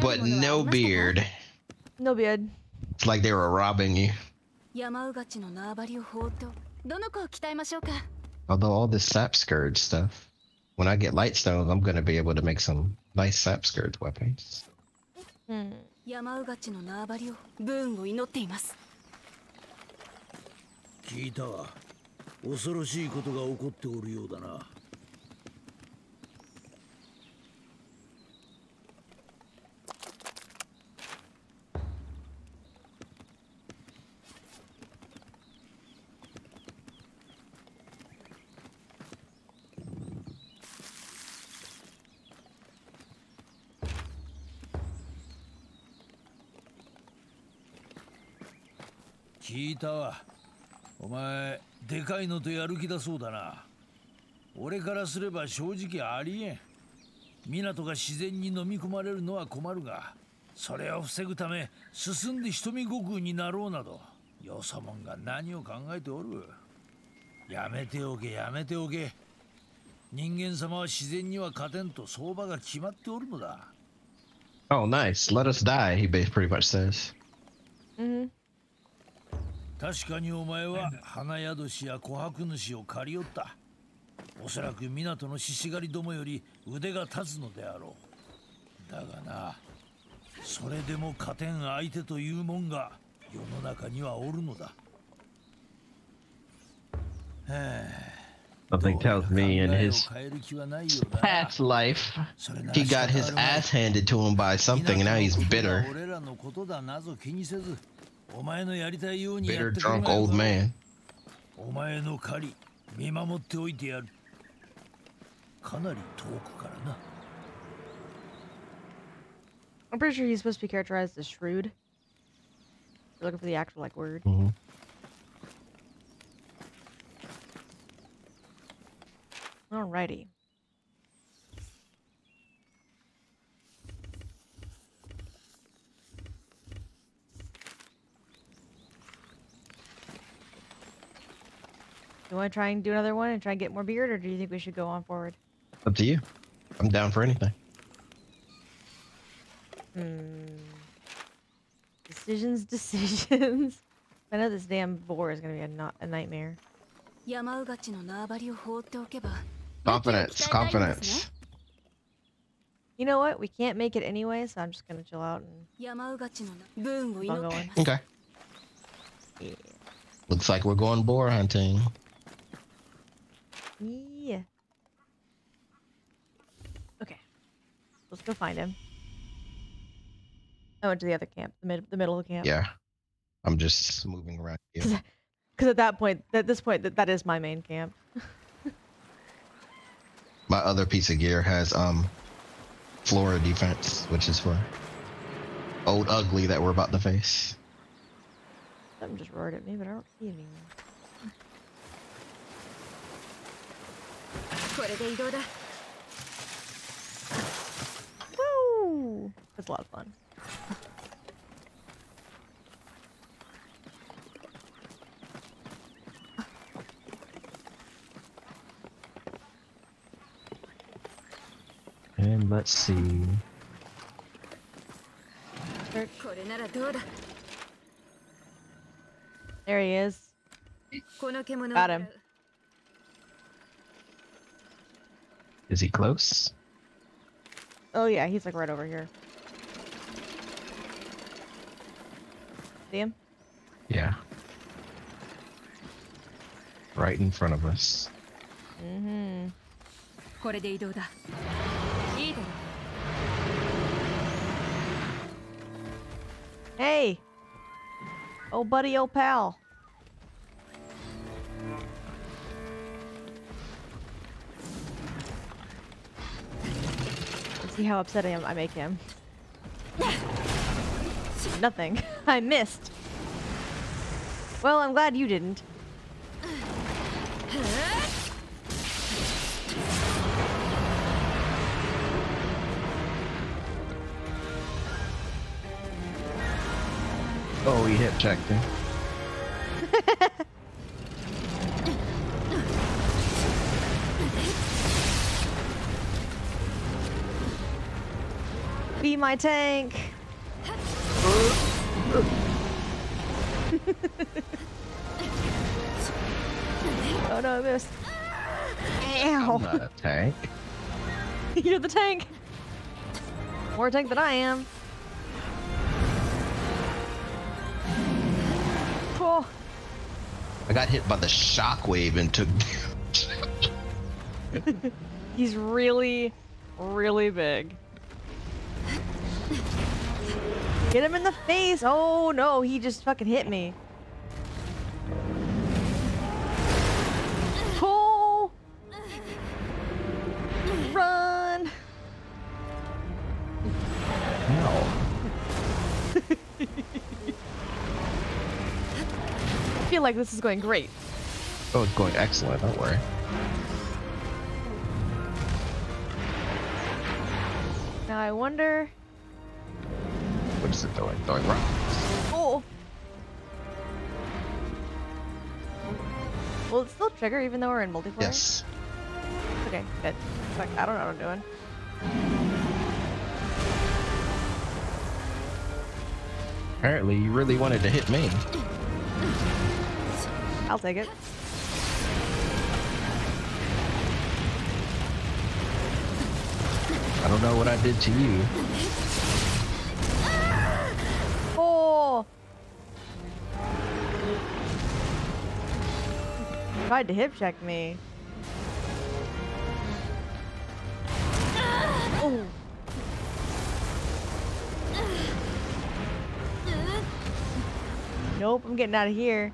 But no beard. No beard. It's like they were robbing you. 山うがちの縄張りを放っておどの子を鍛えましょうか Although all this sap scourge stuff. When I get light stones, I'm gonna be able to make some nice sap scourge weapons. Hmm. 山うがちの縄張りをブーンを祈っています聞いたわ恐ろしいことが起こっておるようだな聞いたわ。お前でかいのとやる気だそうだな。俺からすれば正直ありえん。港が自然に飲み込まれるのは困るがそれを防ぐため進んで瞳悟空になろうなどよそもんが何を考えておる。やめておけやめておけ。人間様は自然には勝てんと相場が決まっておるのだ。Oh, nice. Let us die, he pretty much says. hmm 確かにお前は花宿しや琥珀主を借りよった。おそらく港の獅子狩りどもより腕が立つのであろう。だがなそれでも勝てん相手というもんが世の中にはおるのだ。Something tells me in his past life, he got his ass handed to him by something, and now he's bitter. [laughs] 俺らのことだなぞ気にせずお前のやりたいようにや Bitter, ってくれ drunk ない old か man. お前の狩り見守っておいてやるかなり遠くからな I'm pretty sure he's supposed to be characterized as shrewd. You're looking for the actual like word. Mhm. Alrighty. You want to try and do another one and try and get more beard, or do you think we should go on forward? Up to you. I'm down for anything. Hmm. Decisions, [laughs] decisions. I know this damn boar is gonna be a, not a nightmare. Confidence, confidence. You know what? We can't make it anyway, so I'm just gonna chill out and. Okay. Yeah. Looks like we're going boar hunting. Yeah. Okay. Let's go find him. I went to the other camp, the mid, the middle of the camp. Yeah. I'm just moving around here. Because at that point, at this point, that that is my main camp. [laughs] My other piece of gear has um flora defense, which is for old ugly that we're about to face. Something just roared at me, but I don't see anyone. これで移動だ Woo! That's a lot of fun. And let's see. これならどうだ There he is. この獣 Got him. Is he close? Oh yeah, he's like right over here. See him? Yeah. Right in front of us. Mm-hmm. これで移動だいいだろ Hey! Oh buddy, oh pal. See how upset I am I make him. Nothing. [laughs] I missed. Well, I'm glad you didn't. Oh, he hip checked me. [laughs] my tank. [laughs] oh no, I missed. I'm not a tank. [laughs] You're the tank. More tank than I am. Cool. I got hit by the shockwave and took. [laughs] He's really, really big. Get him in the face! Oh no, he just fucking hit me. Pull! Run! Ow. I feel like this is going great. Oh, it's going excellent. Don't worry. Now I wonder. What is it doing? Throwing rocks. Oh! Will it still trigger even though we're in multiplayer? Yes. Okay, good. Fuck, I don't know what I'm doing. Apparently, you really wanted to hit me. I'll take it. I don't know what I did to you. Tried to hip check me. Nope, I'm getting out of here.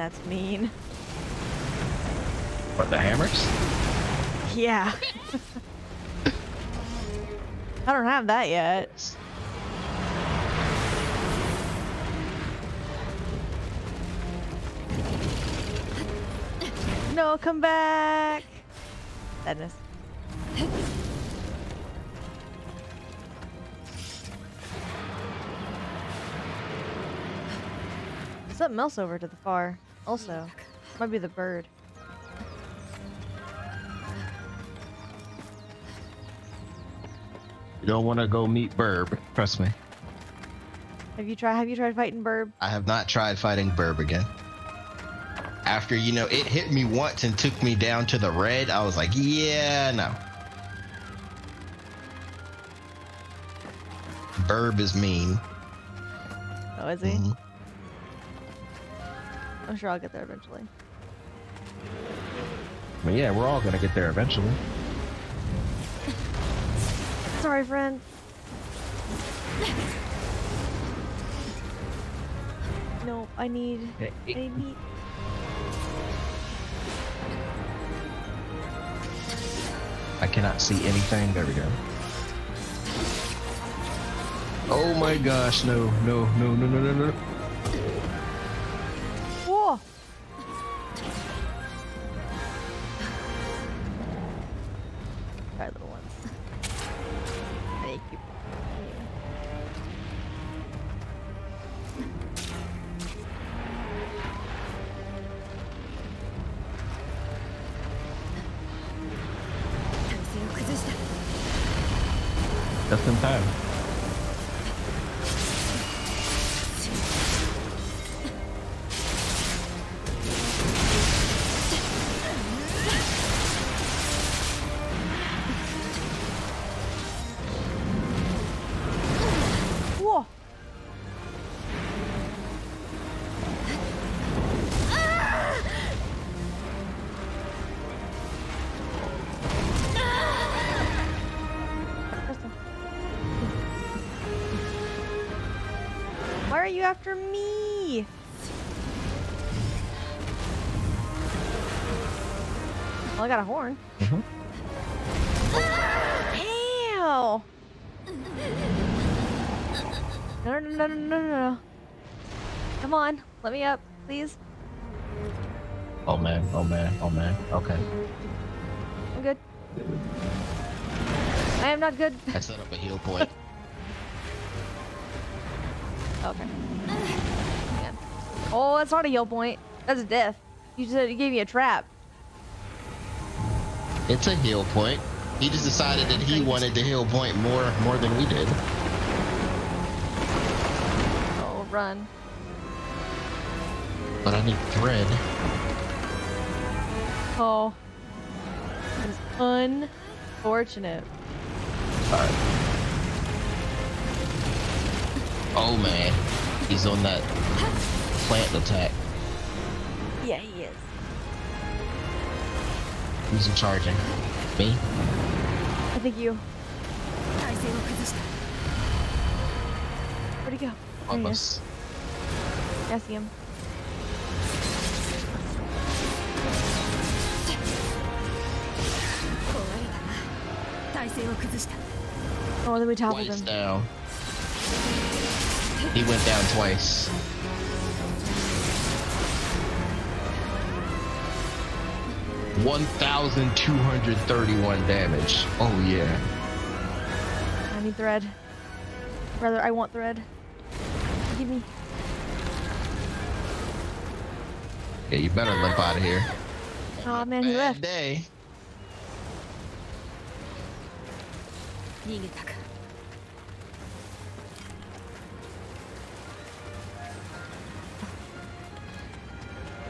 That's mean. What the hammers? Yeah. [laughs] I don't have that yet. No, come back. Sadness. There's something else over to the far. Also, might be the bird. You don't want to go meet Burb. Trust me. Have you tried? Have you tried fighting Burb? I have not tried fighting Burb again. After, you know, it hit me once and took me down to the red, I was like, yeah, no. Burb is mean. Oh, is he? Mhm. I'm sure I'll get there eventually. But yeah, we're all gonna get there eventually. [laughs] Sorry, friend. No, I need. I need. I cannot see anything. There we go. Oh my gosh, no, no, no, no, no, no, no. Not a heal point. That's a death. You said you gave me a trap. It's a heal point. He just decided that he wanted the heal point more more than we did. Oh, run. But I need thread. Oh. That is unfortunate. Alright. Oh man. He's on that plant attack. Yeah, he is. Who's in charging? Me? I think you. Where'd he go? There he is. Yeah, I see him. Oh, then we toppled Twice him. down. He went down twice. One thousand two hundred thirty-one damage. Oh yeah. I need thread. Brother, I want thread. Give me. Yeah, you better limp out of here. Oh man, he left. day.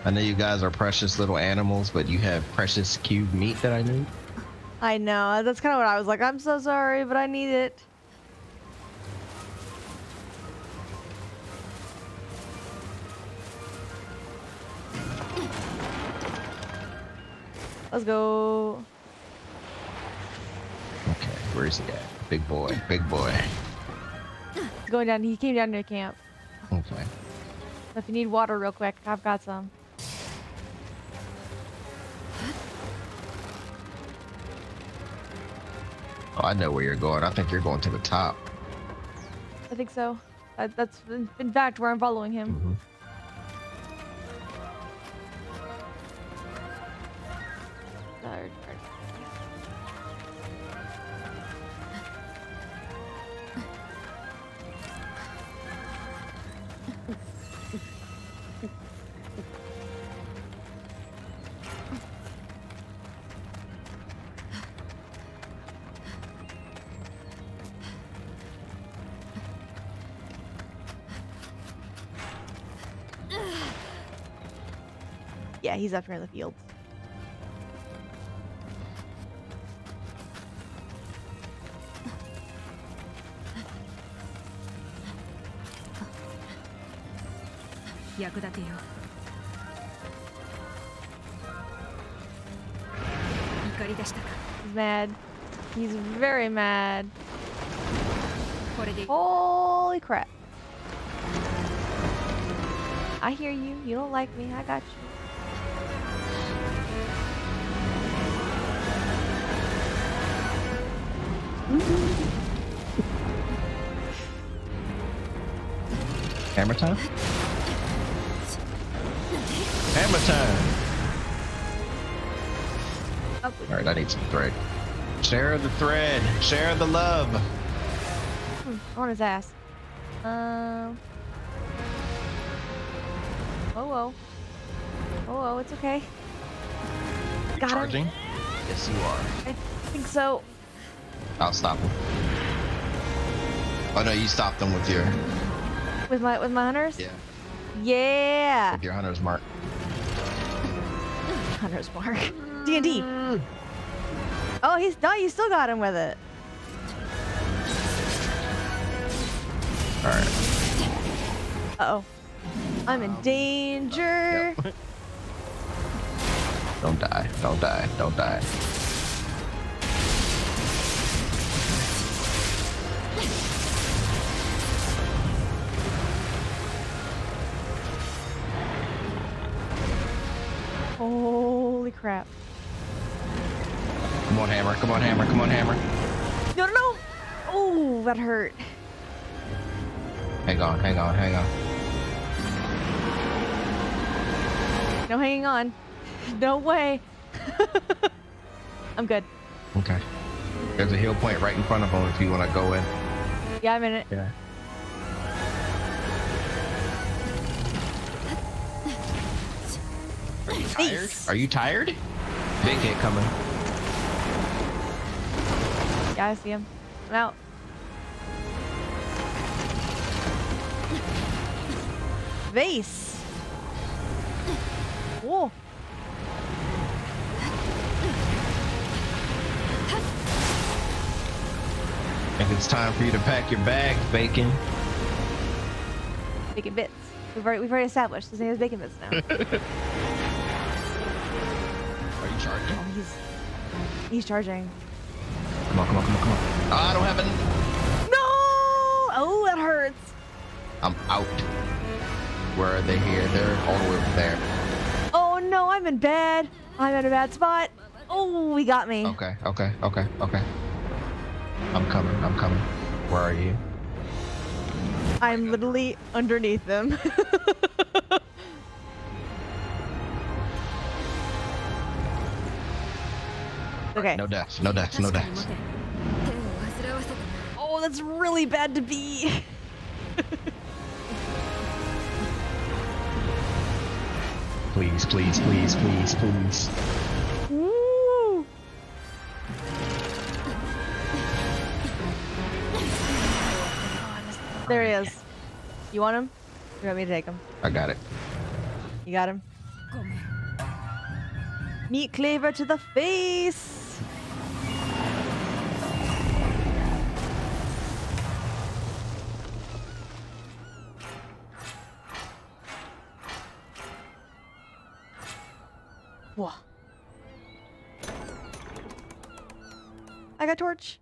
I know you guys are precious little animals, but you have precious cube meat that I need. I know. That's kind of what I was like. I'm so sorry, but I need it. Let's go. Okay, where's he at? Big boy, big boy. He's going down. He came down near camp. Okay. If you need water real quick, I've got some. Oh, I know where you're going. I think you're going to the top. I think so. That's in, in fact where I'm following him. Mhm. Third, [laughs] yeah, he's up here in the field. He's mad. He's very mad. Holy crap. I hear you. You don't like me. I got you. Hammer time? Hammer time! Up Alright, I need some thread. Share the thread. Share the love. Hmm, on his ass. Um. Oh, oh. Oh, oh, it's okay. You Got him. charging? Yes, you are. I think so. I'll stop him. Oh no, you stopped them with your With my with my hunters. yeah Yeah. with your hunter's mark. Hunter's mark. D and D. Oh, he's no. You still got him with it. All right. Uh oh. I'm in danger. Yep. Don't die. Don't die. Don't die. Crap. Come on, hammer. Come on, hammer. Come on, hammer. No, no, no. Oh, that hurt. Hang on. Hang on. Hang on. No hanging on. [laughs] No way. [laughs] I'm good. Okay. There's a heal point right in front of him if you want to go in. Yeah, I'm in it. Yeah. Tired? Are you tired? Big hit coming. Yeah, I see him. I'm out. Vase. Whoa. I think it's time for you to pack your bags, Bacon. Bacon bits. We've already, we've already established his name is Bacon Bits now. [laughs] Are charging? oh, he's he's charging. Come on, come on, come on, come on. Oh, I don't have it. No! Oh, that hurts. I'm out. Where are they here? They're all the way over there. Oh no, I'm in bed. I'm in a bad spot. Oh, he got me. Okay, okay, okay, okay. I'm coming, I'm coming. Where are you? I'm literally underneath them. [laughs] Okay. No deaths, no deaths, no deaths. Oh, that's really bad to be. [laughs] please, please, please, please, please. There he oh, is. You want him? You want me to take him? I got it. You got him? Meat cleaver to the face! Torch.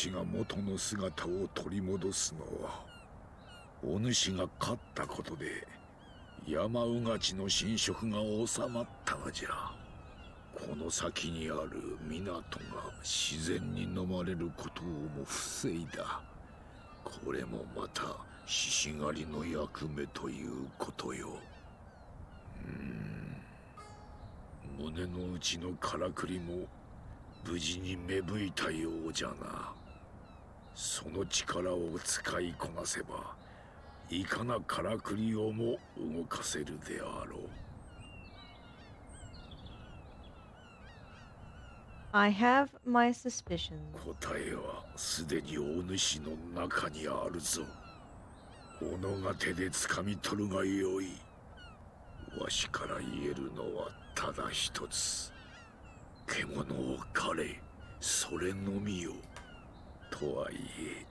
大地が元の姿を取り戻すのはお主が勝ったことで山うがちの侵食が収まったがじゃ。この先にある港が自然に飲まれることをも防いだ。これもまた獅子狩りの役目ということよ。うん。胸の内のからくりも無事に芽吹いたようじゃな。その力を使いこなせばいかなからくりをも動かせるであろう。I have my suspicions. 答えはすでにお主の中にあるぞ。己が手で掴み取るがよい。わしから言えるのはただ一つ。獣を狩れそれのみよとはいえ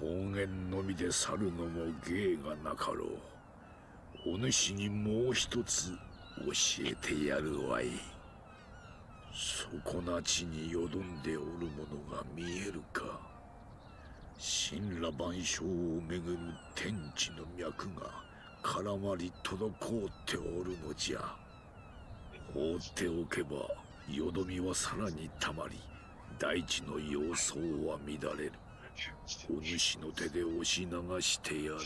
方言のみで去るのも芸がなかろう。お主にもう一つ教えてやるわい。底な地によどんでおるものが見えるか。神羅万象をめぐる天地の脈が絡まり滞っておるのじゃ。放っておけばよどみはさらにたまり。大地の様相は乱れるお主の手で押し流してやれ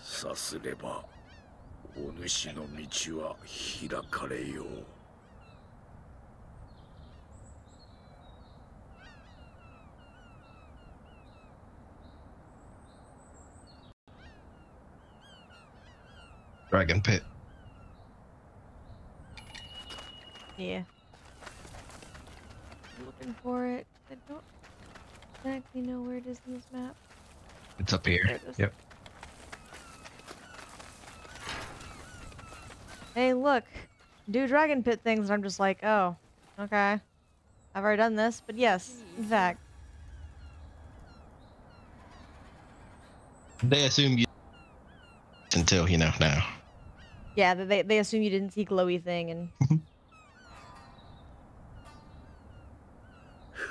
さすればお主の道は開かれよう Dragon Pit. Yeah. Looking for it. I don't exactly know where it is in this map. It's up here. It. Yep. Hey, look. Do dragon pit things, and I'm just like, oh, okay. I've already done this, but yes, in fact. They assume you until you know now. Yeah, they, they assume you didn't see glowy thing, and mm-hmm.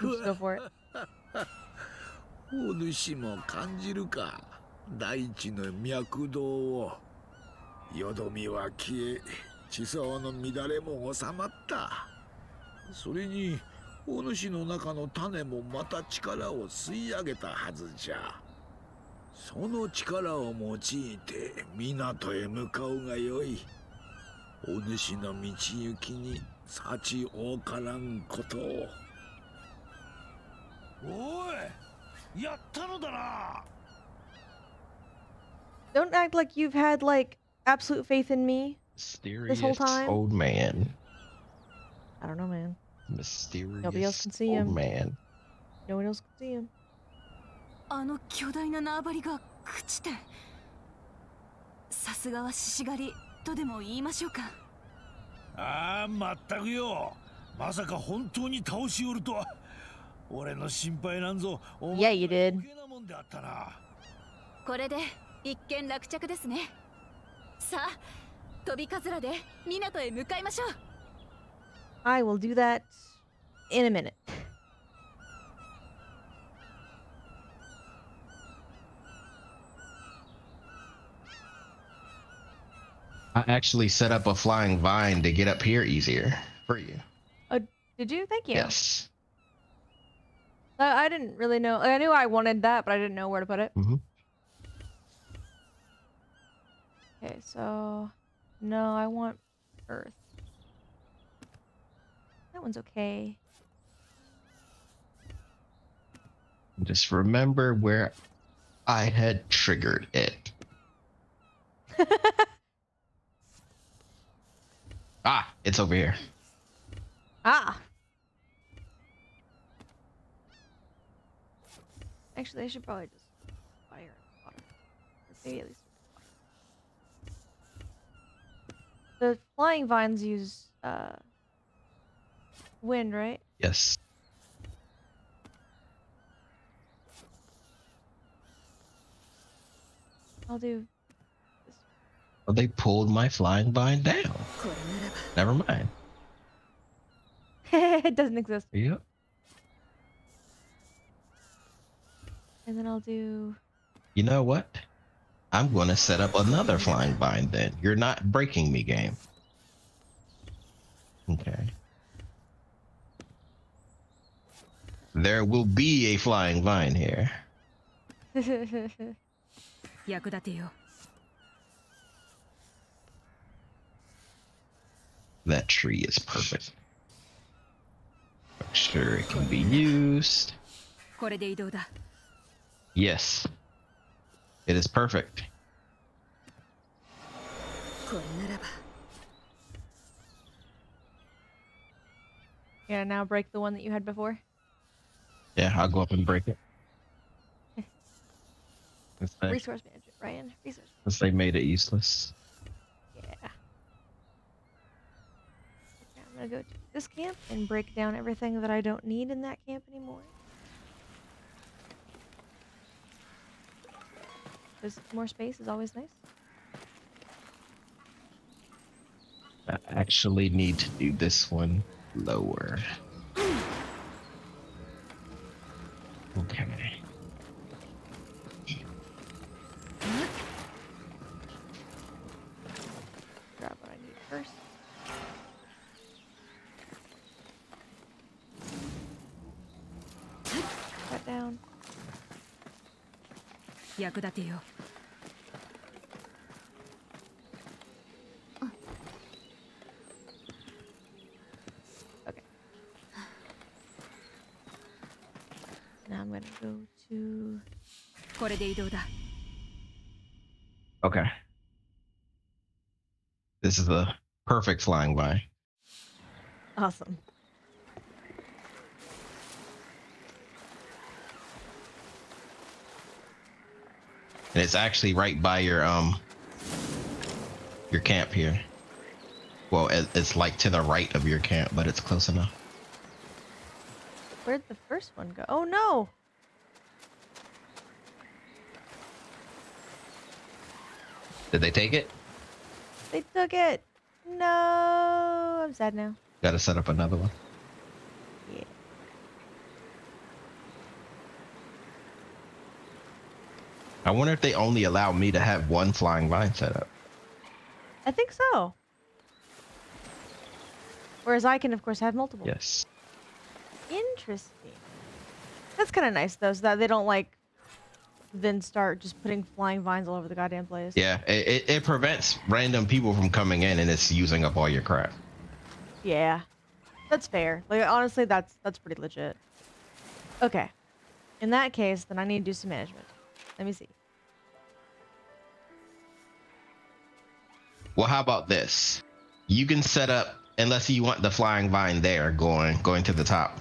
Go for it. [laughs] お主も感じるか？大地の脈動を。よどみは消え地層の乱れも収まった。それにお主の中の種もまた力を吸い上げたはずじゃ。その力を用いて港へ向かうがよい。お主の道行きに幸多からんことを。Don't act like you've had, like, absolute faith in me. Mysterious whole time? old man. I don't know, man. Mysterious can see old him. man. No one else can see him. あの巨大な縄張りが朽ちてさすがは獅子狩りとでも言いましょうかああまったくよまさか本当に倒しおるとは 俺の心配なんぞお Yeah, you did. 余計なもんであったなこれで一件落着ですねさあ飛びかずらで港へ向かいましょう I will do that in a minute. I actually set up a flying vine to get up here easier for you. Did you? Thank you. Yes. I, I didn't really know. I knew I wanted that, but I didn't know where to put it. Mhm. Okay, so no, I want Earth. That one's okay. Just remember where I had triggered it. [laughs] Ah, it's over here. ah. Actually, I should probably just fire and water. Maybe at least. The flying vines use uh, wind, right? Yes. I'll do. Well, oh, they pulled my flying vine down. Never mind. [laughs] it doesn't exist. Yep. And then I'll do... You know what? I'm going to set up another flying vine then. You're not breaking me, game. Okay. There will be a flying vine here. [laughs] that tree is perfect. Make sure it can be used. Yes. It is perfect. Yeah, now break the one that you had before. Yeah, I'll go up and break it. [laughs] Resource management, Ryan. Resource. Since they made it useless. Yeah. I'm gonna go to this camp and break down everything that I don't need in that camp anymore. Because more space is always nice. I actually need to do this one lower. 役立てよ Okay. Now I'm gonna go to これで移動だ Okay. This is the perfect flying vine. awesome. And it's actually right by your um your camp here. Well, it's like to the right of your camp, but it's close enough. Where'd the first one go? Oh no! Did they take it? They took it. No, I'm sad now. Got to set up another one. I wonder if they only allow me to have one flying vine set up. I think so. Whereas I can, of course, have multiple. Yes. Interesting. That's kind of nice, though, so that they don't like then start just putting flying vines all over the goddamn place. Yeah, it, it, it prevents random people from coming in and it's using up all your crap. Yeah. That's fair. Like honestly, that's that's pretty legit. Okay. In that case, then I need to do some management. Let me see. Well, how about this? You can set up unless you want the flying vine there going going to the top.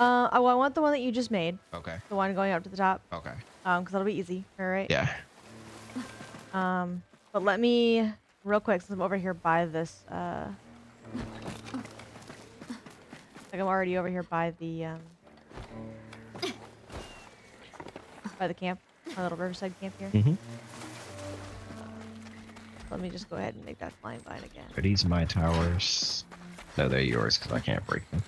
Uh, oh, I want the one that you just made, Okay. the one going up to the top, Okay. um, because that'll be easy. All right. Yeah. [laughs] Um, but let me real quick since I'm over here by this. Uh, [laughs] like I'm already over here by the um, by the camp, my little riverside camp here. Mhm. Let me just go ahead and make that flying vine again. Are these my towers? No, they're yours because I can't break them.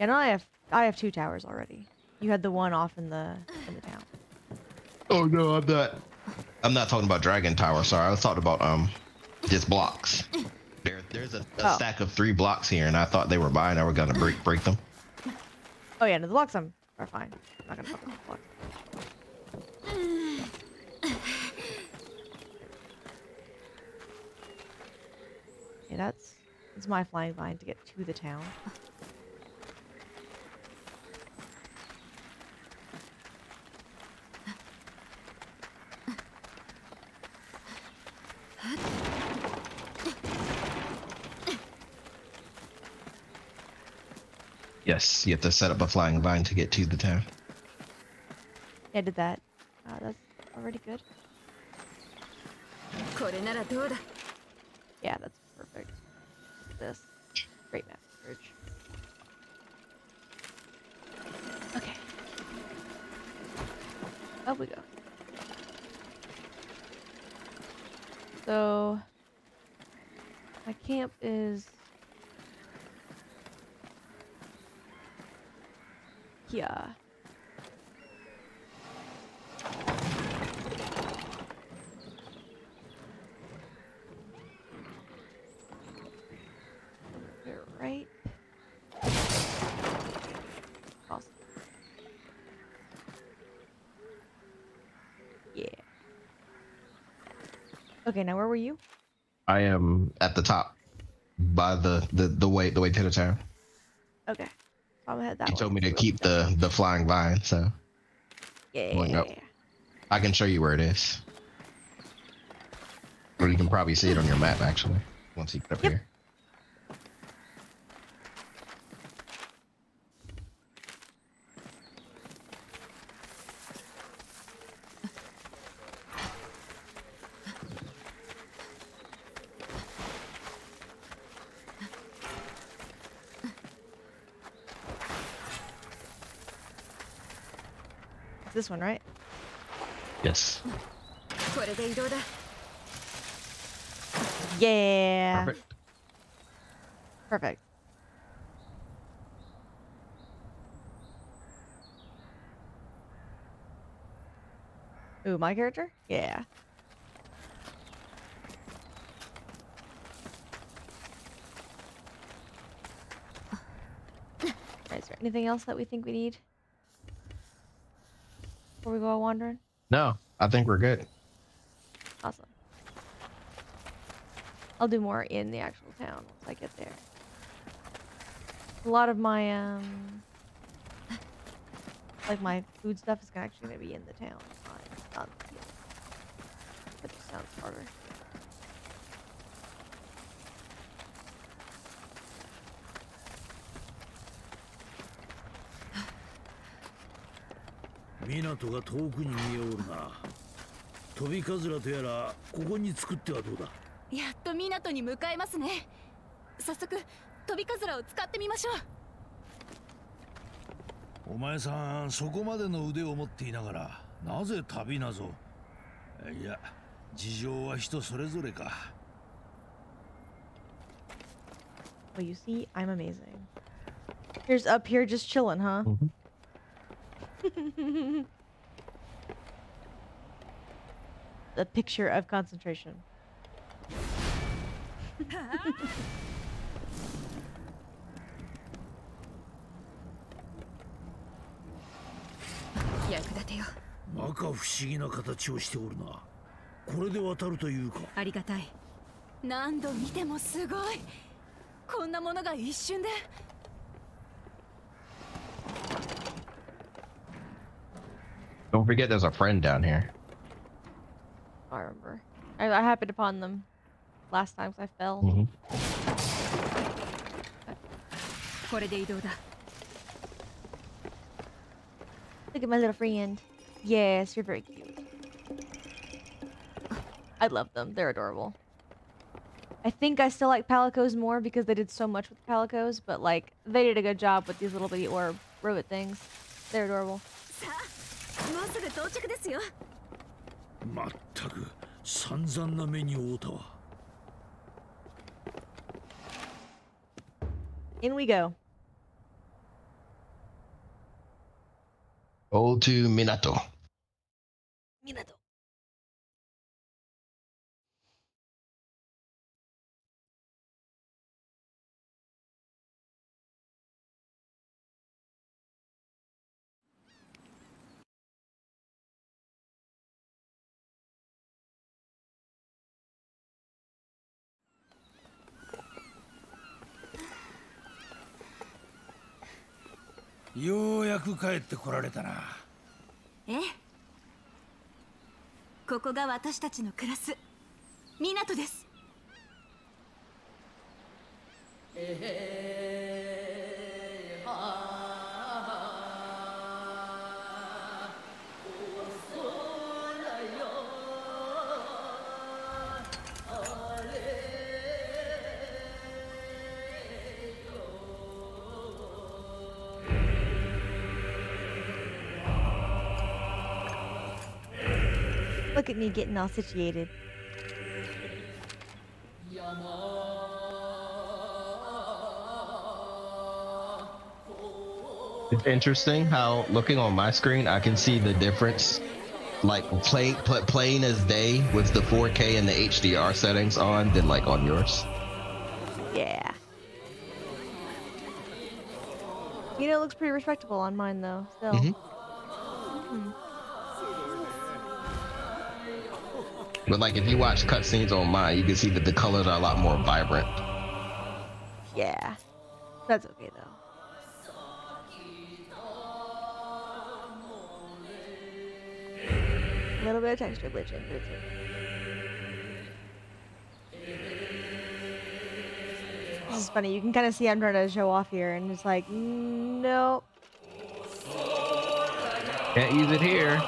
And I have I have two towers already. You had the one off in the in the town. Oh no, I'm not. I'm not talking about Dragon Tower. Sorry, I was talking about um, just blocks. There, there's a, a Oh. stack of three blocks here, and I thought they were mine. I were gonna break break them. Oh yeah, no, the blocks I'm, are fine. I'm not gonna fuck with the blocks. Yeah, that's that's my flying vine to get to the town. Yes, you have to set up a flying vine to get to the town. I did that. That's already good. Yeah, that's perfect. This. Great map. Okay. Up we go. So, my camp is here. Okay, now where were you? I am at the top by the the, the way the way to the town. Okay. I'm gonna head that You way. told me to keep the the flying vine, so Yeah. I can show you where it is. Or you can probably see it on your map actually once you get up Yep. here. this one, right? Yes. Yeah. Perfect. Perfect. Ooh, my character? Yeah. Is there anything else that we think we need? Before we go wandering? No, I think we're good. Awesome. I'll do more in the actual town once I get there. A lot of my um [laughs] like my food stuff is actually gonna be in the town, not, not field. That just sounds smarter. 港が遠くに見えおるな。飛びかずらとやらここに作ってはどうだ？やっと港に向かえますね。早速飛びかずらを使ってみましょう。お前さんそこまでの腕を持っていながらなぜ旅なぞ？いや事情は人それぞれか。Well, you see, I'm amazing. Here's up here just chilling, huh? [laughs] the picture of concentration. [laughs] 役立てよ。摩訶不思議な形をしておるな。これで渡るというか。ありがたい。何度見てもすごい。こんなものが一瞬で Don't forget there's a friend down here. I remember. I, I happened upon them last time because I fell. Mm -hmm. Look at my little friend. Yes, you're very cute. I love them. They're adorable. I think I still like Palicos more because they did so much with Palicos, but like they did a good job with these little bitty orb robot things. They're adorable. うすぐ到着ですよまったく散々な目に遭うたわ In we go. Go to Minato. Minato.「ようやく帰ってこられたな。ええ。ここが私たちの暮らす港です Look at me getting all situated. It's interesting how looking on my screen, I can see the difference. Like play, pl- playing as day with the 4K and the HDR settings on than like on yours. Yeah. You know, it looks pretty respectable on mine though. Still. Mhm. But like if you watch cutscenes on mine, you can see that the colors are a lot more vibrant. Yeah. That's okay though. A little bit of texture glitching, but it's okay. This is funny. You can kind of see I'm trying to show off here, and it's like, nope. Can't use it here.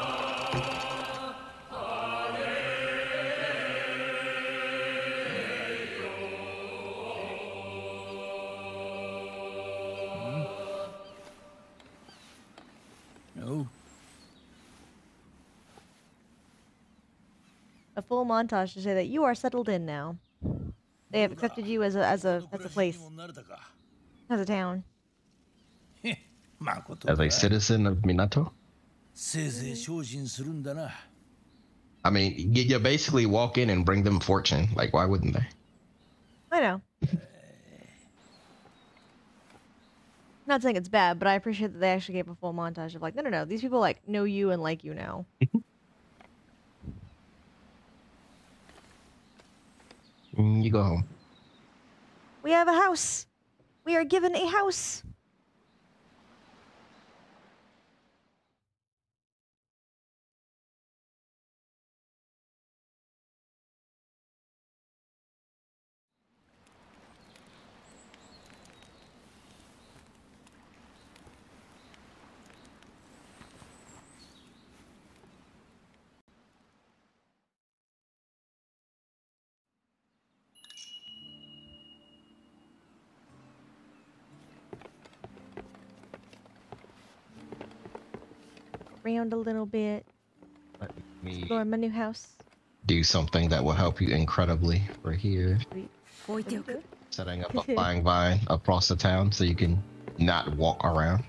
montage to say that you are settled in now. They have accepted you as a as a as a place, as a town. [laughs] As a citizen of Minato. I mean, you, you basically walk in and bring them fortune. Like, why wouldn't they? I know. Not saying it's bad, but I appreciate that they actually gave a full montage of like, no, no, no. These people like know you and like you now. [laughs] You go home. We have a house. We are given a house. around a little bit. Let me explore my new house. Do something that will help you incredibly. right here. Setting up a [laughs] flying vine across the town so you can not walk around.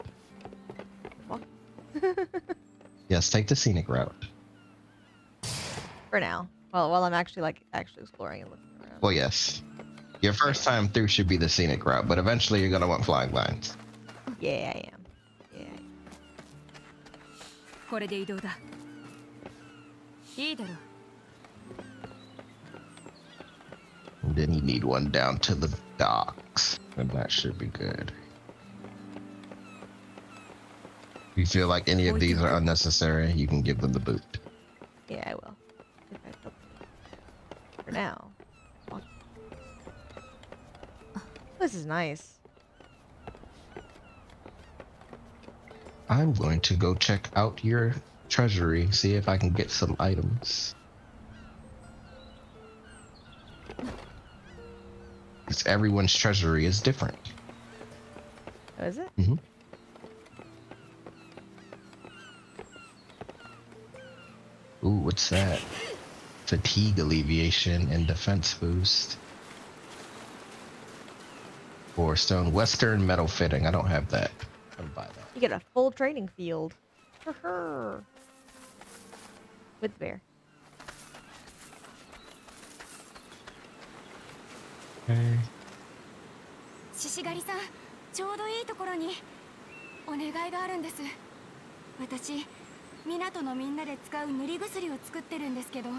Walk. [laughs] yes, take the scenic route. For now. Well, while I'm actually like actually exploring and looking around. Well, yes. Your first time through should be the scenic route, but eventually you're gonna want flying vines. Yeah, I am. Yeah. I am. これで移動だいいだろう And then you need one down to the docks, and that should be good. If you feel like any of these are unnecessary, you can give them the boot. Yeah, I will. If I feel- For now. Walk. This is nice. I'm going to go check out your treasury, see if I can get some items. Because everyone's treasury is different. Oh, is it? Mhm. Ooh, what's that? Fatigue alleviation and defense boost. Four stone western metal fitting. I don't have that. I'll buy that. You get a full training field. Her With bear. Okay. 獅子狩りさんちょうどいいところにお願いがあるんです私港のみんなで使う塗り薬を作ってるんですけど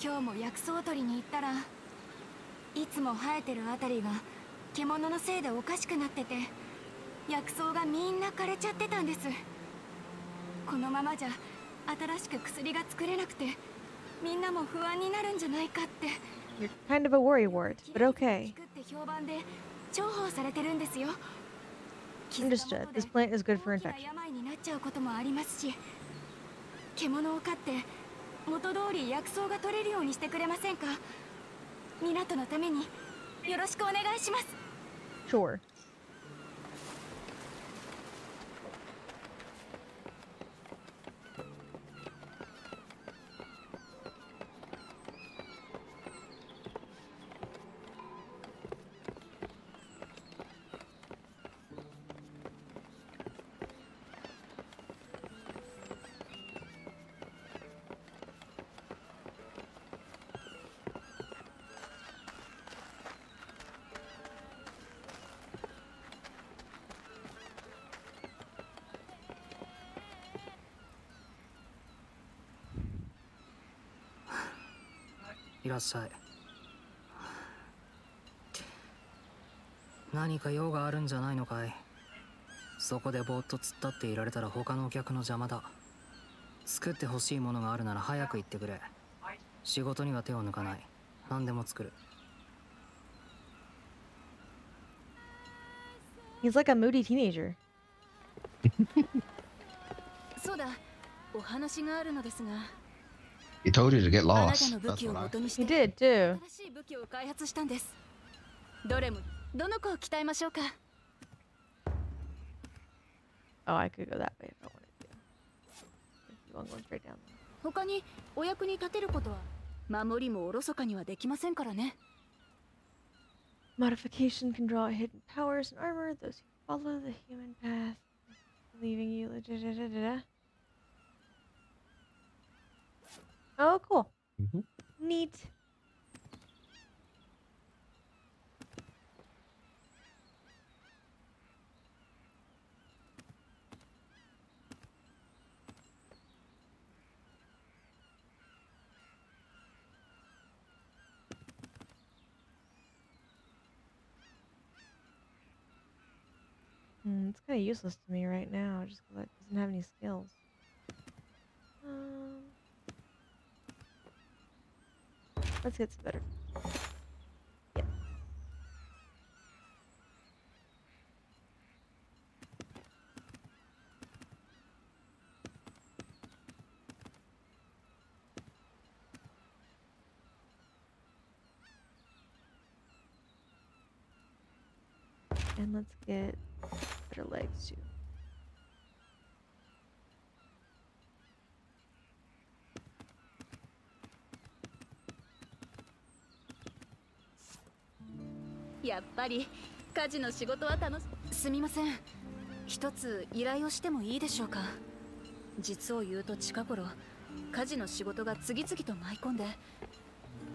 今日も薬草取りに行ったらいつも生えてるあたりが獣のせいでおかしくなってて薬草がみんな枯れちゃってたんですこのままじゃ新しく薬が作れなくてみんなも不安になるんじゃないかって You're kind of a worrywart, but okay. 効くって評判で重宝されてるんですよ Understood. This plant is good for infection. 病になっちゃうこともありますし獣を飼って元通り薬草が取れるようにしてくれませんか？港のためによろしくお願いします Sure. いらっしゃい。何か用があるんじゃないのかい？そこでぼーっと突っ立っていられたら他のお客の邪魔だ。作ってほしいものがあるなら早く言ってくれ。仕事には手を抜かない。何でも作る。He's like a moody teenager. [laughs] [laughs] そうだ。お話があるのですが He told you to get あなた lost. の武 That's 器を what I. 元にし He て did too. 新しい武器を開発したんですどれもどの子を鍛えましょうか Oh, I could go that way if I wanted to. Keep on going straight down. 他にお役に立てることは守りもおろそかにはできませんからね Modification can draw hidden powers and armor. Those who follow the human path, leaving you. da- da- da- da- da. Oh, cool. Mhm. Neat. Hmm, it's kind of useless to me right now, just because it doesn't have any skills. Um, let's get some better. Yeah. And let's get better legs too. –やっぱり家事の仕事は楽しすみません。一つ依頼をしてもいいでしょうか？実を言うと近頃家事の仕事が次々と舞い込んで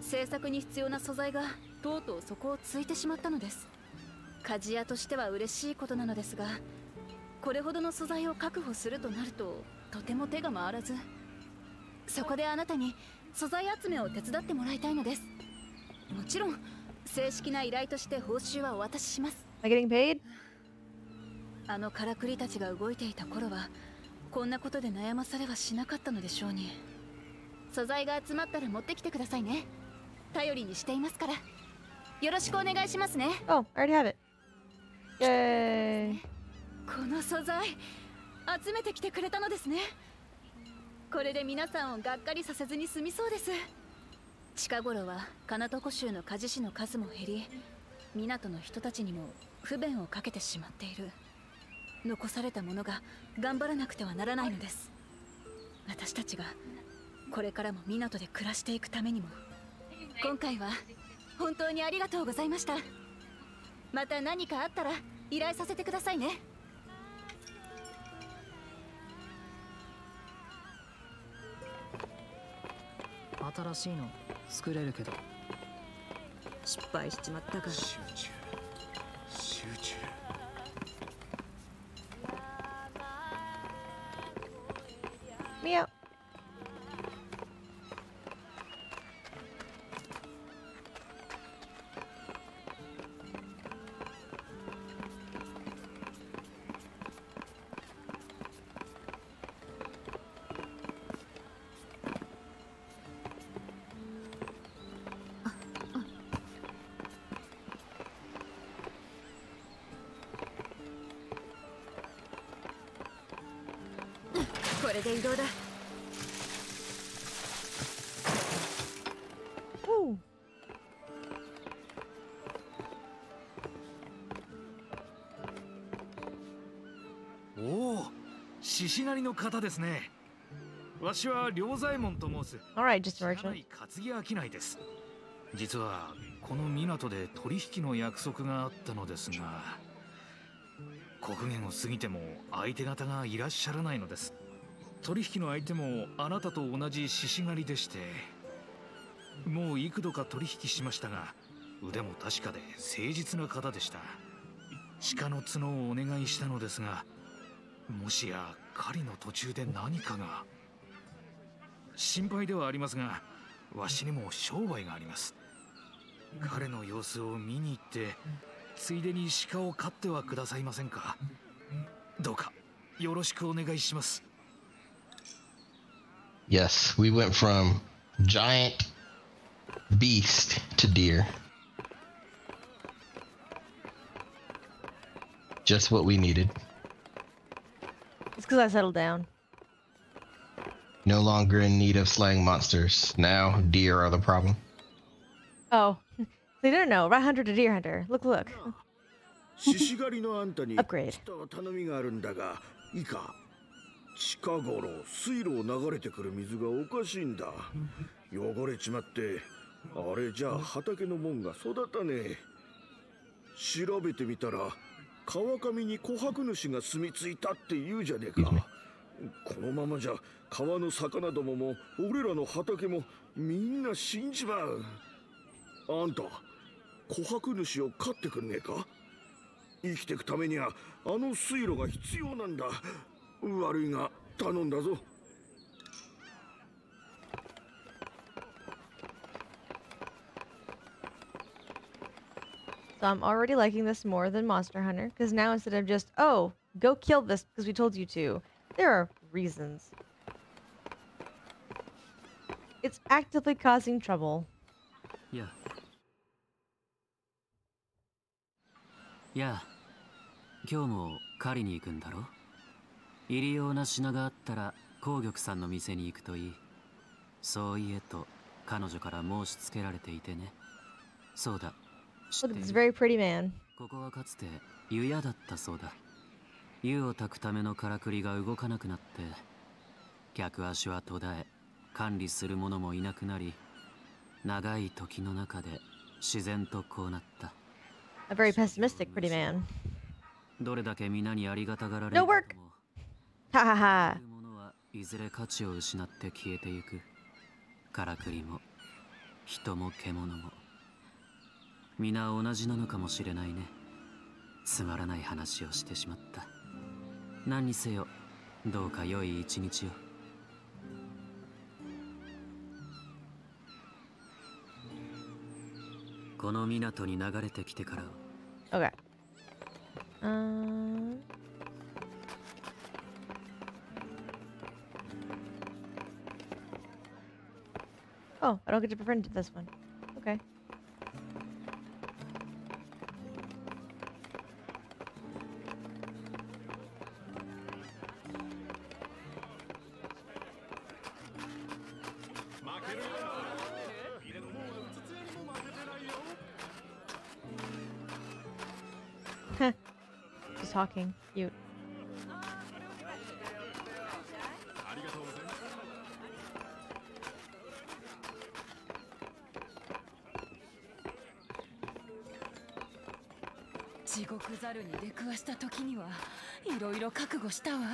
制作に必要な素材がとうとう底をついてしまったのです。鍛冶屋としては嬉しいことなのですがこれほどの素材を確保するとなるととても手が回らずそこであなたに素材集めを手伝ってもらいたいのです。もちろん正式な依頼として報酬はお渡しします?あのからくりたちが動いていた頃はこんなことで悩まされはしなかったのでしょうに。素材が集まったら持ってきてくださいね。頼りにしていますから。よろしくお願いしますね。Oh, I already have it. Yay. この素材集めてきてくれたのですね。これで皆さんをがっかりさせずに済みそうです近頃はカナトコ州の鍛冶師の数も減り港の人たちにも不便をかけてしまっている。残されたものが頑張らなくてはならないのです。私たちがこれからも港で暮らしていくためにも。今回は本当にありがとうございました。また何かあったら依頼させてくださいね。新しいの。作れるけど。失敗しちまったか。集中。集中。Me out. 獅子狩りの方ですね。わしは両左衛門と申す。All right, just 支 a 払 merchant. い担ぎ商いです。実はこの港で取引の約束があったのですが刻限を過ぎても相手方がいらっしゃらないのです。取引の相手もあなたと同じ獅子狩りでしてもう幾度か取引しましたが腕も確かで誠実な方でした。鹿の角をお願いしたのですがもしや狩りの途中で何かが心配ではありますがわしにも商売があります彼の様子を見に行ってついでに鹿を飼ってはくださいませんかどうかよろしくお願いします Yes, we went from giant beast to deer. Just what we needed. Because I settled down. No longer in need of slaying monsters. Now deer are the problem. Oh, they don't know. Rat hunter to deer hunter. Look, look. 獅子狩りのあんたに Upgrade. ちょっと頼みがあるんだがいいか近頃水路を流れてくる水がおかしいんだ汚れちまってあれじゃあ畑のもんが育たねえ調べてみたら川上に琥珀主が住み着いたって言うじゃねえか。このままじゃ川の魚どもも俺らの畑もみんな死んじまう。あんた琥珀主を飼ってくんねえか？生きてくためにはあの水路が必要なんだ。悪いが頼んだぞ So I'm already liking this more than Monster Hunter because now instead of just, oh, go kill this because we told you to, there are reasons. It's actively causing trouble. ややあ今日も狩りに行くんだろ入り用な品があったら紅玉さんの店に行くといいそう言えと彼女から申し付けられていてねそうだ知っ Look て at い this る very pretty man. ここはかつて湯屋だったそうだ湯を炊くためのからくりが動かなくなって客足は途絶え管理する者もいなくなり長い時の中で自然とこうなった A very pessimistic pretty man. どれだけ皆にありがたがられ No る work! とも Ha ha ha. そういうものはいずれ価値を失って消えてゆくからくりも人も獣も 皆同じなのかもしれないね。つまらない話をしてしまった。何にせよどうか良い一日を。この港に流れてきてから OK Um. Oh, I don't get to befriend this one. Talking. Cute. 地獄ざるに出くわした時にはいろいろ覚悟したわ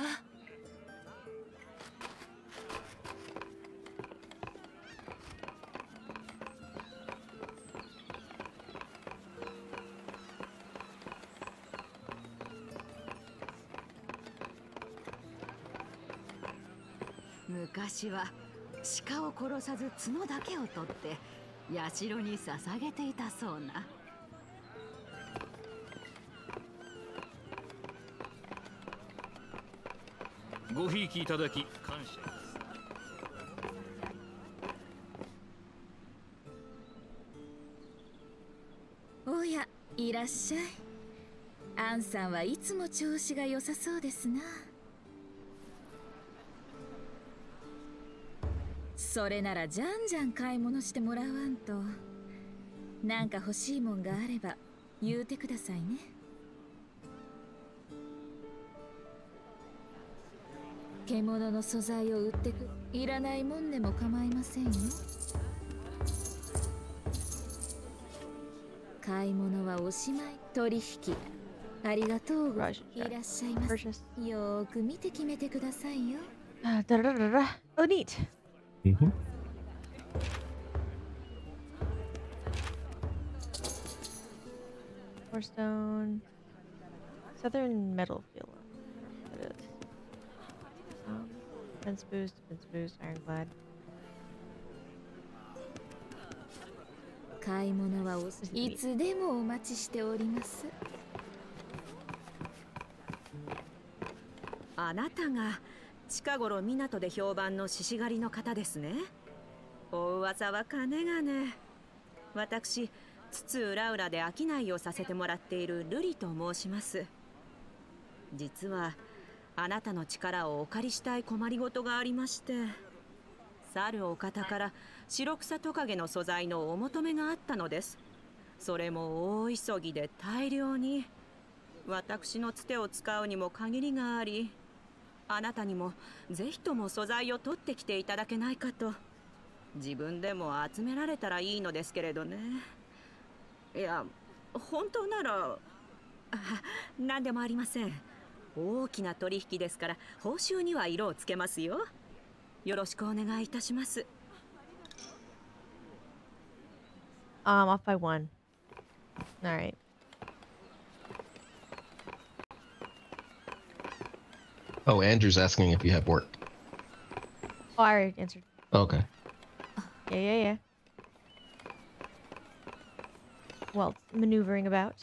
昔は鹿を殺さず角だけを取って社に捧げていたそうな。ごひいきいただき感謝。ですおやいらっしゃい。アンさんはいつも調子が良さそうですなそれならじゃんじゃん買い物してもらわんとなんか欲しいもんがあれば言うてくださいね獣の素材を売ってくいらないもんでも構いませんよ買い物はおしまい取引ありがとうごいらっしゃいます.よーく見て決めてくださいよ Uh, da da da da. Oh, neat. Mm-hmm. Core stone. Southern metal field. That is. Um, defense boost, defense boost, ironclad. 買い物はおいつでもお待ちしておりますあなたが近頃港で評判の獅子狩りの方ですね。お噂は金がね。私津々浦々で商いをさせてもらっている瑠璃と申します。実はあなたの力をお借りしたい困りごとがありまして去るお方から白草トカゲの素材のお求めがあったのです。それも大急ぎで大量に。私のつてを使うにも限りがありあなたにもぜひとも素材を取ってきていただけないかと。自分でも集められたらいいのですけれどね。いや本当なら何でもありません。大きな取引ですから報酬には色をつけますよ。よろしくお願いいたします。Um, off by one. All right. Oh, Andrew's asking if you have work. Oh, I already answered. Okay. Yeah, yeah, yeah. Well, maneuvering about.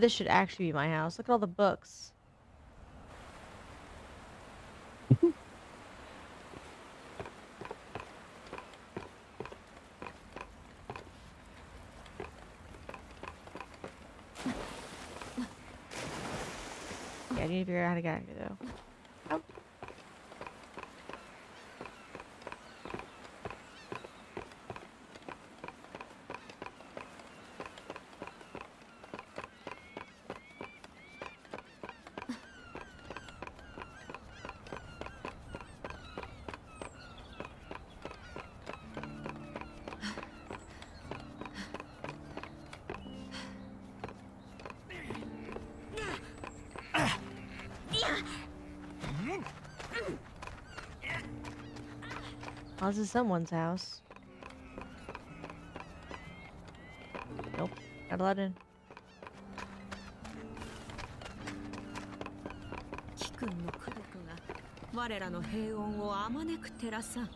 This should actually be my house. Look at all the books. [laughs] I need to figure out how to get Oh, this is someone's house. Nope, not allowed in. 貴君の功徳が我らの平穏をあまねく照らさん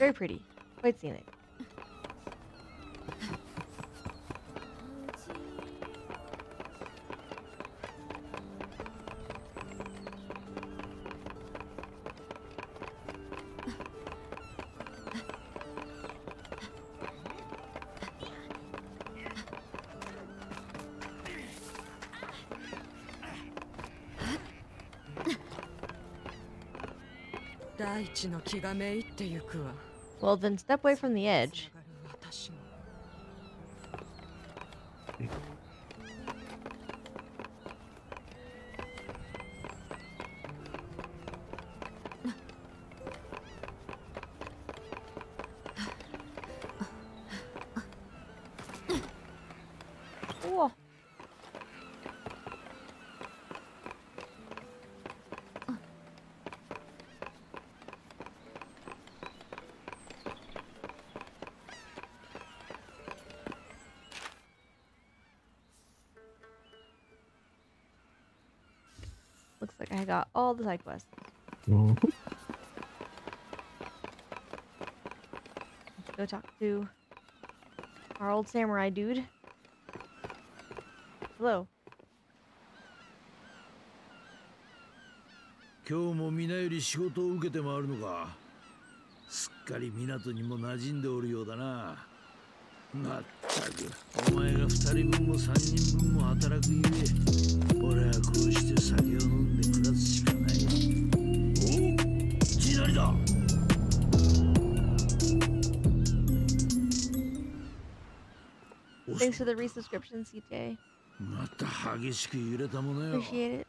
Very pretty. Quite seen it. 大地の気がめいってゆくわ。Well, then step away from the edge. Like I got all the side quests. Let's go talk to our old samurai dude. Hello. 今日も皆より仕事を受けて回るのかすっかり港にも馴染んでおるようだなまったくお前が二人分も三人分も働くゆえ 俺はこうして酒を飲んで暮らすしかないお地鳴りだ Thanks for the resubscription, CJ. また激しく揺れたものよ Appreciate it.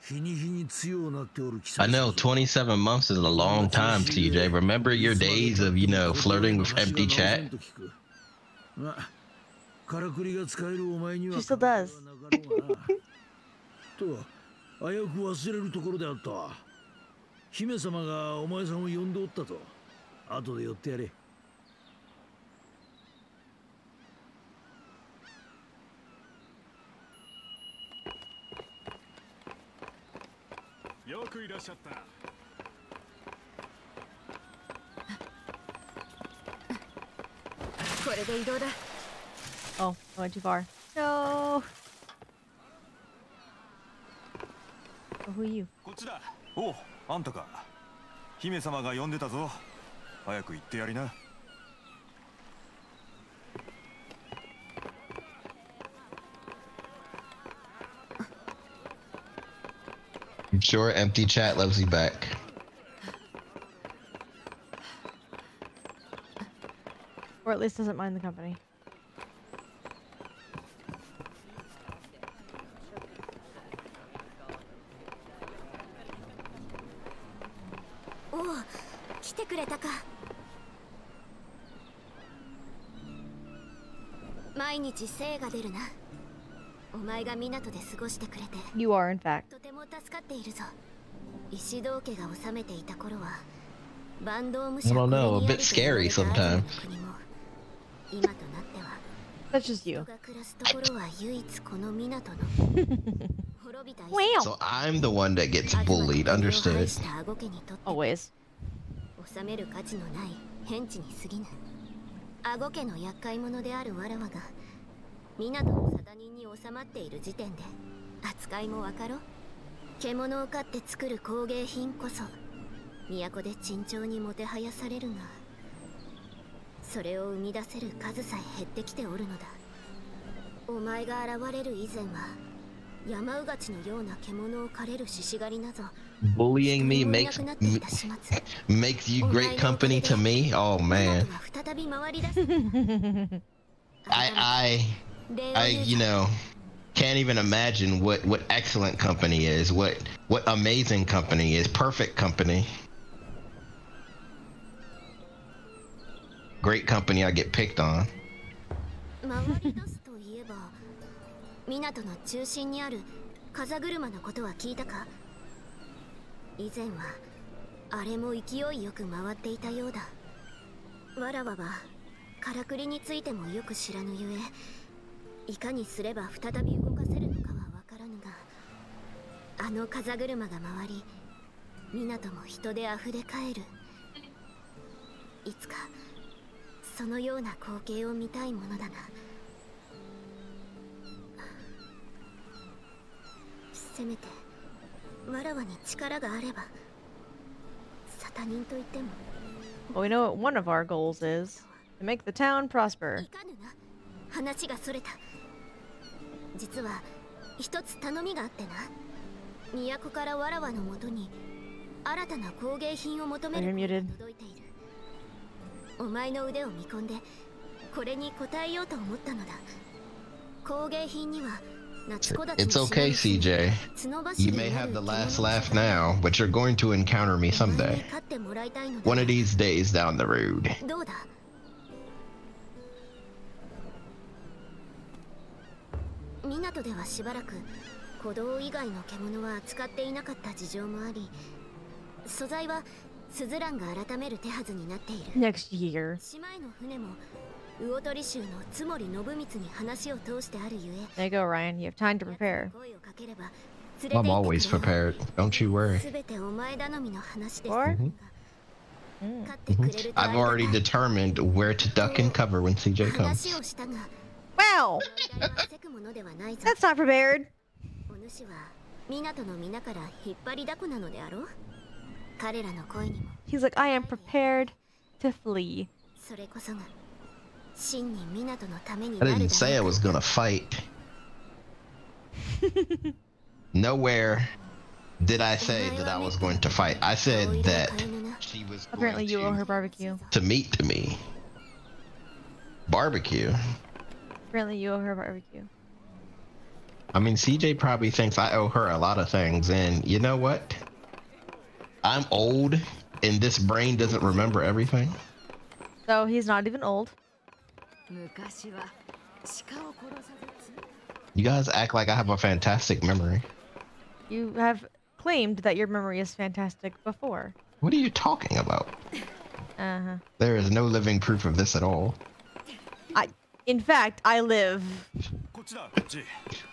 日に日に強くなっておる季 I 節 know 27 months is a long time, TJ. Remember your days of, you know, flirting with empty chat? まあからくりが使えるお前には She still does. [laughs] と危うく忘れるところであったわ姫様がお前さんを呼んでおったと後で寄ってやれよくいらっしゃった。これで移動だ Oh, I went too far. No. who are you? こっちだおうあんたか姫様が呼んでたぞ早く行ってやりな I'm sure empty chat loves you back. Or at least doesn't mind the company. 日精が出るなお前が港で過ごしてくれて You are, in fact. とても助かっているぞ石堂家が治めていた頃はバンドーム I don't know, a bit scary sometimes. 今となっては That's just you. 人が暮らすところは唯一この港の[laughs] 滅びた石 Wow. So I'm the one that gets bullied. Understood. した顎家にとって Always. 収める価値のない変地に過ぎぬ顎家の厄介者であるわらわが 港の沙汰人に収まっている時点で扱いもわかろう。獣を飼って作る工芸品こそ都で慎重にもてはやされるがそれを生み出せる数さえ減ってきておるのだ。お前が現れる以前は山うがちのような獣を狩れる獅子狩りなど Bullying me makes makes you great company to me? Oh man, [laughs] I I I you know can't even imagine what what excellent company is. What what amazing company is. Perfect company. Great company. I get picked on. [laughs] 回り出すといえば港の中心にある風車のことは聞いたか以前はあれも勢いよく回っていたようだわらわはからくりについてもよく知らぬゆえ いかにすれば再び動かせるのかはわからぬがあの風車が回り港も人で溢れ返る。いつかそのような光景を見たいものだな。せめてわらわに力があれば沙汰人といっても。Well, we know what one of our goals is. To make the town prosper. 話がそれた実は一つ頼みがあってな都からわらわのもとに 新たな工芸品を求め Oh, る you're 声が muted. 届いているお前の腕を見込んでこれに応えようと思ったのだ工芸品には夏木立 It's okay, CJ. You may have the last laugh now, but you're going to encounter me someday. 勝ってもらいたいのだ One of these days down the road. 港ではしばらく鼓動以外の獣は扱っていなかった事情もあり素材はスズランが改める手はずになっている Next year. 姉妹の船も魚取州の津森信光に話を通してあるゆえ There you go, Ryan. You have time to prepare. 声をかければ連れて行 I'm って always くれる prepared. Don't you worry. すべてお前頼みの話です Or? Mhm. 勝ってくれる Mhm. とあ I've りがた already い determined where to duck and cover when CJ 話 comes. をしたが Wow! 問題はせくものではないぞ That's not prepared. お主は港の皆から引っ張りだこなのであろう彼らの声にも He's like, I am prepared to flee. それこそが真に港のために I なる didn't say I だろう was gonna fight. [laughs] Nowhere did I say that I was going to fight. I said that she was Apparently, going you owe to, her barbecue. to meet to me. Barbecue. Apparently, you owe her barbecue. I mean, CJ probably thinks I owe her a lot of things, and you know what? I'm old, and this brain doesn't remember everything. So he's not even old. You guys act like I have a fantastic memory. You have claimed that your memory is fantastic before. What are you talking about? Uh huh. There is no living proof of this at all. I in fact, I live.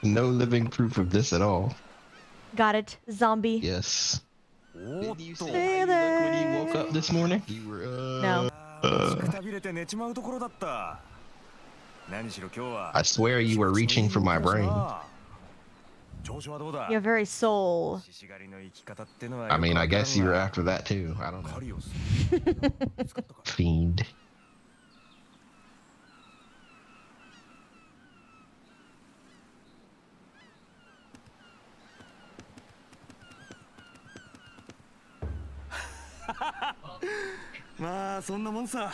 No living proof of this at all. Got it, zombie. Yes. Did you say when you woke up this morning? You were, uh, no. Uh, I swear you were reaching for my brain. Your very soul. I mean, I guess you were after that too. I don't know. [laughs] Fiend. [laughs] まあそんなもんさ。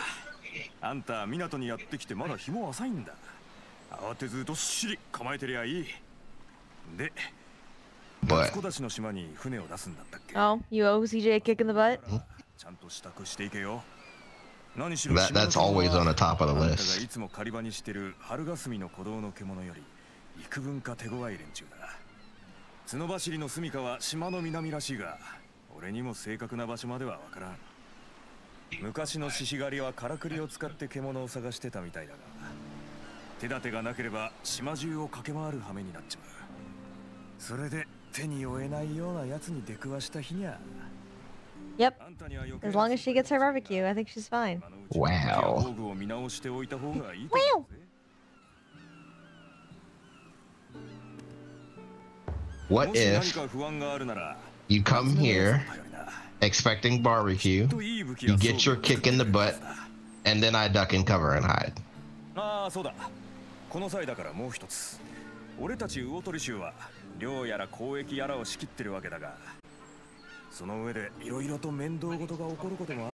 あんた港にやってきてまだ日も浅いんだ。慌てずどっしり構えてりゃいい。で But 小出しの島に船を出すんだったっけ？Oh, you owe CJ a kick in the butt? ちゃんと支度していけよ。何しろ that, 島の that's always on the top of the あんたがい list. つも狩り場にしてる春霞の鼓動の獣より幾分か手強い連中だ角走りの住処は島の南らしいが俺にも正確な場所まではわからん昔の獅子狩りはからくりを使って獣を探してたみたいだが手立てがなければ島中を駆け回る羽目になっちまうそれで手に負えないようなやつに出くわした日にゃ Yep. あんたには余計 As long as she gets her barbecue, I think she's fine. 今のうちに Wow. 防具を見直しておいた方がいいと思うぜ What もし何 if か不安があるなら you come here expecting barbecue, you get your kick in the butt, and then I duck and cover and hide? ああそうだこの際だからもう一つ俺たち魚取衆は漁やら交易やらを仕切ってるわけだがその上でいろいろと面倒事が起こることもあ